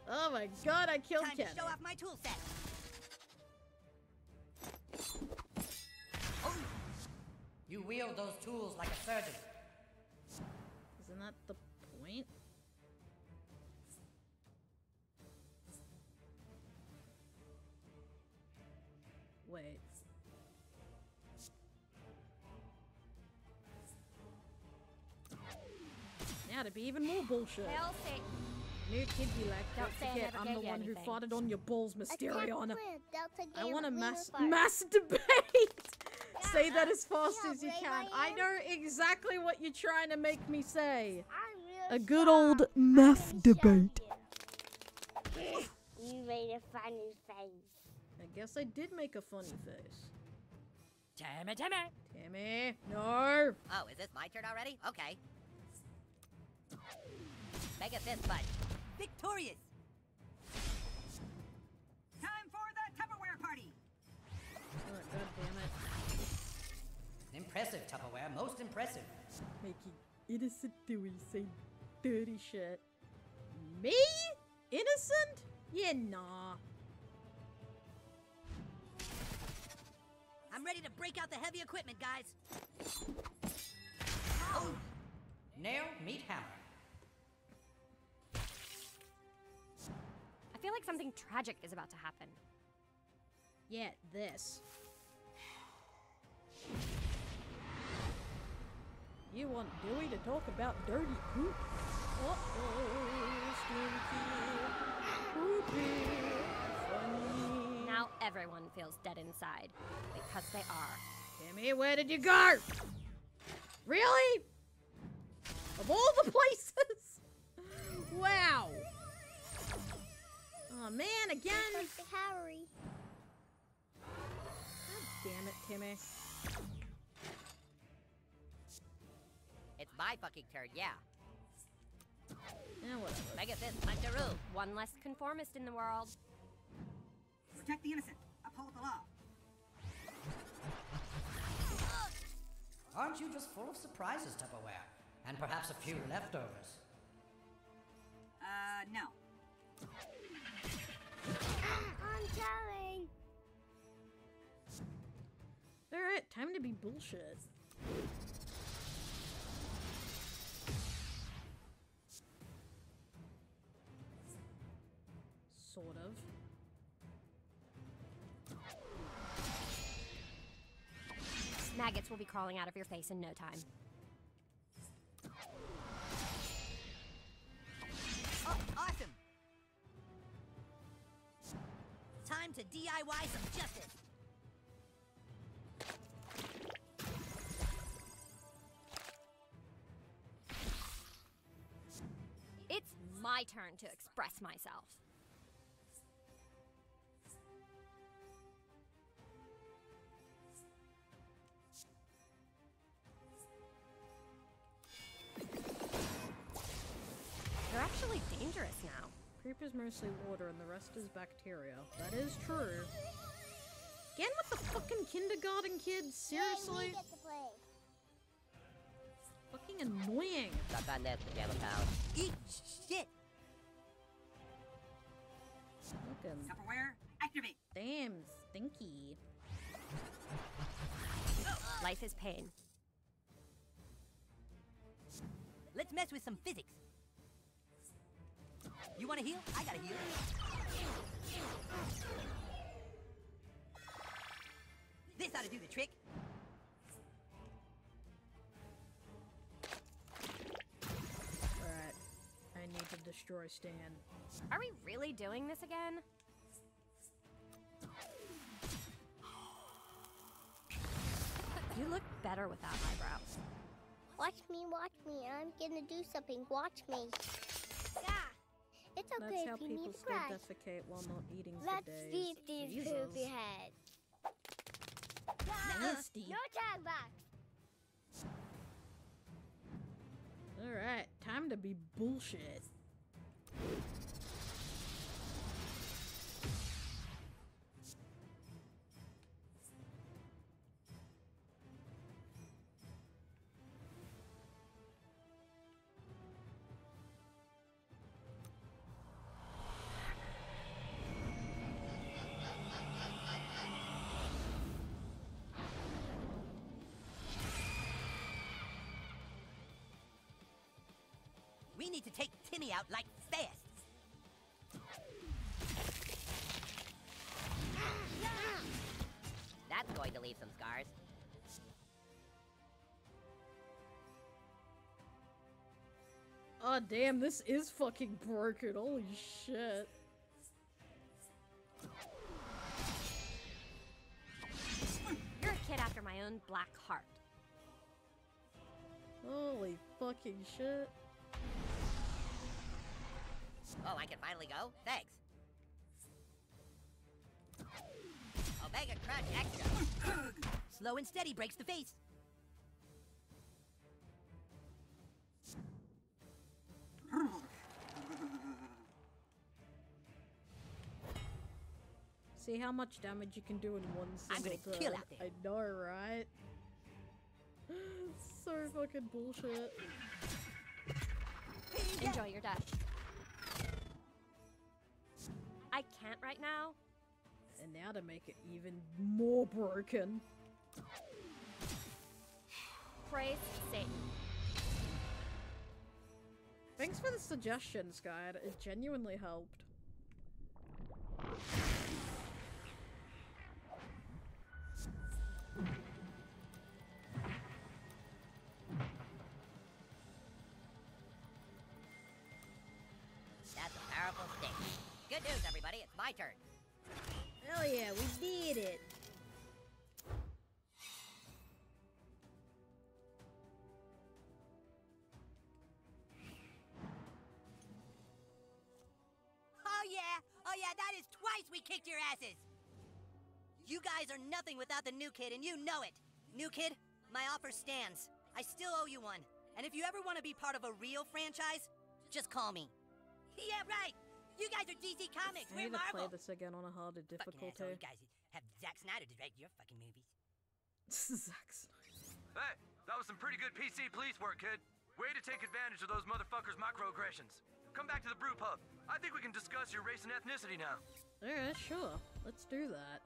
Oh my god, I killed Time Kevin. to show off my tool set. You wield those tools like a surgeon. Isn't that the point? Wait. Now to be even more bullshit. Hail Satan. New kid be like, Don't don't say I forget, never I'm the you one who anything." farted on your balls, Mysterion. Delta I want a Wiener mass fart. mass debate. say that as fast See as you can. I I know exactly what you're trying to make me say. I'm A good strong. old I'm math debate. You. You made a funny face. I guess I did make a funny face. Timmy, Timmy. Timmy, no. Oh, is this my turn already? Okay. Mega Fist Punch. Victorious. Time for the Tupperware party. Oh, God damn it. Impressive, Tupperware. Most impressive. Making innocent Dewey say dirty shit. Me? Innocent? Yeah, nah. I'm ready to break out the heavy equipment, guys. Oh. Nail, meat, hammer. Feel like something tragic is about to happen. Yeah, this. You want Dewey to talk about dirty poop? Uh-oh, stinky, poopy, funny. Now everyone feels dead inside. Because they are. Timmy, where did you go? Really? Of all the places? wow. Oh man, again. Mr. Harry. God damn it, Timmy. It's my fucking turn, yeah. Yeah, whatever. Mega Fist Puncharoo. One less conformist in the world. Protect the innocent. Uphold the law. Aren't you just full of surprises, Tupperware? And perhaps a few leftovers. Uh, no. I'm telling. Alright, time to be bullshit. Sort of. Maggots will be crawling out of your face in no time. To DIY some justice. It's my turn to express myself. Now. Is mostly water and the rest is bacteria. That is true. Again with the fucking kindergarten kids, seriously? Fucking annoying. Suck on this, Pajama Pal. Eat shit! Fucking Tupperware, activate! damn stinky. Life is pain. Let's mess with some physics. You wanna heal? I gotta heal. This ought to do the trick. Alright. I need to destroy Stan. Are we really doing this again? You look better without eyebrows. Watch me, watch me. I'm gonna do something. Watch me. Yeah. It's okay That's how if you people need to still defecate while not eating for Let's days. feed these Jesus. poopy heads. Nasty. No tag box. Alright, time to be bullshit. Need to take Timmy out like fast. That's going to leave some scars. Oh damn, this is fucking broken. Holy shit. You're a kid after my own black heart. Holy fucking shit. Oh, I can finally go? Thanks. Omega Crunch Extra. Slow and steady breaks the face. See how much damage you can do in one I'm gonna kill out there. I know, right? so fucking bullshit. Enjoy your death. I can't right now. And now to make it even more broken. Praise Satan. Thanks for the suggestions, guy. It genuinely helped. My turn. Hell yeah, we did it. Oh yeah, oh yeah, that is twice we kicked your asses. You guys are nothing without the new kid, and you know it. New kid, my offer stands. I still owe you one. And if you ever want to be part of a real franchise, just call me. Yeah, right. You guys are DC Comics. I We're need to play this again on a harder Fucking difficulty. asshole. You guys have Zack Snyder direct your fucking movies. Zack Snyder. Hey, that was some pretty good PC police work, kid. Way to take advantage of those motherfuckers' microaggressions. Come back to the brew pub. I think we can discuss your race and ethnicity now. Yeah, sure. Let's do that.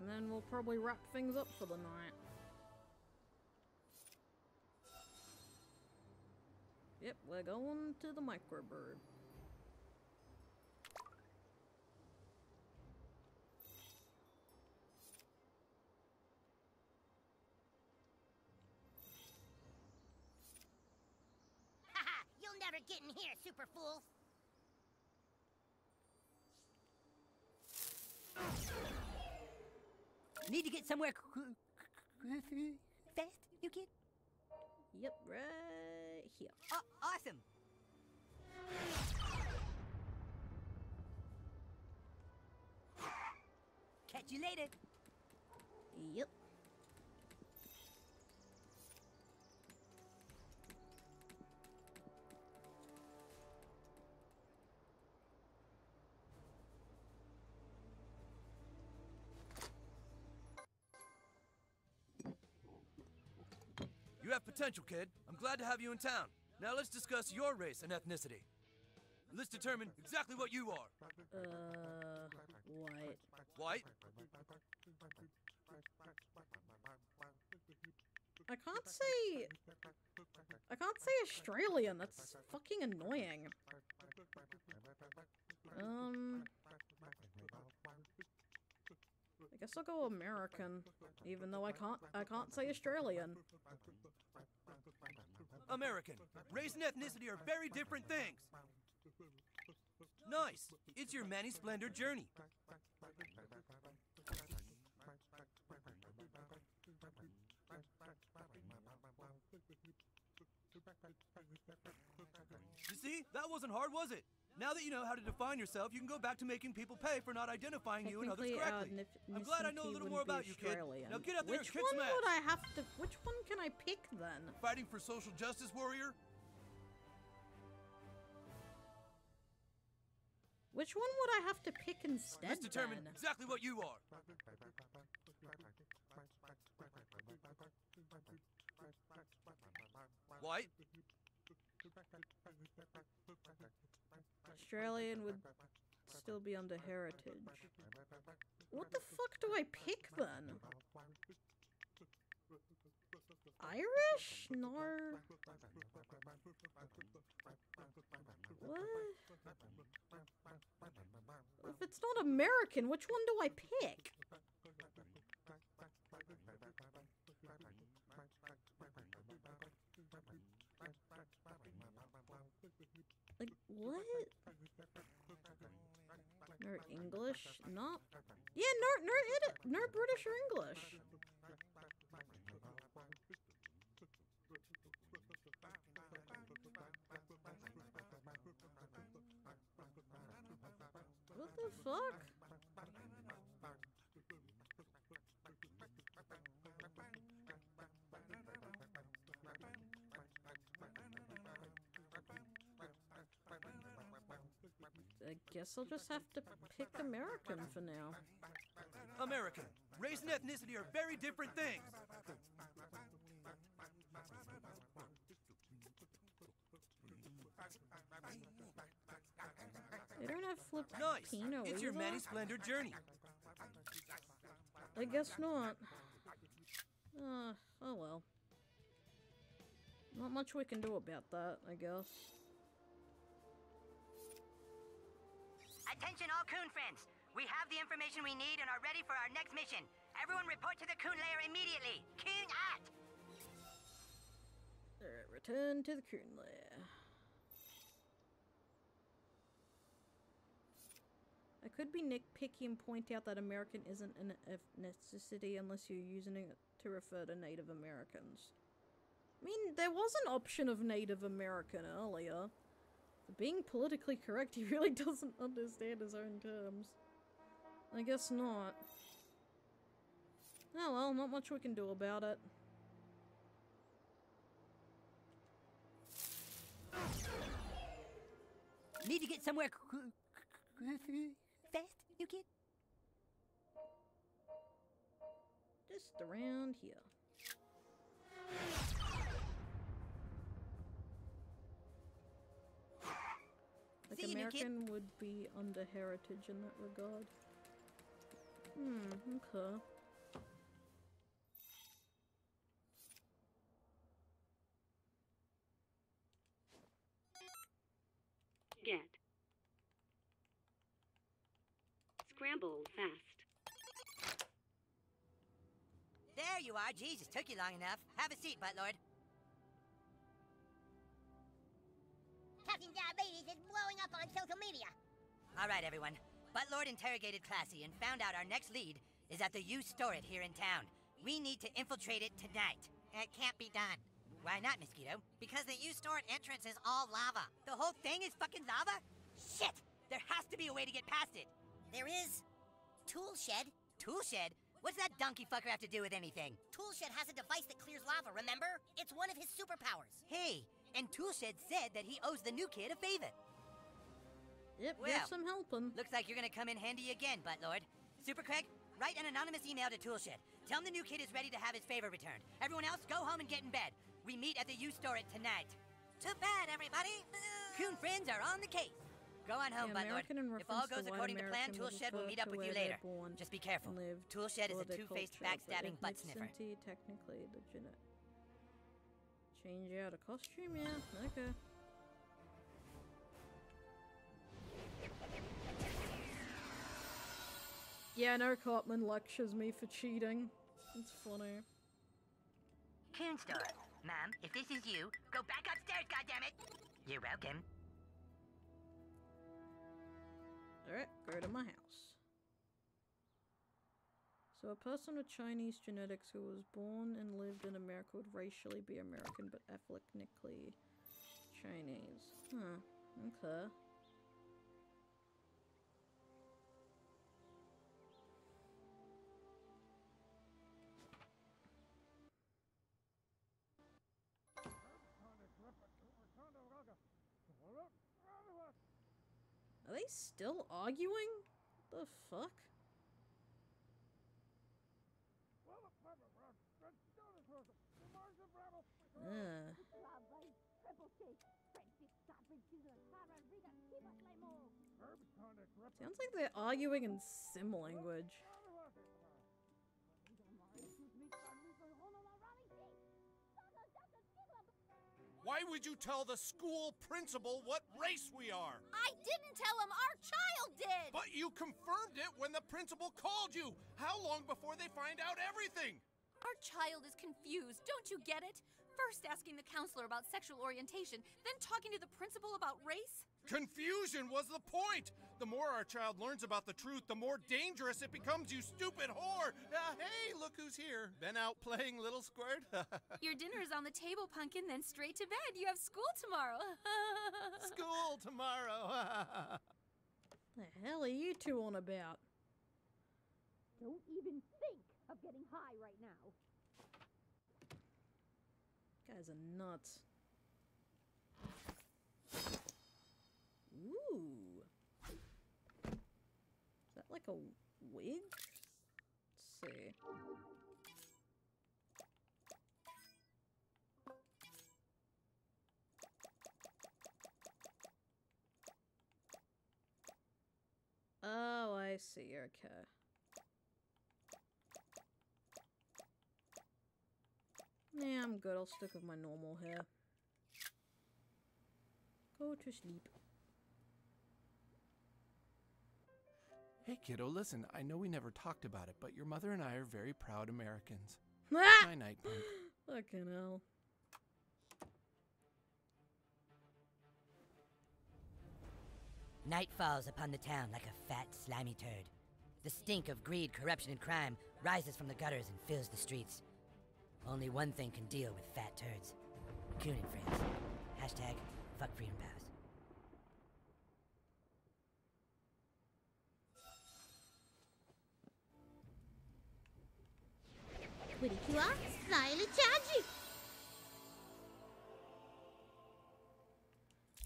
And then we'll probably wrap things up for the night. Yep, we're going to the microbird. You'll never get in here, super fools! Need to get somewhere fast, you kid? Yep, right here. Oh, awesome. Catch you later. Yep. Potential, kid. I'm glad to have you in town. Now let's discuss your race and ethnicity. Let's determine exactly what you are. Uh, white. White? I can't say. I can't say Australian. That's fucking annoying. Um. I guess I'll go American, even though I can't. I can't say Australian. American. Race and ethnicity are very different things. Nice. It's your many splendor journey. You see? That wasn't hard, was it? Now that you know how to define yourself, you can go back to making people pay for not identifying you and others uh, correctly. nif- I'm glad I know a little more about you, kid. Now get out there Which and kick one some ass. would I have to? Which one can I pick then? Fighting for social justice, warrior? Which one would I have to pick instead? Let's determine then? exactly what you are. White? Australian would still be under heritage. What the fuck do I pick then? Irish? No. What? If it's not American, which one do I pick? Like, what? No English? Not. Yeah, no, no, it, no British or English. Guess I'll just have to pick American for now. American. Race and ethnicity are very different things. They don't have Nice. Filipino It's your many splendor journey. I guess not. Uh, oh well. Not much we can do about that, I guess. Attention all Coon friends. We have the information we need and are ready for our next mission. Everyone report to the Coon lair immediately. Coon at! Alright, return to the Coon lair. I could be nitpicky and point out that American isn't an ethnicity unless you're using it to refer to Native Americans. I mean, there was an option of Native American earlier. Being politically correct, he really doesn't understand his own terms. I guess not. Oh well, not much we can do about it. Need to get somewhere fast, you kid? Just around here. Like See you, new. American would be under heritage in that regard. Hmm, okay. Get. Scramble fast. There you are. Jesus, took you long enough. Have a seat, Buttlord. Social media. All right, everyone. Buttlord interrogated Classi and found out our next lead is at the U Storage here in town. We need to infiltrate it tonight. It can't be done. Why not, Mosquito? Because the U-Store entrance is all lava. The whole thing is fucking lava? Shit! There has to be a way to get past it. There is. Tool Shed. Tool Shed? What's that donkey fucker have to do with anything? Toolshed has a device that clears lava, remember? It's one of his superpowers. Hey, and Toolshed said that he owes the new kid a favor. Yep, well, give some helping. Looks like you're gonna come in handy again, Butt Lord. Super Craig, write an anonymous email to Toolshed. Tell him the new kid is ready to have his favor returned. Everyone else, go home and get in bed. We meet at the U store at tonight. Too bad, everybody. Coon friends are on the case. Go on home, Yeah, Buttlord. American in If all reference to goes white according to plan, Toolshed will meet up with you later. born, Just be careful. lived, Toolshed is a two-faced, culture, but backstabbing butt sniffer. technically the genet. Change out a costume, yeah, okay. Yeah, no Cartman lectures me for cheating. It's funny. Coon store. Mom, if this is you, go back upstairs, goddammit! You're welcome. Alright, go to my house. So a person with Chinese genetics who was born and lived in America would racially be American but ethnically Chinese. Huh. Okay. They still arguing? The fuck? Ugh. Sounds like they're arguing in sim language. Why would you tell the school principal what race we are? I didn't tell him our child did! But you confirmed it when the principal called you. How long before they find out everything? Our child is confused, don't you get it? First asking the counselor about sexual orientation, then talking to the principal about race? Confusion was the point. The more our child learns about the truth, the more dangerous it becomes, you stupid whore. Uh, hey, look who's here. Been out playing, little squirt? Your dinner is on the table, Pumpkin, then straight to bed. You have school tomorrow. School tomorrow. The hell are you two on about? Don't even think of getting high right now. Guys are nuts. Ooh. Is that like a wig? Let's see. Oh, I see. Okay. Yeah, I'm good. I'll stick with my normal hair. Go to sleep. Hey, kiddo, listen, I know we never talked about it, but your mother and I are very proud Americans. Ah! Night night, punk. Fucking hell. Night falls upon the town like a fat, slimy turd. The stink of greed, corruption, and crime rises from the gutters and fills the streets. Only one thing can deal with fat turds. Coon and friends. Hashtag fuck freedom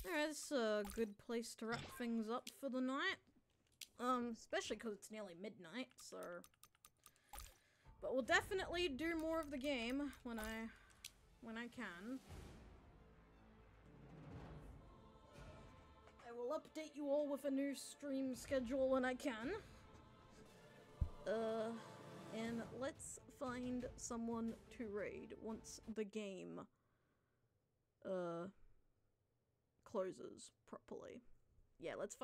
Alright, this is a good place to wrap things up for the night. Um, especially because it's nearly midnight, so... But we'll definitely do more of the game when I... when I can. I will update you all with a new stream schedule when I can. Uh, and let's find someone to raid once the game, uh, closes properly. Yeah, let's find